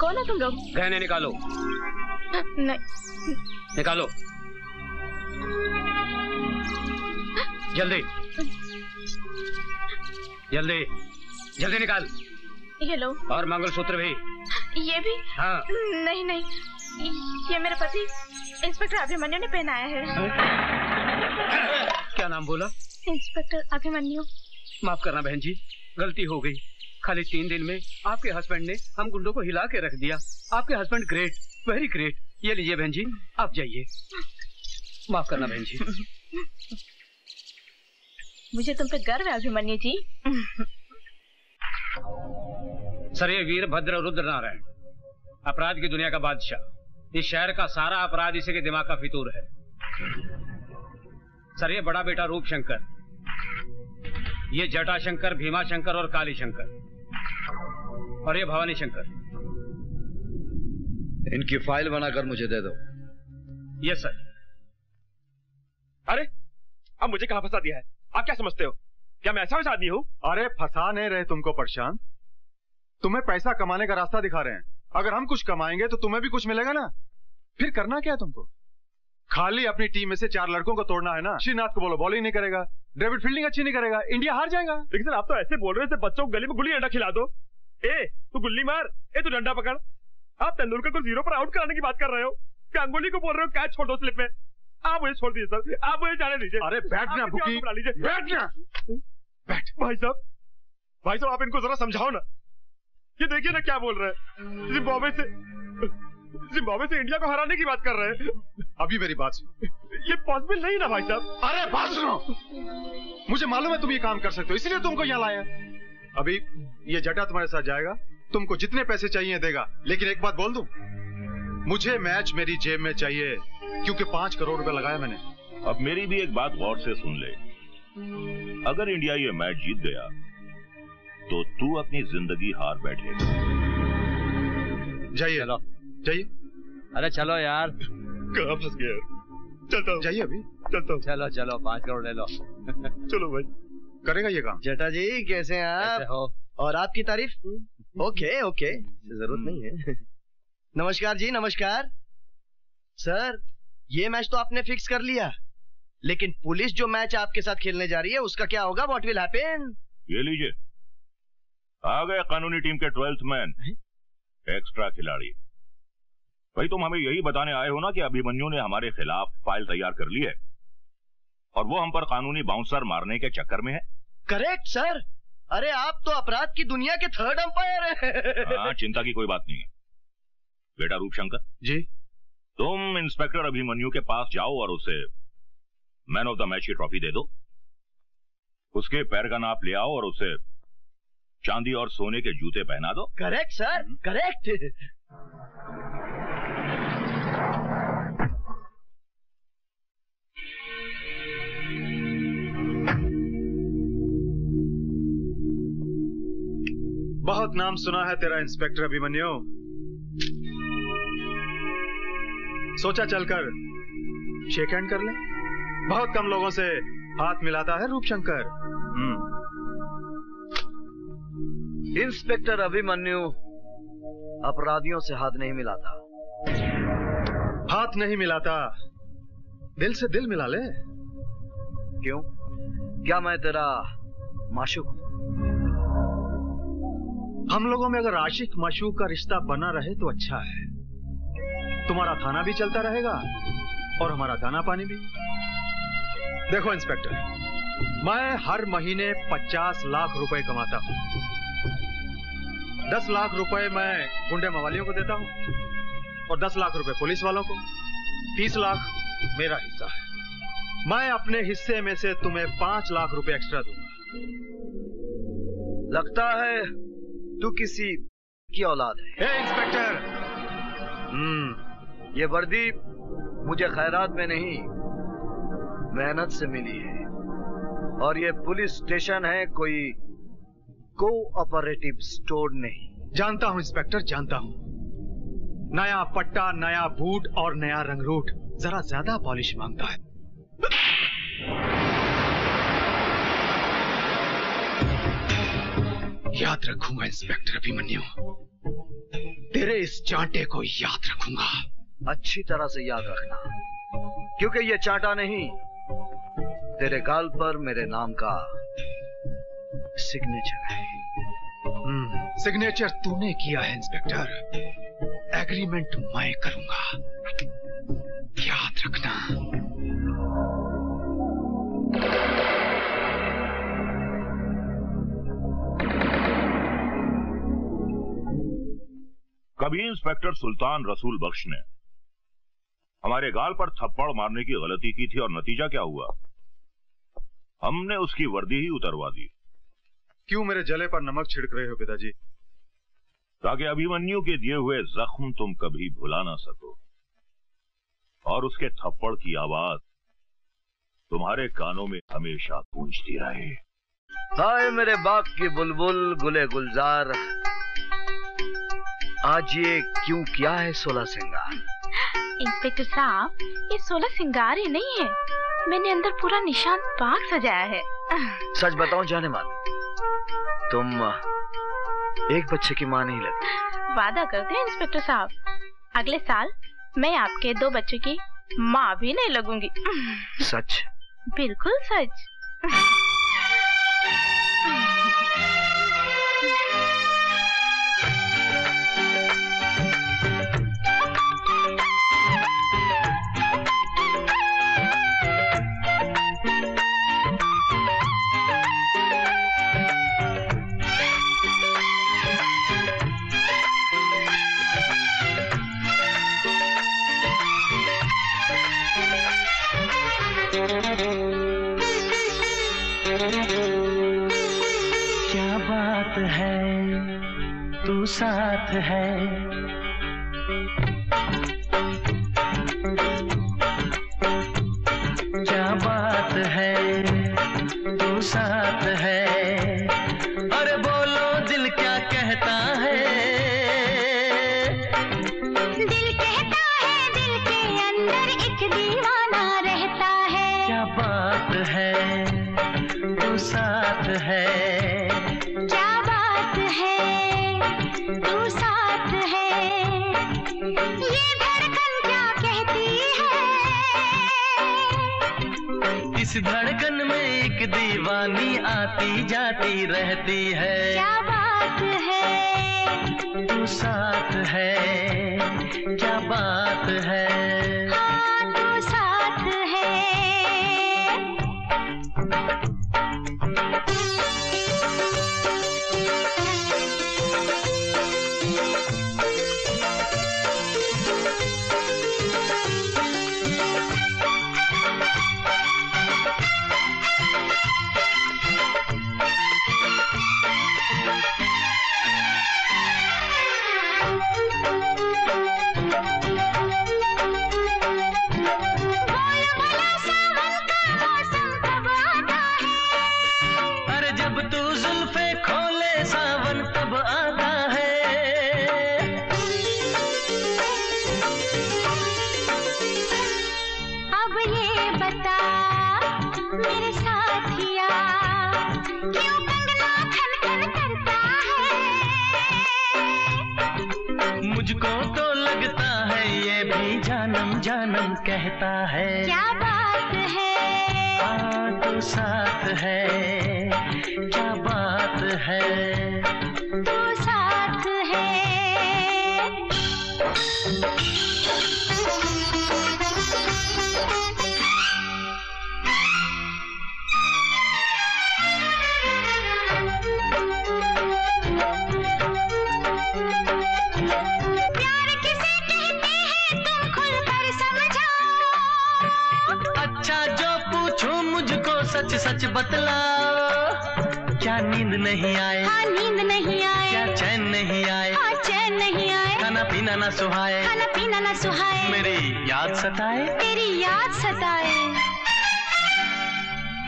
[SPEAKER 24] कौन है तुम लोग?
[SPEAKER 17] गहने निकालो।
[SPEAKER 24] नहीं।
[SPEAKER 17] निकालो। जल्दी। जल्दी। जल्दी निकाल।
[SPEAKER 24] ये लो।
[SPEAKER 17] और मंगलसूत्र भी।
[SPEAKER 24] ये भी?
[SPEAKER 17] हाँ।
[SPEAKER 24] नहीं नहीं। ये मेरे पति इंस्पेक्टर अभिमन्यु ने पहनाया है।
[SPEAKER 17] क्या नाम बोला?
[SPEAKER 24] इंस्पेक्टर अभिमन्यु।
[SPEAKER 17] माफ़ करना बहन जी गलती हो गई। खाली तीन दिन में आपके हस्बैंड ने हम गुंडों को हिला के रख दिया। आपके हस्बैंड ग्रेट वेरी ग्रेट ये लीजिए बहन जी आप जाइए। माफ़ करना बहन जी।
[SPEAKER 24] मुझे तुम पे गर्व है अभिमन्यु जी।
[SPEAKER 17] सर ये वीरभद्र रुद्र नारायण अपराध की दुनिया का बादशाह। इस शहर का सारा अपराध इसी के दिमाग का फितूर है। सर ये बड़ा बेटा रूप शंकर ये जटा शंकर भीमा शंकर और काली शंकर और ये भवानी शंकर
[SPEAKER 5] इनकी फ़ाइल बनाकर मुझे दे दो।
[SPEAKER 17] Yes sir.
[SPEAKER 7] अरे अब मुझे कहाँ फंसा दिया है? आप क्या समझते हो? क्या मैं ऐसा वैसा आदमी हूँ?
[SPEAKER 14] अरे फंसा नहीं रहे तुमको प्रशांत तुम्हें पैसा कमाने का रास्ता दिखा रहे हैं। अगर हम कुछ कमाएँगे तो तुम्हें भी कुछ मिलेगा ना? फिर करना क्या है तुमको? खाली अपनी टीम में से चार लड़कों को तोड़ना है ना? श्रीनाथ को बोलो बॉलिंग नहीं करेगा। डेविड फील्डिंग अच्छी नहीं करेगा। इंडिया हार जाएगा।
[SPEAKER 7] लेकिन सर आप तो ऐसे बोल रहे थे बच्चों को गली में गुल्ली डंडा खिला दो। ए तू गुल्ली मार ए तू डंडा पकड़। आप तेंदुलकर को ज़ीरो पर आउट कराने की बात कर रहे हो? गांगुली को बोल रहे हो कैच छोड़ दो स्लिप में? आप मुझे छोड़ दीजिए सर। आप मुझे जाने दीजिए।
[SPEAKER 14] अरे बैठना बुकी
[SPEAKER 7] लीजिए
[SPEAKER 14] बैठना।
[SPEAKER 7] बैठ। भाई साहब भाई साहब आप इनको जरा समझाओ ना। ये देखिए ना क्या बोल रहे हैं। जिम्बाब्वे से जिम्बाब्वे से इंडिया को हराने की बात कर रहे हैं।
[SPEAKER 14] अभी मेरी बात सुनो।
[SPEAKER 7] ये पॉसिबल नहीं ना भाई साहब।
[SPEAKER 14] अरे बात सुनो। मुझे मालूम है तुम ये काम कर सकते हो इसलिए तुमको यहाँ लाया। अभी ये जटा तुम्हारे साथ जाएगा तुमको जितने पैसे चाहिए देगा लेकिन एक बात बोल दू? मुझे मैच मेरी जेब में चाहिए क्योंकि पाँच करोड़ रुपए लगाया मैंने।
[SPEAKER 26] अब मेरी भी एक बात गौर से सुन ले। अगर इंडिया ये मैच जीत गया तो तू अपनी ज़िंदगी हार बैठेगा
[SPEAKER 14] जाइए। जाइए।
[SPEAKER 9] अरे चलो यार।
[SPEAKER 7] कहाँ फंस गया चलता हूँ।
[SPEAKER 14] जाइए अभी।
[SPEAKER 7] चलता हूँ।
[SPEAKER 9] चलो चलो पाँच करोड़ ले लो।
[SPEAKER 7] चलो भाई।
[SPEAKER 14] करेगा ये काम?
[SPEAKER 16] जटा जी कैसे हैं आप?
[SPEAKER 9] हो।
[SPEAKER 16] और आपकी तारीफ़? Okay okay. ज़रूरत नहीं है। नमस्कार जी नमस्कार। सर ये मैच तो आपने फिक्स कर लिया। लेकिन पुलिस जो मैच आपके साथ खेलने जा रही है उसका क्या होगा? व्हाट विल हैपन
[SPEAKER 26] ये लीजिए। आ गए कानूनी टीम के ट्वेल्थ मैन। एक्स्ट्रा खिलाड़ी। भाई तुम हमें यही बताने आए हो ना कि अभिमन्यु ने हमारे खिलाफ फ़ाइल तैयार कर ली है और वो हम पर कानूनी बाउंसर मारने के चक्कर में है?
[SPEAKER 16] Correct sir. अरे आप तो अपराध की दुनिया के थर्ड अंपायर हैं।
[SPEAKER 26] हाँ चिंता की कोई बात नहीं है। बेटा रूपशंकर?
[SPEAKER 14] जी।
[SPEAKER 26] तुम इंस्पेक्टर अभिमन्यु के पास जाओ और उसे मैन ऑफ़ द मैच की ट्रॉफी दे दो। उसके पैर का नाप ले आओ और उसे चांदी और सोने के जूते पहना दो।
[SPEAKER 16] करेक्ट सर करेक्ट
[SPEAKER 14] बहुत नाम सुना है तेरा इंस्पेक्टर अभिमन्यु। सोचा चलकर शेक हैंड कर ले। बहुत कम लोगों से हाथ मिलाता है रूपशंकर। हम्म।
[SPEAKER 5] इंस्पेक्टर अभिमन्यु अपराधियों से हाथ नहीं मिलाता।
[SPEAKER 14] हाथ नहीं मिलाता। दिल से दिल मिला ले।
[SPEAKER 5] क्यों? क्या मैं तेरा माशुक हूँ?
[SPEAKER 14] हम लोगों में अगर आशिक माशूक का रिश्ता बना रहे तो अच्छा है। तुम्हारा थाना भी चलता रहेगा और हमारा दाना पानी भी। देखो इंस्पेक्टर मैं हर महीने पचास लाख रुपए कमाता हूँ। दस लाख रुपए मैं गुंडे मवालियों को देता हूँ और दस लाख रुपए पुलिस वालों को। तीस लाख मेरा हिस्सा है। मैं अपने हिस्से में से तुम्हें पाँच लाख रुपए एक्स्ट्रा दूँगा।
[SPEAKER 5] लगता है तू किसी की औलाद है।
[SPEAKER 14] ए, इंस्पेक्टर!
[SPEAKER 5] हम्म ये वर्दी मुझे खैरात में नहीं मेहनत से मिली है। और ये पुलिस स्टेशन है कोई कोऑपरेटिव स्टोर नहीं।
[SPEAKER 14] जानता हूँ इंस्पेक्टर जानता हूँ। नया पट्टा, नया बूट और नया रंगरूट जरा ज़्यादा पॉलिश माँगता है। याद रखूँगा इंस्पेक्टर अभिमन्यु। तेरे इस चांटे को याद रखूँगा।
[SPEAKER 5] अच्छी तरह से याद रखना। क्योंकि ये चांटा नहीं, तेरे गाल पर मेरे नाम का सिग्नेचर है
[SPEAKER 14] हम्म, सिग्नेचर तूने किया है इंस्पेक्टर एग्रीमेंट मैं करूँगा. याद रखना.
[SPEAKER 26] कभी इंस्पेक्टर सुल्तान रसूल बख्श ने हमारे गाल पर थप्पड़ मारने की गलती की थी और नतीजा क्या हुआ? हमने उसकी वर्दी ही उतरवा दी।
[SPEAKER 14] क्यों मेरे जले पर नमक छिड़क रहे हो पिताजी?
[SPEAKER 26] ताकि अभिमन्यु के दिए हुए जख्म तुम कभी भुला ना सको। और उसके थप्पड़ की आवाज़ तुम्हारे कानों में हमेशा गूंजती रहे।
[SPEAKER 5] हाय मेरे बाग की बुलबुल गुले गुलजार। आज ये क्यों किया है सोलह सिंगार?
[SPEAKER 24] इंस्पेक्टर साहब ये सोलह सिंगार ही नहीं है। मैंने अंदर पूरा निशान बाग सजाया है।
[SPEAKER 5] सच बताऊँ जाने मान। तुम एक बच्चे की माँ नहीं लगती।
[SPEAKER 24] वादा करते हैं इंस्पेक्टर साहब। अगले साल मैं आपके दो बच्चों की माँ भी नहीं लगूँगी।
[SPEAKER 5] सच?
[SPEAKER 24] बिल्कुल सच।
[SPEAKER 27] है। जाती रहती है।
[SPEAKER 12] क्या बात है?
[SPEAKER 27] तू साथ है क्या बात हाँ।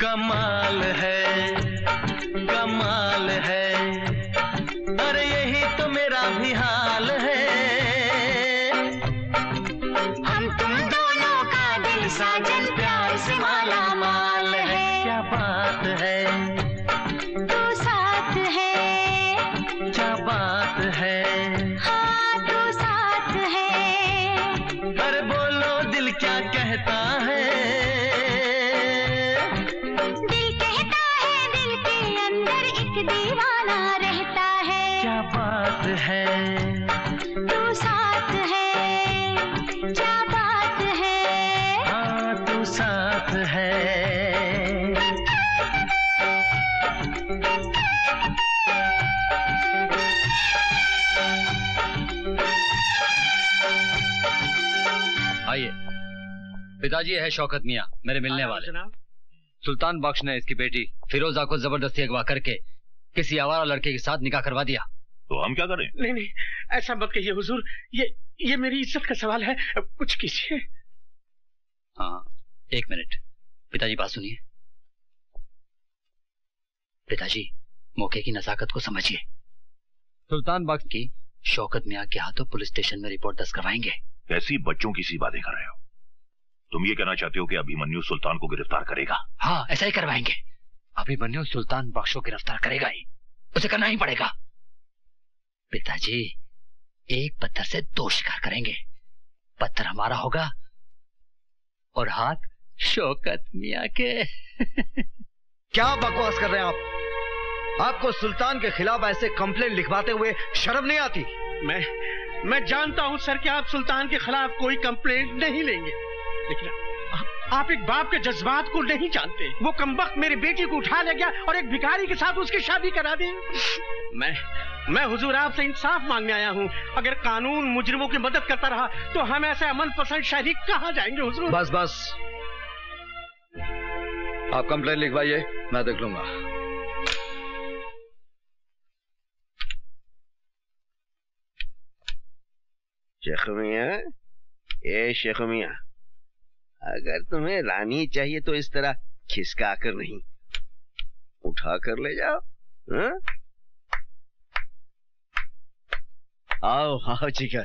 [SPEAKER 27] कमाल है कमाल है। अरे यही तो मेरा भी हाल
[SPEAKER 9] पिताजी है शौकत मियाँ मेरे मिलने वाले। सुल्तान बख्श ने इसकी बेटी फिरोजा को ज़बरदस्ती अगवा करके किसी आवारा लड़के के साथ निकाह करवा दिया।
[SPEAKER 26] तो हम क्या करें?
[SPEAKER 28] नहीं नहीं ऐसा मत कहिए हुजूर। ये ये मेरी इज़्ज़त का सवाल है। कुछ कीजिए।
[SPEAKER 9] हाँ एक मिनट। पिताजी बात सुनिए। पिताजी मौके की नजाकत को समझिए। सुल्तान बख्श की शौकत मियाँ के हाथों पुलिस स्टेशन में रिपोर्ट दर्ज करवाएँगे।
[SPEAKER 26] कैसी बच्चों की सी बातें कर रहे हो। तुम ये कहना चाहते हो कि अभिमन्यु सुल्तान को गिरफ़्तार करेगा?
[SPEAKER 9] हाँ ऐसा ही करवाएँगे। अभिमन्यु सुल्तान बख्शो गिरफ़्तार करेगा ही। उसे करना ही पड़ेगा। पिताजी एक पत्थर से दो शिकार करेंगे। पत्थर हमारा होगा और हाथ शौकत मिया के। *laughs*
[SPEAKER 5] क्या बकवास कर रहे हैं आप? आपको सुल्तान के खिलाफ ऐसे कंप्लेन लिखवाते हुए शर्म नहीं आती?
[SPEAKER 28] मैं मैं जानता हूँ सर कि आप सुल्तान के खिलाफ कोई कंप्लेंट नहीं लेंगे। लेकिन आप, आप एक बाप के जज्बात को नहीं जानते। वो कमबख्त मेरी बेटी को उठा ले गया और एक भिखारी के साथ उसकी शादी करा दी। मैं मैं हुजूर आपसे इंसाफ मांगने आया हूँ। अगर कानून मुजरिमों की मदद करता रहा तो हम ऐसे अमन पसंद शहरी कहाँ जाएँगे हुजूर?
[SPEAKER 5] बस बस। आप कंप्लेन लिखवाइए मैं देख लूँगा।
[SPEAKER 22] शेख मियाँ ए शेख मियाँ। अगर तुम्हें रानी चाहिए तो इस तरह खिसका कर नहीं। उठा कर ले जाओ हाँ? आओ आओ जिगर।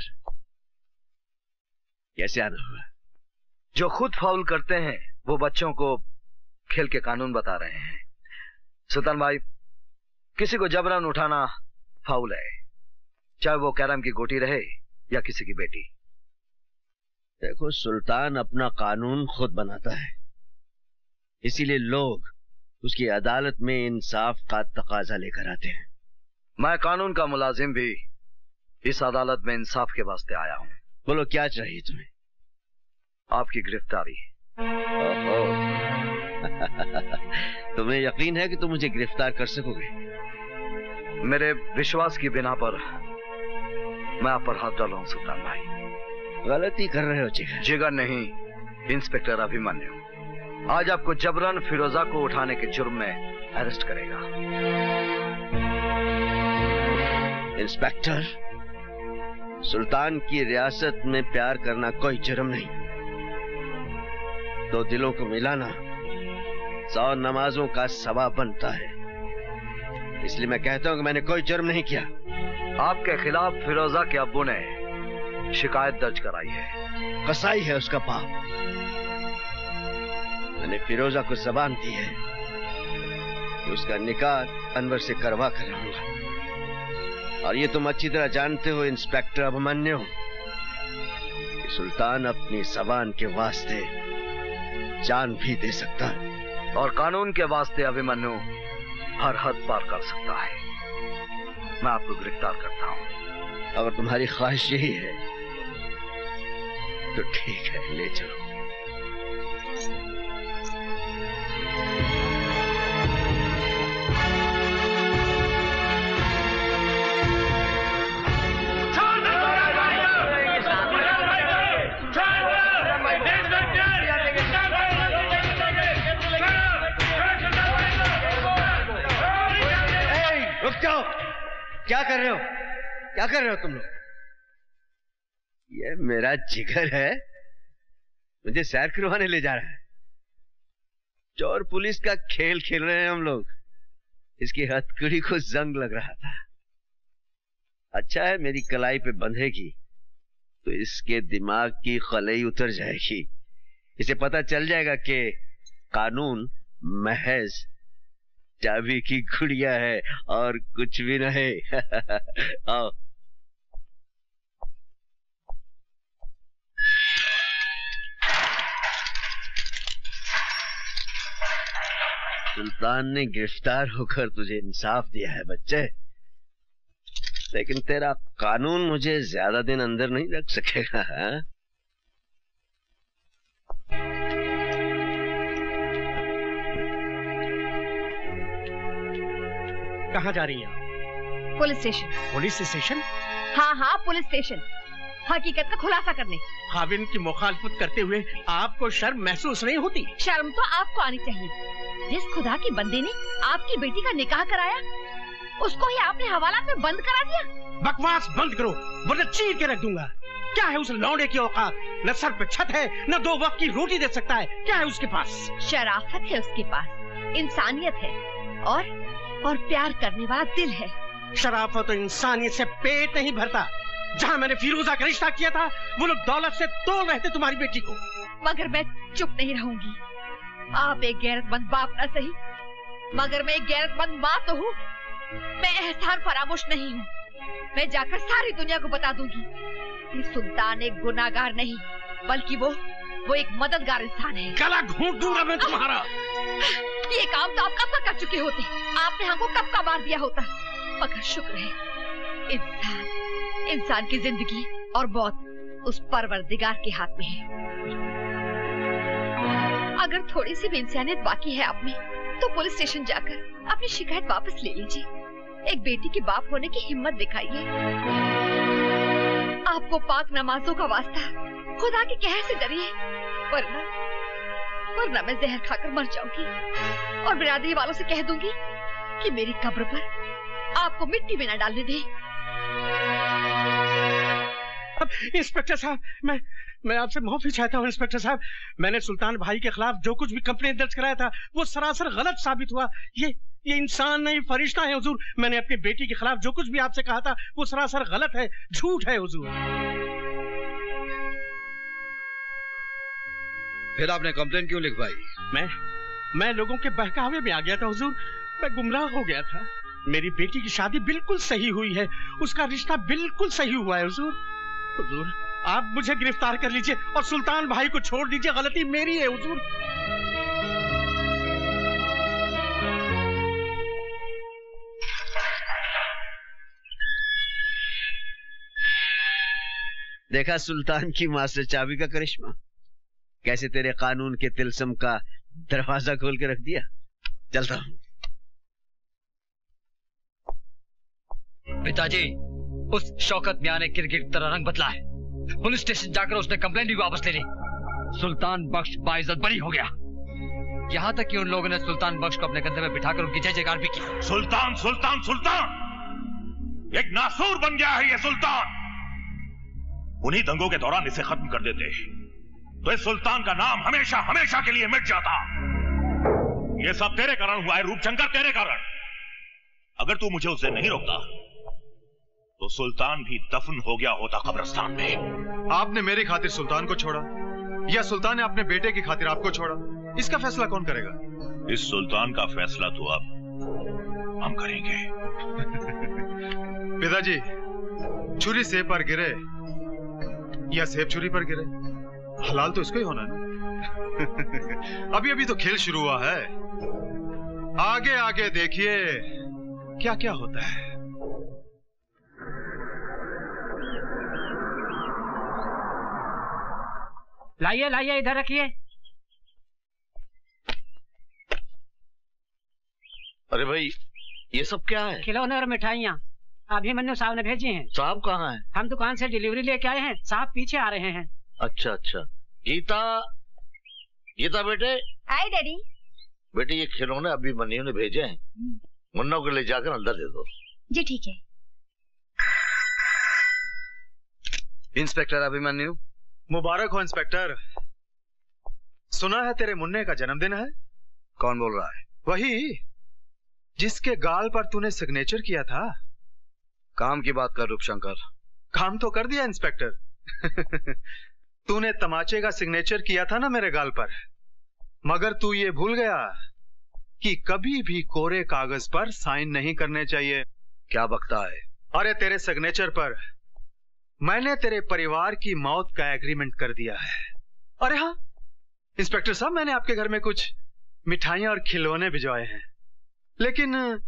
[SPEAKER 22] कैसे आना हुआ?
[SPEAKER 5] जो खुद फाउल करते हैं, वो बच्चों को खेल के कानून बता रहे हैं। सुल्तान भाई, किसी को जबरन उठाना फाउल है, चाहे वो कैरम की गोटी रहे या किसी की बेटी।
[SPEAKER 22] देखो सुल्तान अपना कानून खुद बनाता है। इसीलिए लोग उसकी अदालत में इंसाफ का तकाजा लेकर आते हैं।
[SPEAKER 5] मैं कानून का मुलाजिम भी इस अदालत में इंसाफ के वास्ते आया हूँ।
[SPEAKER 22] बोलो क्या चाहिए तुम्हें?
[SPEAKER 5] आपकी गिरफ्तारी। *laughs*
[SPEAKER 22] तुम्हें यकीन है कि तुम मुझे गिरफ़्तार कर सकोगे?
[SPEAKER 5] मेरे विश्वास की बिना पर मैं आप पर हाथ डाला हूँ सुल्तान भाई।
[SPEAKER 22] गलती कर रहे हो जिगर
[SPEAKER 5] जिगर नहीं इंस्पेक्टर अभिमन्यु। आज आपको जबरन फिरोजा को उठाने के जुर्म में अरेस्ट करेगा।
[SPEAKER 22] इंस्पेक्टर सुल्तान की रियासत में प्यार करना कोई जुर्म नहीं। दो दिलों को मिलाना सौ नमाजों का सवाब बनता है। इसलिए मैं कहता हूँ कि मैंने कोई जुर्म नहीं किया।
[SPEAKER 5] आपके खिलाफ फिरोजा के अबू ने शिकायत दर्ज कराई है।
[SPEAKER 22] कसाई है उसका पाप। मैंने फिरोजा को जबान दी है कि उसका निकाह अनवर से करवा कर रहूँगा और ये तुम अच्छी तरह जानते हो इंस्पेक्टर अभिमन्यु कि सुल्तान अपनी जबान के वास्ते जान भी दे सकता है।
[SPEAKER 5] और कानून के वास्ते अभिमन्यु हर हद पार कर सकता है। मैं आपको गिरफ़्तार करता हूँ।
[SPEAKER 22] अगर तुम्हारी ख्वाहिश यही है तो ठीक है, ले चलो। क्या कर रहे हो? क्या कर रहे हो तुम लोग? ये मेरा जिगर है। मुझे सैर करवाने ले जा रहा है। चोर पुलिस का खेल खेल रहे हैं हम लोग। इसकी हथकड़ी को जंग लग रहा था। अच्छा है मेरी कलाई पे बंधेगी तो इसके दिमाग की खलई उतर जाएगी। इसे पता चल जाएगा कि कानून, महज चाबी की गुड़िया है और कुछ भी नहीं। *laughs* आओ। सुल्तान ने गिरफ़्तार होकर तुझे इंसाफ दिया है बच्चे। लेकिन तेरा कानून मुझे ज़्यादा दिन अंदर नहीं रख सकेगा हाँ?
[SPEAKER 28] कहाँ जा रही हैं
[SPEAKER 29] पुलिस स्टेशन।
[SPEAKER 28] Police station?
[SPEAKER 29] हाँ हाँ पुलिस स्टेशन। हकीकत का खुलासा करने।
[SPEAKER 28] खाविन की मुखालफत करते हुए आपको शर्म महसूस नहीं होती?
[SPEAKER 29] शर्म तो आपको आनी चाहिए। जिस खुदा की बंदे ने आपकी बेटी का निकाह कराया उसको ही आपने हवालात में बंद करा दिया।
[SPEAKER 28] बकवास बंद करो वरना चीर के रख दूँगा। क्या है उस लौंडे की औकात? न सर पे छत है न दो वक्त की रोटी दे सकता है। क्या है उसके पास?
[SPEAKER 29] शराफत है उसके पास इंसानियत है और और प्यार करने वाला दिल है।
[SPEAKER 28] शराफत और इंसानियत से पेट नहीं भरता। जहाँ मैंने फिरोजा का रिश्ता किया था वो लोग दौलत से तोड़ रहे थे तुम्हारी बेटी को।
[SPEAKER 29] मगर मैं चुप नहीं रहूँगी। आप एक गैरतमंद बाप न सही मगर मैं एक गैरतमंद माँ तो हूँ। मैं एहसान फरामोश नहीं हूँ। मैं जाकर सारी दुनिया को बता दूँगी कि सुल्तान एक गुनागार नहीं बल्कि वो वो एक मददगार इंसान है।
[SPEAKER 28] गला घूंट दूँगा मैं तुम्हारा।
[SPEAKER 29] ये काम तो आप कब का कर चुके होते? आपने हमको कब का मार दिया होता? मगर शुक्र है इंसान इंसान की ज़िंदगी और मौत उस परवरदिगार के हाथ में है। अगर थोड़ी सी भी इंसानियत बाकी है आप में तो पुलिस स्टेशन जाकर अपनी शिकायत वापस ले लीजिए। एक बेटी के बाप होने की हिम्मत दिखाइए। आपको पाक नमाजों का वास्ता खुदा के कहर से डरिए, वरना वरना मैं जहर खाकर मर जाऊँगी। और बिरादरी वालों से कह दूँगी कि मेरी कब्र पर आपको मिट्टी में न डालने दें।
[SPEAKER 28] अब इंस्पेक्टर साहब, मैं मैं आपसे माफ़ी चाहता हूँ इंस्पेक्टर साहब। मैंने सुल्तान भाई के खिलाफ जो कुछ भी कंप्लेन दर्ज कराया था वो सरासर गलत साबित हुआ। ये ये इंसान नहीं फरिश्ता है हुजूर। मैंने अपनी बेटी के खिलाफ जो कुछ भी आपसे कहा था वो सरासर गलत है झूठ है हुजूर।
[SPEAKER 5] फिर आपने कंप्लेन क्यों लिखवाई?
[SPEAKER 28] मैं मैं लोगों के बहकावे में आ गया था हुजूर। मैं गुमराह हो गया था। मेरी बेटी की शादी बिल्कुल सही हुई है। उसका रिश्ता बिल्कुल सही हुआ है हुजूर। हुजूर आप मुझे गिरफ़्तार कर लीजिए और सुल्तान भाई को छोड़ दीजिए। गलती मेरी है, हुजूर।
[SPEAKER 22] देखा सुल्तान की मास्टर चाबी का करिश्मा? कैसे तेरे कानून के तिलसम का दरवाज़ा खोल के रख दिया? चलता हूँ।
[SPEAKER 9] पिताजी, उस शौकत मियाँ ने किरकिर तरह रंग बदला है। पुलिस स्टेशन जाकर उसने कंप्लेंट भी वापस ले ली। सुल्तान बख्श बाइज्जत बरी हो गया। यहाँ तक कि उन लोगों ने सुल्तान बख्श को अपने कंधे में बिठाकर उनकी जय जयकार भी की।
[SPEAKER 26] सुल्तान सुल्तान सुल्तान! एक नासूर बन गया है ये सुल्तान! उन्हीं दंगों के दौरान इसे खत्म कर देते। तो इस सुल्तान का नाम हमेशा हमेशा के लिए मिट जाता। ये सब तेरे कारण हुआ है, रूपशंकर, तेरे कारण। अगर तू मुझे उससे नहीं रोकता तो सुल्तान भी दफन हो गया होता कब्रिस्तान में।
[SPEAKER 14] आपने मेरी खातिर सुल्तान को छोड़ा? या सुल्तान ने अपने बेटे की खातिर आपको छोड़ा? इसका फैसला कौन करेगा?
[SPEAKER 26] इस सुल्तान का फैसला तो आप हम करेंगे। *laughs*
[SPEAKER 14] पिताजी छुरी सेब पर गिरे या सेब छुरी पर गिरे? हलाल तो इसको ही होना है। ना *laughs* अभी अभी तो खेल शुरू हुआ है। आगे आगे देखिए क्या क्या होता है।
[SPEAKER 8] लाइए लाइए इधर रखिए।
[SPEAKER 23] अरे भाई ये सब क्या है?
[SPEAKER 8] खिलौने और मिठाइयाँ। अभिमन्यु साहब ने भेजी हैं।
[SPEAKER 23] साहब कहाँ हैं?
[SPEAKER 8] हम दुकान से डिलीवरी लेके आए हैं। साहब पीछे आ रहे हैं।
[SPEAKER 23] अच्छा अच्छा। गीता गीता बेटे।
[SPEAKER 29] आए डैडी।
[SPEAKER 23] बेटे ये खिलौने अभी मनियो ने भेजे हैं। मुन्ना को ले जाकर अंदर दे दो।
[SPEAKER 29] जी ठीक है।
[SPEAKER 5] इंस्पेक्टर अभिमन्यु
[SPEAKER 14] मुबारक हो इंस्पेक्टर। सुना है तेरे मुन्ने का जन्मदिन है?
[SPEAKER 5] कौन बोल रहा है?
[SPEAKER 14] वही जिसके गाल पर तूने सिग्नेचर किया था।
[SPEAKER 5] काम की बात कर रूपशंकर।
[SPEAKER 14] काम तो कर दिया इंस्पेक्टर। *laughs* तूने तमाचे का सिग्नेचर किया था ना मेरे गाल पर। मगर तू ये भूल गया कि कभी भी कोरे कागज़ पर साइन नहीं करने चाहिए।
[SPEAKER 5] क्या बकता है?
[SPEAKER 14] अरे तेरे सिग्नेचर पर। मैंने तेरे परिवार की मौत का एग्रीमेंट कर दिया है। अरे हाँ इंस्पेक्टर साहब, मैंने आपके घर में कुछ मिठाइयाँ और खिलौने भिजवाए हैं, लेकिन,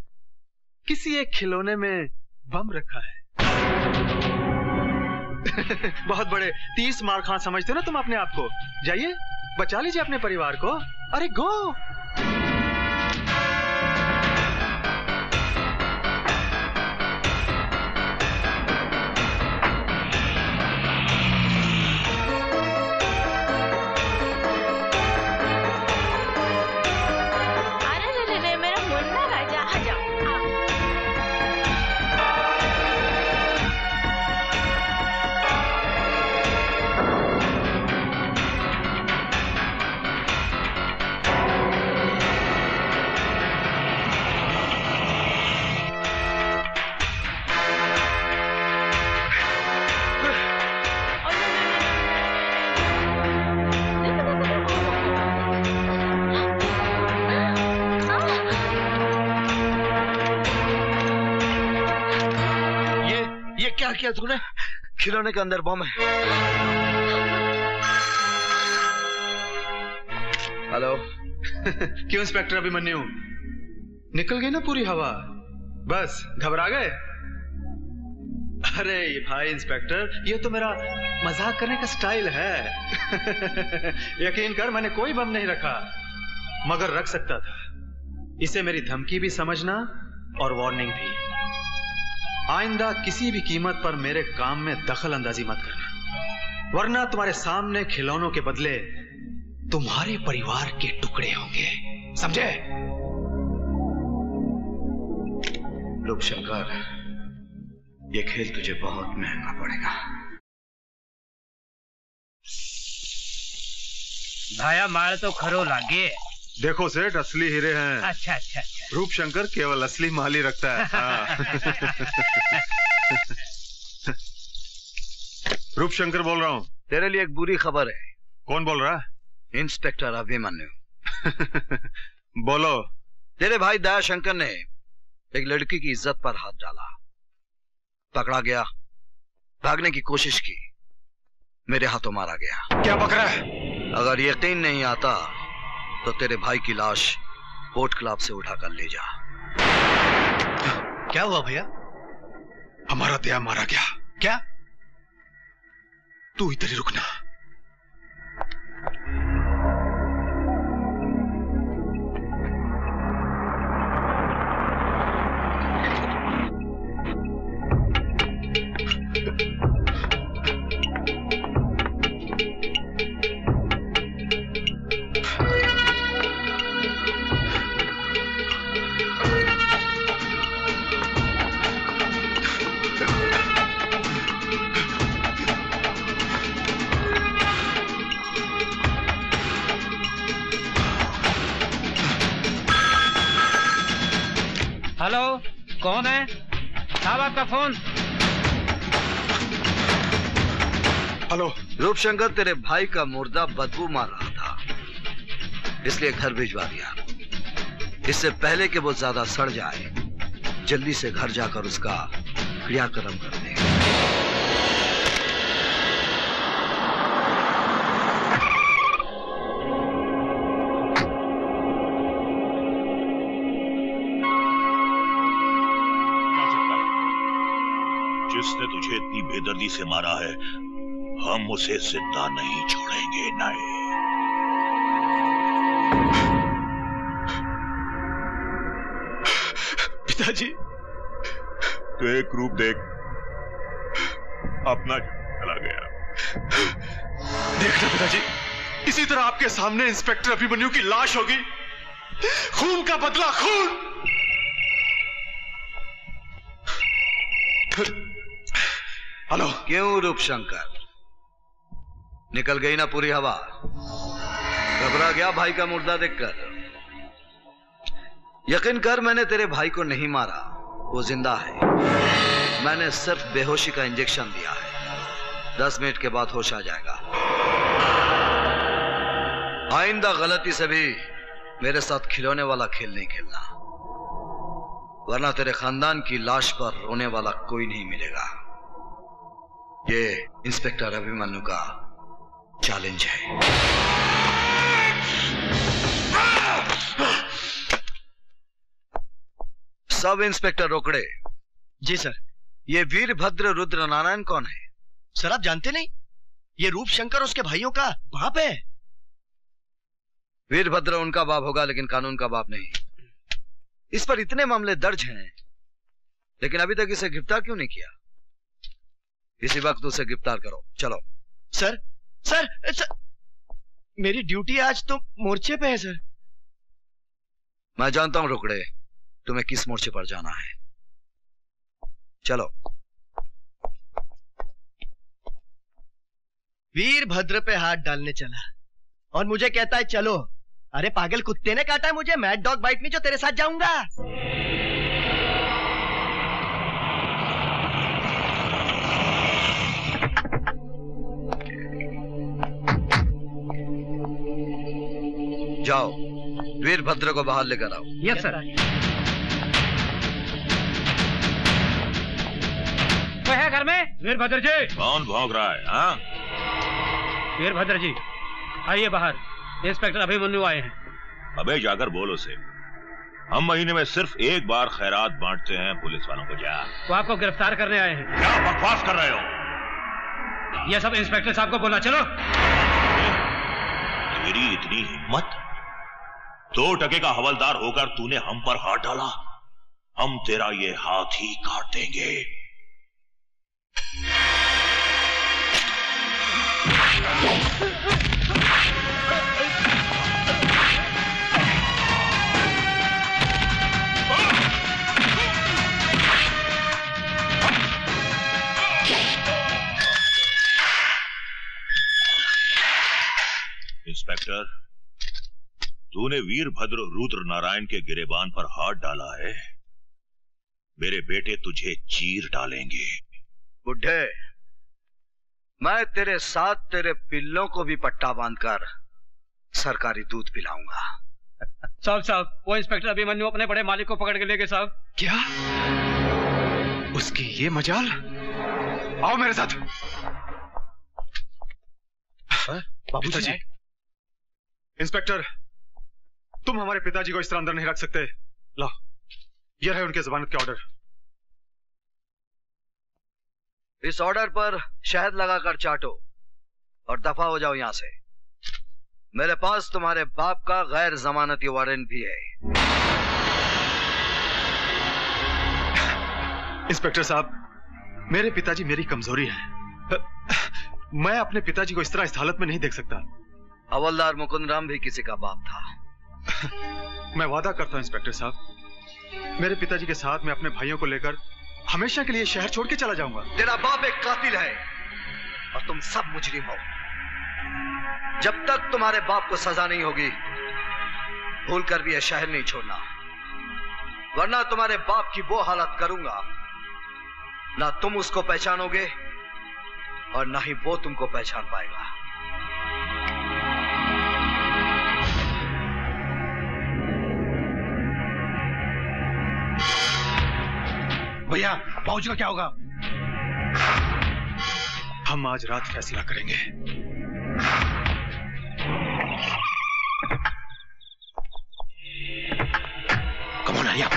[SPEAKER 14] किसी एक खिलौने में बम रखा है। *laughs* बहुत बड़े तीस मार खां समझते हो ना तुम अपने आप को। जाइए, बचा लीजिए अपने परिवार को। अरे गो!
[SPEAKER 5] क्या तूने? खिलौने के अंदर बम है। हेलो। *laughs*
[SPEAKER 14] क्यों इंस्पेक्टर अभिमन्यु? निकल गई ना पूरी हवा। बस, घबरा गए? अरे भाई इंस्पेक्टर, ये तो मेरा मज़ाक करने का स्टाइल है। *laughs* यकीन कर, मैंने कोई बम नहीं रखा। मगर रख सकता था। इसे मेरी धमकी भी समझना और वार्निंग भी। आइंदा किसी भी कीमत पर मेरे काम में दखल अंदाजी मत करना। वरना तुम्हारे सामने खिलौनों के बदले तुम्हारे परिवार के टुकड़े होंगे। समझे?
[SPEAKER 5] शंकर, ये खेल तुझे बहुत महँगा पड़ेगा।
[SPEAKER 8] भाया माल तो खरो लागे।
[SPEAKER 14] देखो सेठ असली हीरे हैं।
[SPEAKER 8] अच्छा अच्छा अच्छा।
[SPEAKER 14] रूप शंकर केवल असली माल ही रखता है। हाँ। रूप शंकर बोल रहा हूँ।
[SPEAKER 5] तेरे लिए एक बुरी खबर है।
[SPEAKER 14] कौन बोल रहा है?
[SPEAKER 5] इंस्पेक्टर अभिमन्यु *laughs*
[SPEAKER 14] बोलो।
[SPEAKER 5] तेरे भाई दयाशंकर ने एक लड़की की इज़्ज़त पर हाथ डाला। पकड़ा गया। भागने की कोशिश की। मेरे हाथों मारा गया।
[SPEAKER 14] क्या बक रहा है?
[SPEAKER 5] अगर यकीन नहीं आता तो तेरे भाई की लाश कोर्ट क्लब से उठाकर ले जा।
[SPEAKER 14] क्या हुआ भैया? हमारा दया मारा गया। क्या? तू इधर ही रुकना।
[SPEAKER 8] फ़ोन।
[SPEAKER 14] हेलो।
[SPEAKER 5] रूपशंकर तेरे भाई का मुर्दा बदबू मार रहा था। इसलिए घर भिजवा दिया। इससे पहले कि वो ज़्यादा सड़ जाए जल्दी से घर जाकर उसका क्रियाक्रम कर।
[SPEAKER 26] इतनी बेदर्दी से मारा है हम उसे ज़िंदा नहीं छोड़ेंगे नहीं।
[SPEAKER 10] पिताजी।
[SPEAKER 26] तो एक रूप देख अपना चला गया।
[SPEAKER 10] देखना पिताजी इसी तरह आपके सामने इंस्पेक्टर अभिमन्यु की लाश होगी। खून का बदला खून। हेलो।
[SPEAKER 5] क्यों रूप शंकर? निकल गई ना पूरी हवा। घबरा गया भाई का मुर्दा देखकर। यकीन कर मैंने तेरे भाई को नहीं मारा। वो ज़िंदा है। मैंने सिर्फ़ बेहोशी का इंजेक्शन दिया है। दस मिनट के बाद होश आ जाएगा। आइंदा गलती से भी मेरे साथ खिलौने वाला खेल नहीं खेलना। वरना तेरे खानदान की लाश पर रोने वाला कोई नहीं मिलेगा। ये इंस्पेक्टर अभिमन्यु का चैलेंज है। सब इंस्पेक्टर रोकड़े।
[SPEAKER 16] जी सर।
[SPEAKER 5] ये वीरभद्र रुद्र नारायण कौन है?
[SPEAKER 16] सर आप जानते नहीं? ये रूप शंकर उसके भाइयों का बाप है।
[SPEAKER 5] वीरभद्र उनका बाप होगा लेकिन कानून का बाप नहीं। इस पर इतने मामले दर्ज हैं लेकिन अभी तक इसे गिरफ़्तार क्यों नहीं किया? इसी वक्त उसे गिरफ़्तार करो। चलो।
[SPEAKER 16] सर सर मेरी ड्यूटी आज तो मोर्चे पे है, सर।
[SPEAKER 5] मैं जानता हूँ रुकड़े, तुम्हें किस मोर्चे पर जाना है। चलो।
[SPEAKER 16] वीरभद्र पे हाथ डालने चला, और मुझे कहता है, चलो। अरे पागल कुत्ते ने काटा है मुझे मैड डॉग बाइट में जो तेरे साथ जाऊँगा।
[SPEAKER 5] जाओ। वीरभद्र को बाहर लेकर आओ।
[SPEAKER 8] यस सर कोई है घर में? वीरभद्र जी।
[SPEAKER 26] कौन भौंक रहा है हाँ?
[SPEAKER 8] वीरभद्र जी आइए बाहर। इंस्पेक्टर अभिमन्यु आए हैं।
[SPEAKER 26] अबे जाकर बोलो से हम महीने में सिर्फ़ एक बार खैरात बांटते हैं पुलिस वालों को जा।
[SPEAKER 8] वो आपको गिरफ़्तार करने आए हैं।
[SPEAKER 26] क्या बकवास कर रहे हो?
[SPEAKER 8] ये सब इंस्पेक्टर साहब को बोला चलो।
[SPEAKER 26] तेरी इतनी हिम्मत दो टके का हवलदार होकर तूने हम पर हाथ डाला। हम तेरा ये हाथ ही काट देंगे। इंस्पेक्टर तूने वीरभद्र रुद्र नारायण के गिरेबान पर हाथ डाला है। मेरे बेटे तुझे चीर डालेंगे।
[SPEAKER 5] बुढ़े मैं तेरे साथ तेरे पिल्लों को भी पट्टा बांधकर सरकारी दूध पिलाऊँगा। *laughs*
[SPEAKER 8] साहब साहब वो इंस्पेक्टर अभिमन्यु अपने बड़े मालिक को पकड़ के ले गए साहब।
[SPEAKER 10] क्या? उसकी ये मजाल? आओ मेरे साथ।
[SPEAKER 14] बाबू
[SPEAKER 10] पिताजी।
[SPEAKER 14] जी इंस्पेक्टर तुम हमारे पिताजी को इस तरह अंदर नहीं रख सकते। ला यह है उनके जमानत के ऑर्डर।
[SPEAKER 5] इस ऑर्डर पर शहद लगाकर चाटो और दफ़ा हो जाओ यहाँ से। मेरे पास तुम्हारे बाप का गैर जमानती वारंट भी है।
[SPEAKER 14] इंस्पेक्टर साहब मेरे पिताजी मेरी कमज़ोरी है। मैं अपने पिताजी को इस तरह इस हालत में नहीं देख सकता।
[SPEAKER 5] हवलदार मुकुंद राम भी किसी का बाप था। *laughs*
[SPEAKER 14] मैं वादा करता हूँ, इंस्पेक्टर साहब। मेरे पिताजी के साथ मैं अपने भाइयों को लेकर हमेशा के लिए शहर छोड़ के चला जाऊँगा।
[SPEAKER 5] तेरा बाप एक कातिल है और तुम सब मुजरिम हो। जब तक तुम्हारे बाप को सजा नहीं होगी, भूल कर भी यह शहर नहीं छोड़ना। वरना तुम्हारे बाप की वो हालत करूँगा, ना तुम उसको पहचानोगे और ना ही वो तुमको पहचान पाएगा।
[SPEAKER 10] भैया पहुँच का क्या होगा?
[SPEAKER 14] हम आज रात फैसला करेंगे।
[SPEAKER 10] कमोन हरिया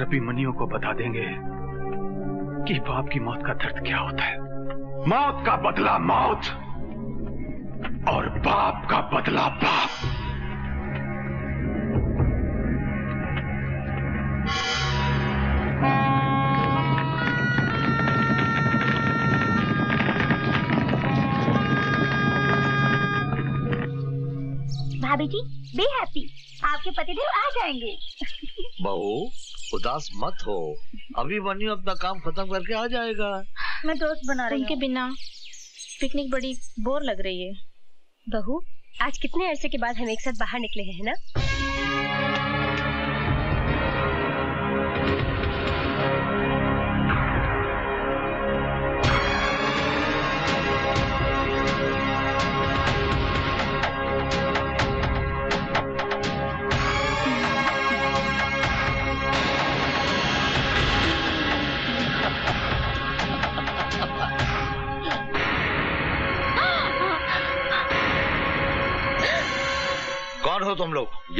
[SPEAKER 14] इंस्पेक्टर अभिमन्यु को बता देंगे कि बाप की मौत का दर्द क्या होता है। मौत का बदला मौत और बाप का बदला बाप।
[SPEAKER 12] भाभी जी बी हैप्पी आपके पतिदेव आ जाएँगे।
[SPEAKER 23] बहू उदास मत हो। अभी बनियो अपना काम खत्म करके आ जाएगा।
[SPEAKER 12] मैं दोस्त बना रही
[SPEAKER 30] उनके
[SPEAKER 12] हूँ।
[SPEAKER 30] बिना पिकनिक बड़ी बोर लग रही है।
[SPEAKER 8] बहू आज कितने अरसे के बाद हम एक साथ बाहर निकले हैं ना?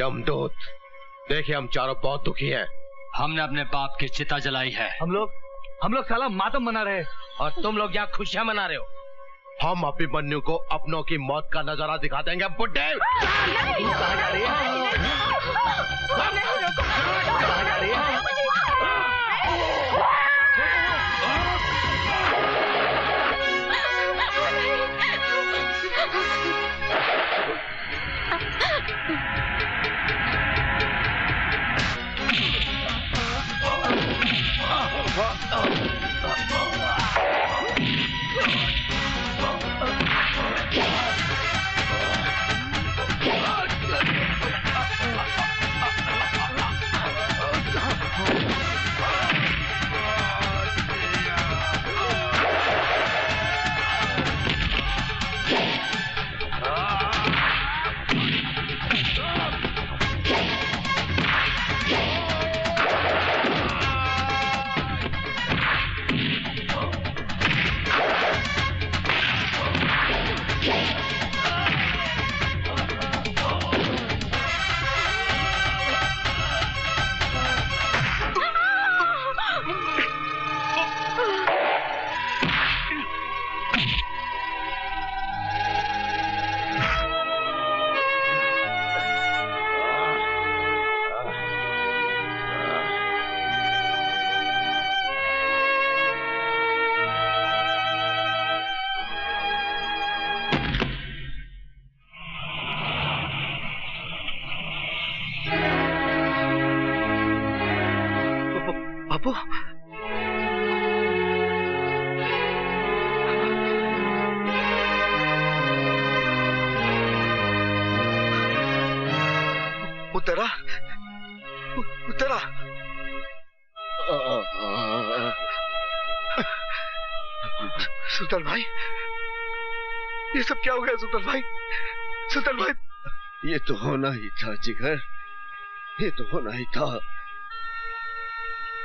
[SPEAKER 10] यमदूत देखिए हम चारों बहुत दुखी हैं
[SPEAKER 9] हमने अपने बाप की चिता जलाई है
[SPEAKER 4] हम लोग हम लोग साला मातम मना रहे और तुम लोग यहाँ खुशियाँ मना रहे हो
[SPEAKER 10] हम अभिमन्यु को अपनों की मौत का नज़ारा दिखा देंगे Oh,
[SPEAKER 31] oh, oh, oh. बापू सुल्तान भाई। ये सब क्या हो गया सुल्तान भाई? सुल्तान भाई।
[SPEAKER 22] ये तो होना ही था जिगर। ये तो होना ही था।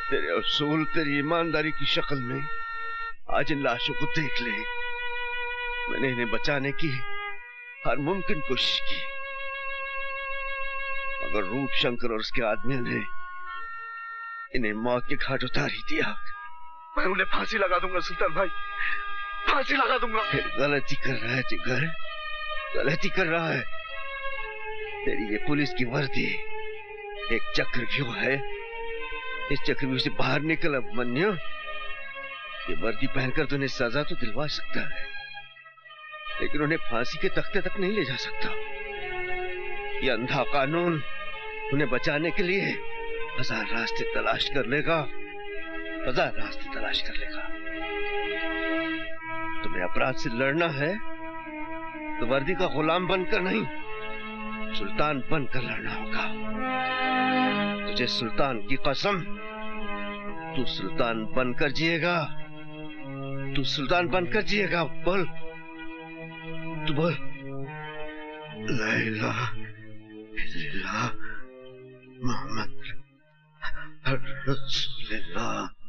[SPEAKER 22] तेरे असूल तेरी ईमानदारी की शक्ल में आज इन लाशों को देख ले। मैंने इन्हें बचाने की हर मुमकिन कोशिश की। मगर रूप शंकर और उसके आदमियों ने इन्हें मौत के घाट उतार ही दिया।
[SPEAKER 10] मैं उन्हें फांसी लगा दूँगा सुल्तान भाई। फांसी लगा दूँगा।
[SPEAKER 22] फिर गलती कर रहा है, जिगर। गलती कर रहा है। तेरी ये पुलिस की वर्दी एक चक्रव्यूह है? इस चक्रव्यूह से बाहर निकल अब मन्यो। ये वर्दी पहनकर तुम्हें सजा तो दिलवा सकता है। लेकिन उन्हें फांसी के तख्ते तक नहीं ले जा सकता। ये अंधा कानून उन्हें बचाने के लिए हज़ार रास्ते तलाश कर लेगा। हज़ार रास्ते तलाश कर लेगा। तुम्हें अपराध से लड़ना है तो वर्दी का गुलाम बनकर नहीं, सुल्तान बनकर लड़ना होगा। तुझे सुल्तान की कसम, तू सुल्तान बनकर जिएगा, तू सुल्तान बनकर जिएगा, बोल। तू बोल लैला मोहम्मद रसूलुल्लाह।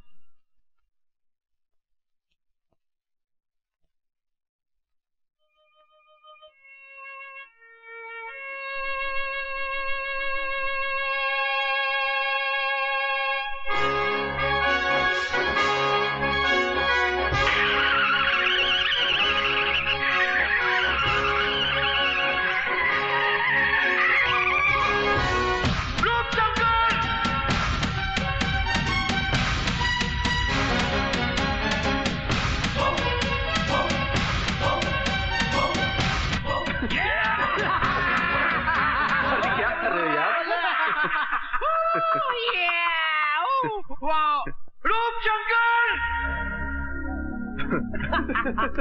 [SPEAKER 14] हम चारों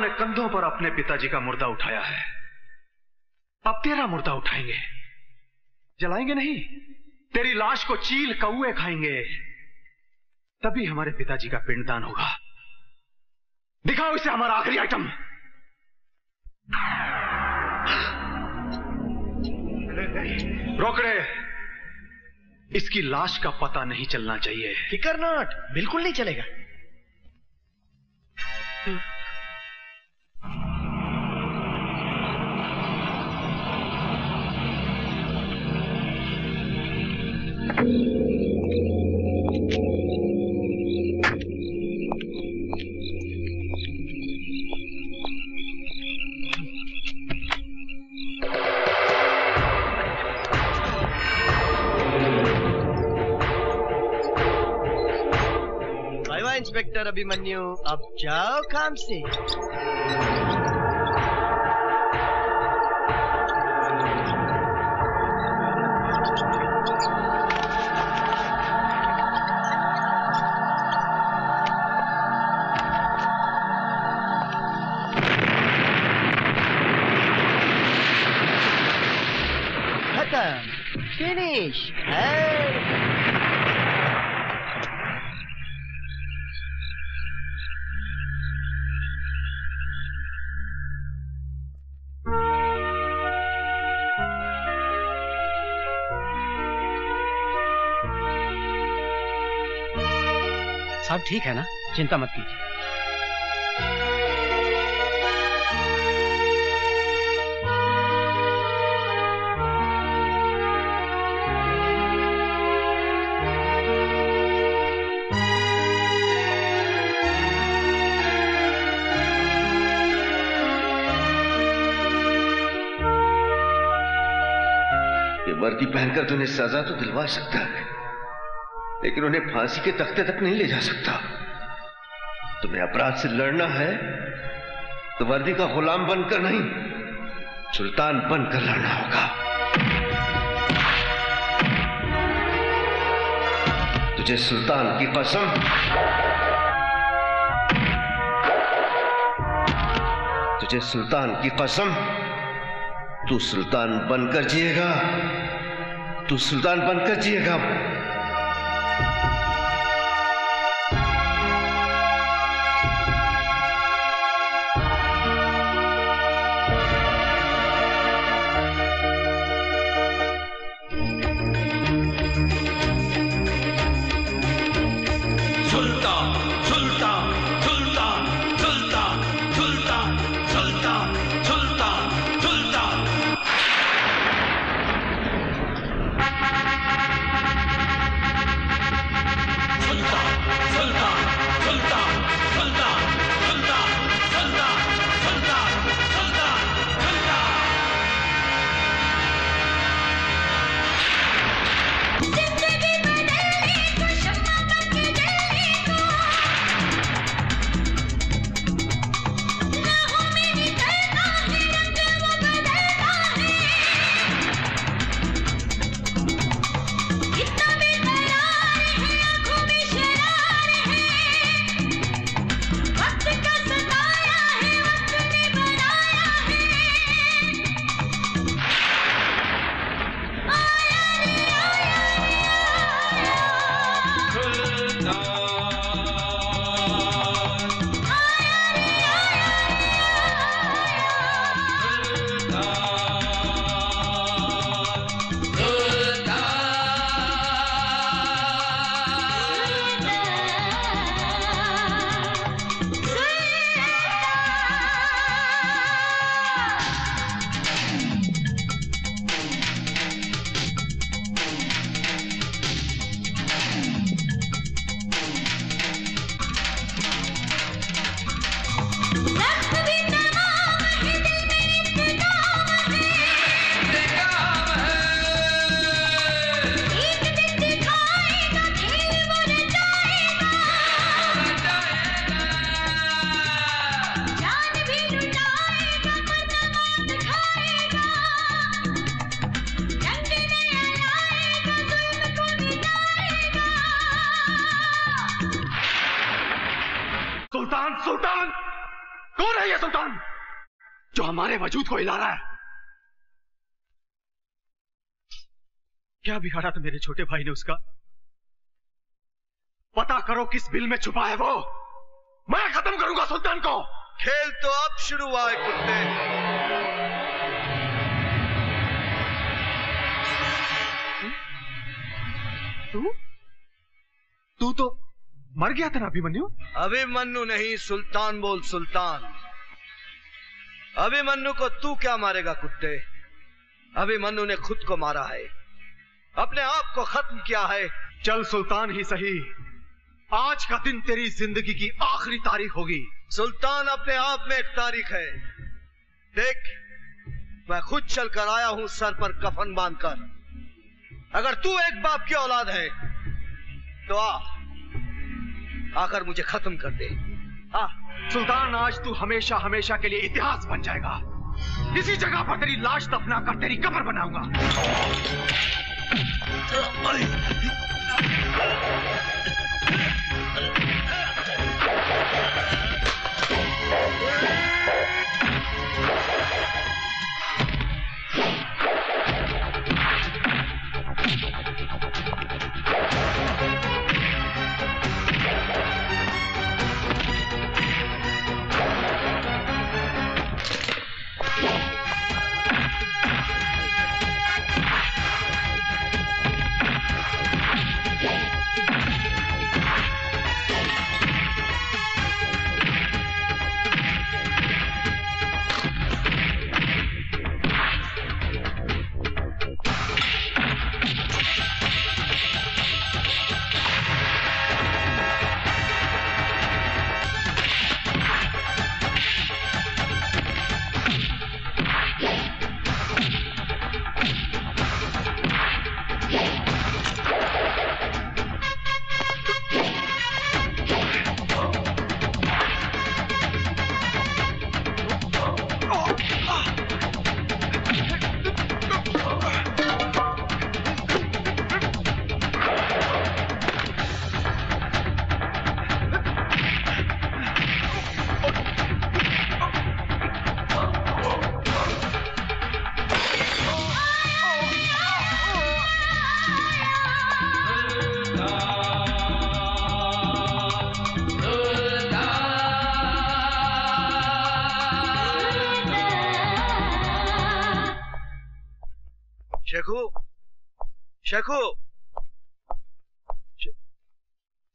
[SPEAKER 14] ने कंधों पर अपने पिताजी का मुर्दा उठाया है। अब तेरा मुर्दा उठाएँगे। जलाएँगे नहीं, तेरी लाश को चील कौए खाएँगे। तभी हमारे पिताजी का पिंडदान होगा। दिखाओ इसे हमारा आखिरी आइटम रोकड़े, इसकी लाश का पता नहीं चलना चाहिए।
[SPEAKER 16] फिकर नॉट, बिल्कुल नहीं चलेगा। इंस्पेक्टर अभिमन्यु अब जाओ काम से
[SPEAKER 32] सब ठीक है ना? चिंता मत कीजिए।
[SPEAKER 22] वर्दी पहनकर तुम्हें सजा तो दिलवा सकता है। लेकिन उन्हें फांसी के तख्ते तक नहीं ले जा सकता। तुम्हें अपराध से लड़ना है तो वर्दी का गुलाम बनकर नहीं, सुल्तान बनकर लड़ना होगा। तुझे सुल्तान की कसम। तुझे सुल्तान की कसम। तू सुल्तान बनकर जिएगा। तू सुल्तान बनकर जिएगा।
[SPEAKER 10] वजूद को हिला रहा है।
[SPEAKER 14] क्या बिगाड़ा था मेरे छोटे भाई ने उसका?
[SPEAKER 10] पता करो किस बिल में छुपा है वो। मैं खत्म करूँगा सुल्तान को।
[SPEAKER 5] खेल तो अब शुरू हुआ है कुत्ते।
[SPEAKER 14] तू? तू तो मर गया था ना अभिमन्यु?
[SPEAKER 5] अभिमन्यु नहीं सुल्तान बोल सुल्तान। अभिमन्यु को तू क्या मारेगा कुत्ते? अभिमन्यु ने खुद को मारा है। अपने आप को खत्म किया है।
[SPEAKER 14] चल सुल्तान ही सही। आज का दिन तेरी ज़िंदगी की आखिरी तारीख होगी।
[SPEAKER 5] सुल्तान अपने आप में एक तारीख है। देख मैं खुद चल कर आया हूँ सर पर कफन बांधकर। अगर तू एक बाप की औलाद है तो आ आकर मुझे खत्म कर दे।
[SPEAKER 14] आ, सुल्तान आज तू हमेशा हमेशा के लिए इतिहास बन जाएगा। इसी जगह पर तेरी लाश दफना कर तेरी कब्र बनाऊँगा।
[SPEAKER 5] शेखू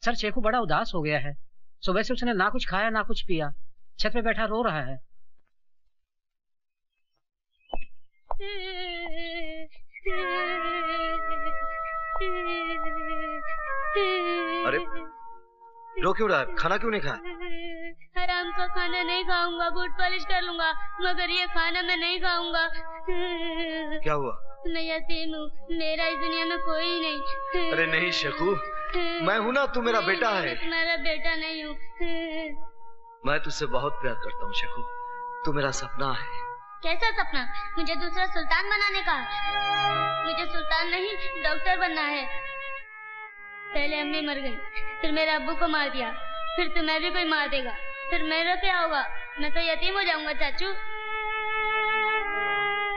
[SPEAKER 32] सर शेखू बड़ा उदास हो गया है। सुबह से उसने ना कुछ खाया ना कुछ पिया। छत पे बैठा रो रहा है।
[SPEAKER 5] अरे रो क्यों रहा है? खाना क्यों नहीं खाया?
[SPEAKER 33] हराम का खाना नहीं खाऊँगा बूट पॉलिश कर लूँगा मगर ये खाना मैं नहीं खाऊँगा।
[SPEAKER 5] क्या हुआ?
[SPEAKER 33] मैं यतीम हूँ मेरा इस दुनिया में कोई नहीं।
[SPEAKER 5] अरे नहीं शेखू मैं हूँ ना तू मेरा बेटा है।
[SPEAKER 33] मेरा बेटा नहीं हूँ।
[SPEAKER 5] मैं तुझसे बहुत प्यार करता हूँ शेखू तू मेरा सपना है।
[SPEAKER 33] कैसा सपना? मुझे दूसरा सुल्तान बनाने का। मुझे सुल्तान नहीं डॉक्टर बनना है। पहले अम्मी मर गई फिर मेरे अबू को मार दिया फिर तुम्हें भी कोई मार देगा। फिर मेरा क्या होगा? मैं तो यतीम हो जाऊँगा चाचू।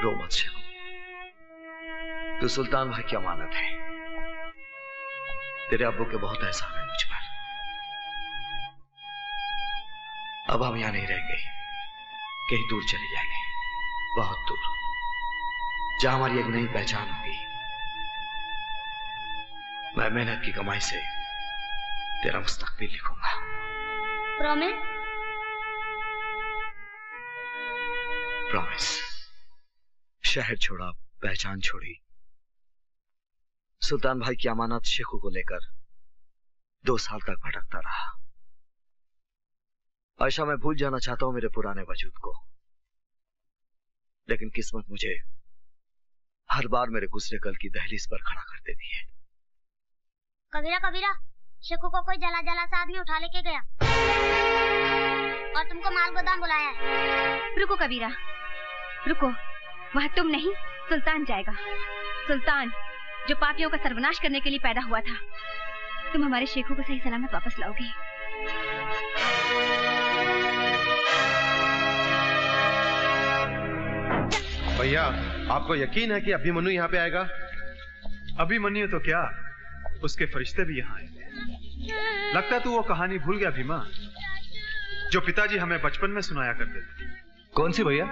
[SPEAKER 5] रो मत शेखू तू सुल्तान भाई की अमानत है। तेरे अब्बू के बहुत एहसान है मुझ पर। अब हम यहाँ नहीं रह गए। कहीं दूर चले जाएँगे। बहुत दूर। जहाँ हमारी एक नई पहचान होगी। मैं मेहनत की कमाई से तेरा मुस्तकबिल लिखूँगा।
[SPEAKER 33] प्रॉमिस
[SPEAKER 5] प्रॉमिस शहर छोड़ा पहचान छोड़ी। सुल्तान भाई की अमानत शेखू को लेकर दो साल तक भटकता रहा। आयशा मैं भूल जाना चाहता हूँ मेरे पुराने वजूद को। लेकिन किस्मत मुझे हर बार मेरे गुजरे कल की दहलीज पर खड़ा कर देती है।
[SPEAKER 33] कबीरा कबीरा शेखू को कोई जला जला सा आदमी उठा लेके गया। और तुमको माल गोदाम बुलाया है।
[SPEAKER 1] रुको कबीरा रुको वह तुम नहीं सुल्तान जाएगा। सुल्तान जो पापियों का सर्वनाश करने के लिए पैदा हुआ था। तुम हमारे शेखों को सही सलामत वापस लाओगे।
[SPEAKER 14] भैया आपको यकीन है कि अभिमन्यु यहाँ पे आएगा? अभिमन्यु तो क्या? उसके फरिश्ते भी यहाँ आएँगे लगता तू वो कहानी भूल गया भीमा जो पिताजी हमें बचपन में सुनाया करते थे।
[SPEAKER 5] कौन सी भैया?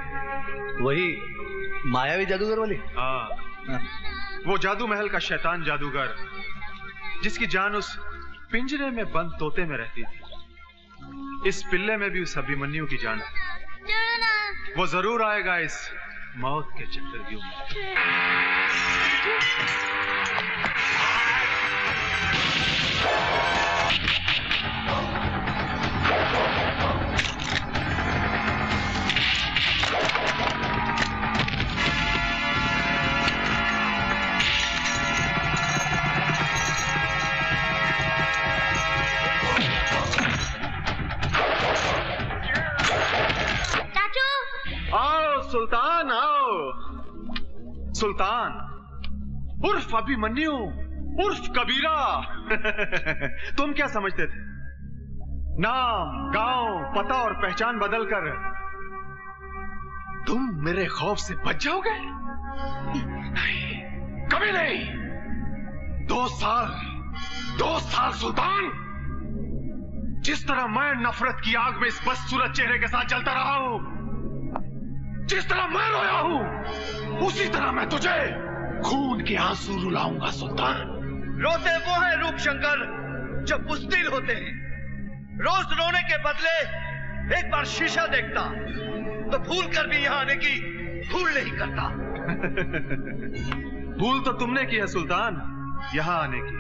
[SPEAKER 5] वही मायावी जादूगर वाली?
[SPEAKER 14] हाँ। वो जादू महल का शैतान जादूगर, जिसकी जान उस पिंजरे में बंद तोते में रहती थी। इस पिल्ले में भी उस अभिमन्यु की जान है। वो ज़रूर आएगा इस मौत के चक्कर में। सुल्तान, आओ। सुल्तान, उर्फ़ अभिमन्यु, उर्फ़ कबीरा। *laughs* तुम क्या समझते थे? नाम, गाँव, पता और पहचान बदलकर तुम मेरे खौफ से बच जाओगे? कभी नहीं। दो साल दो साल सुल्तान, जिस तरह मैं नफरत की आग में इस बदसूरत चेहरे के साथ जलता रहा हूँ जिस तरह मैं रोया हूँ उसी तरह मैं तुझे खून के आँसू रुलाऊँगा सुल्तान।
[SPEAKER 5] रोते वो है रूप शंकर जो बुजदिल होते हैं। रोज रोने के बदले एक बार शीशा देखता तो भूल कर भी यहाँ आने की भूल नहीं करता। *laughs*
[SPEAKER 14] भूल तो तुमने की है सुल्तान यहाँ आने की।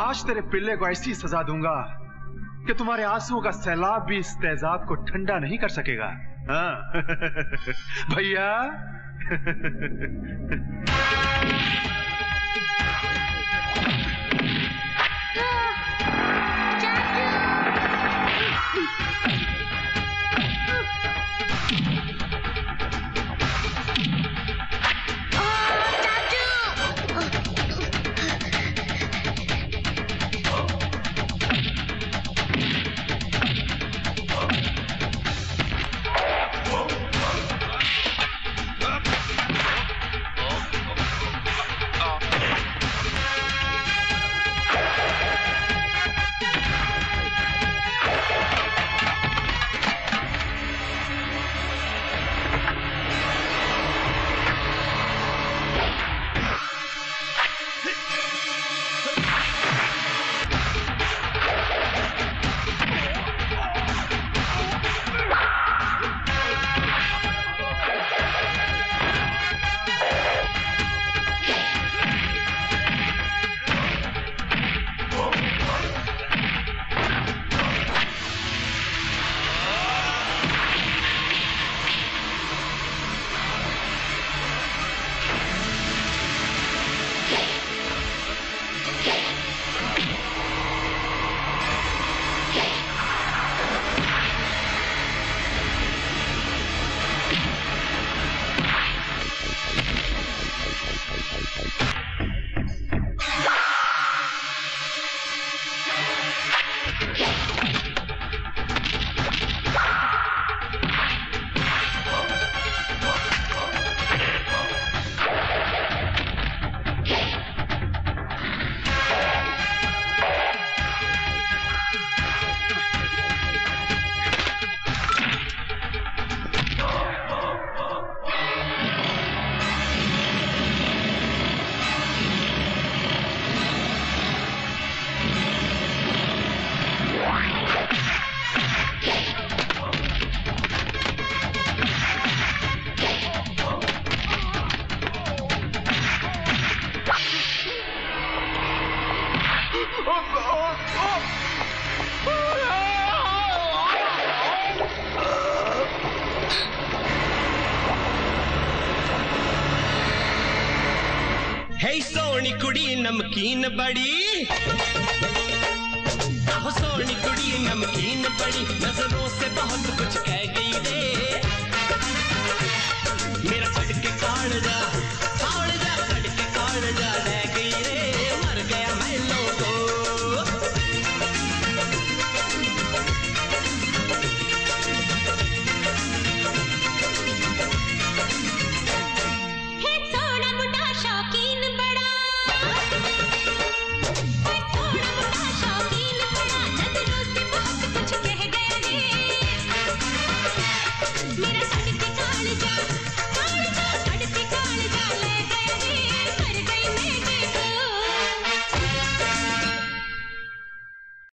[SPEAKER 14] आज तेरे पिल्ले को ऐसी सजा दूँगा कि तुम्हारे आंसुओं का सैलाब भी इस तेजाब को ठंडा नहीं कर सकेगा। हाँ। *laughs* भैया। *laughs*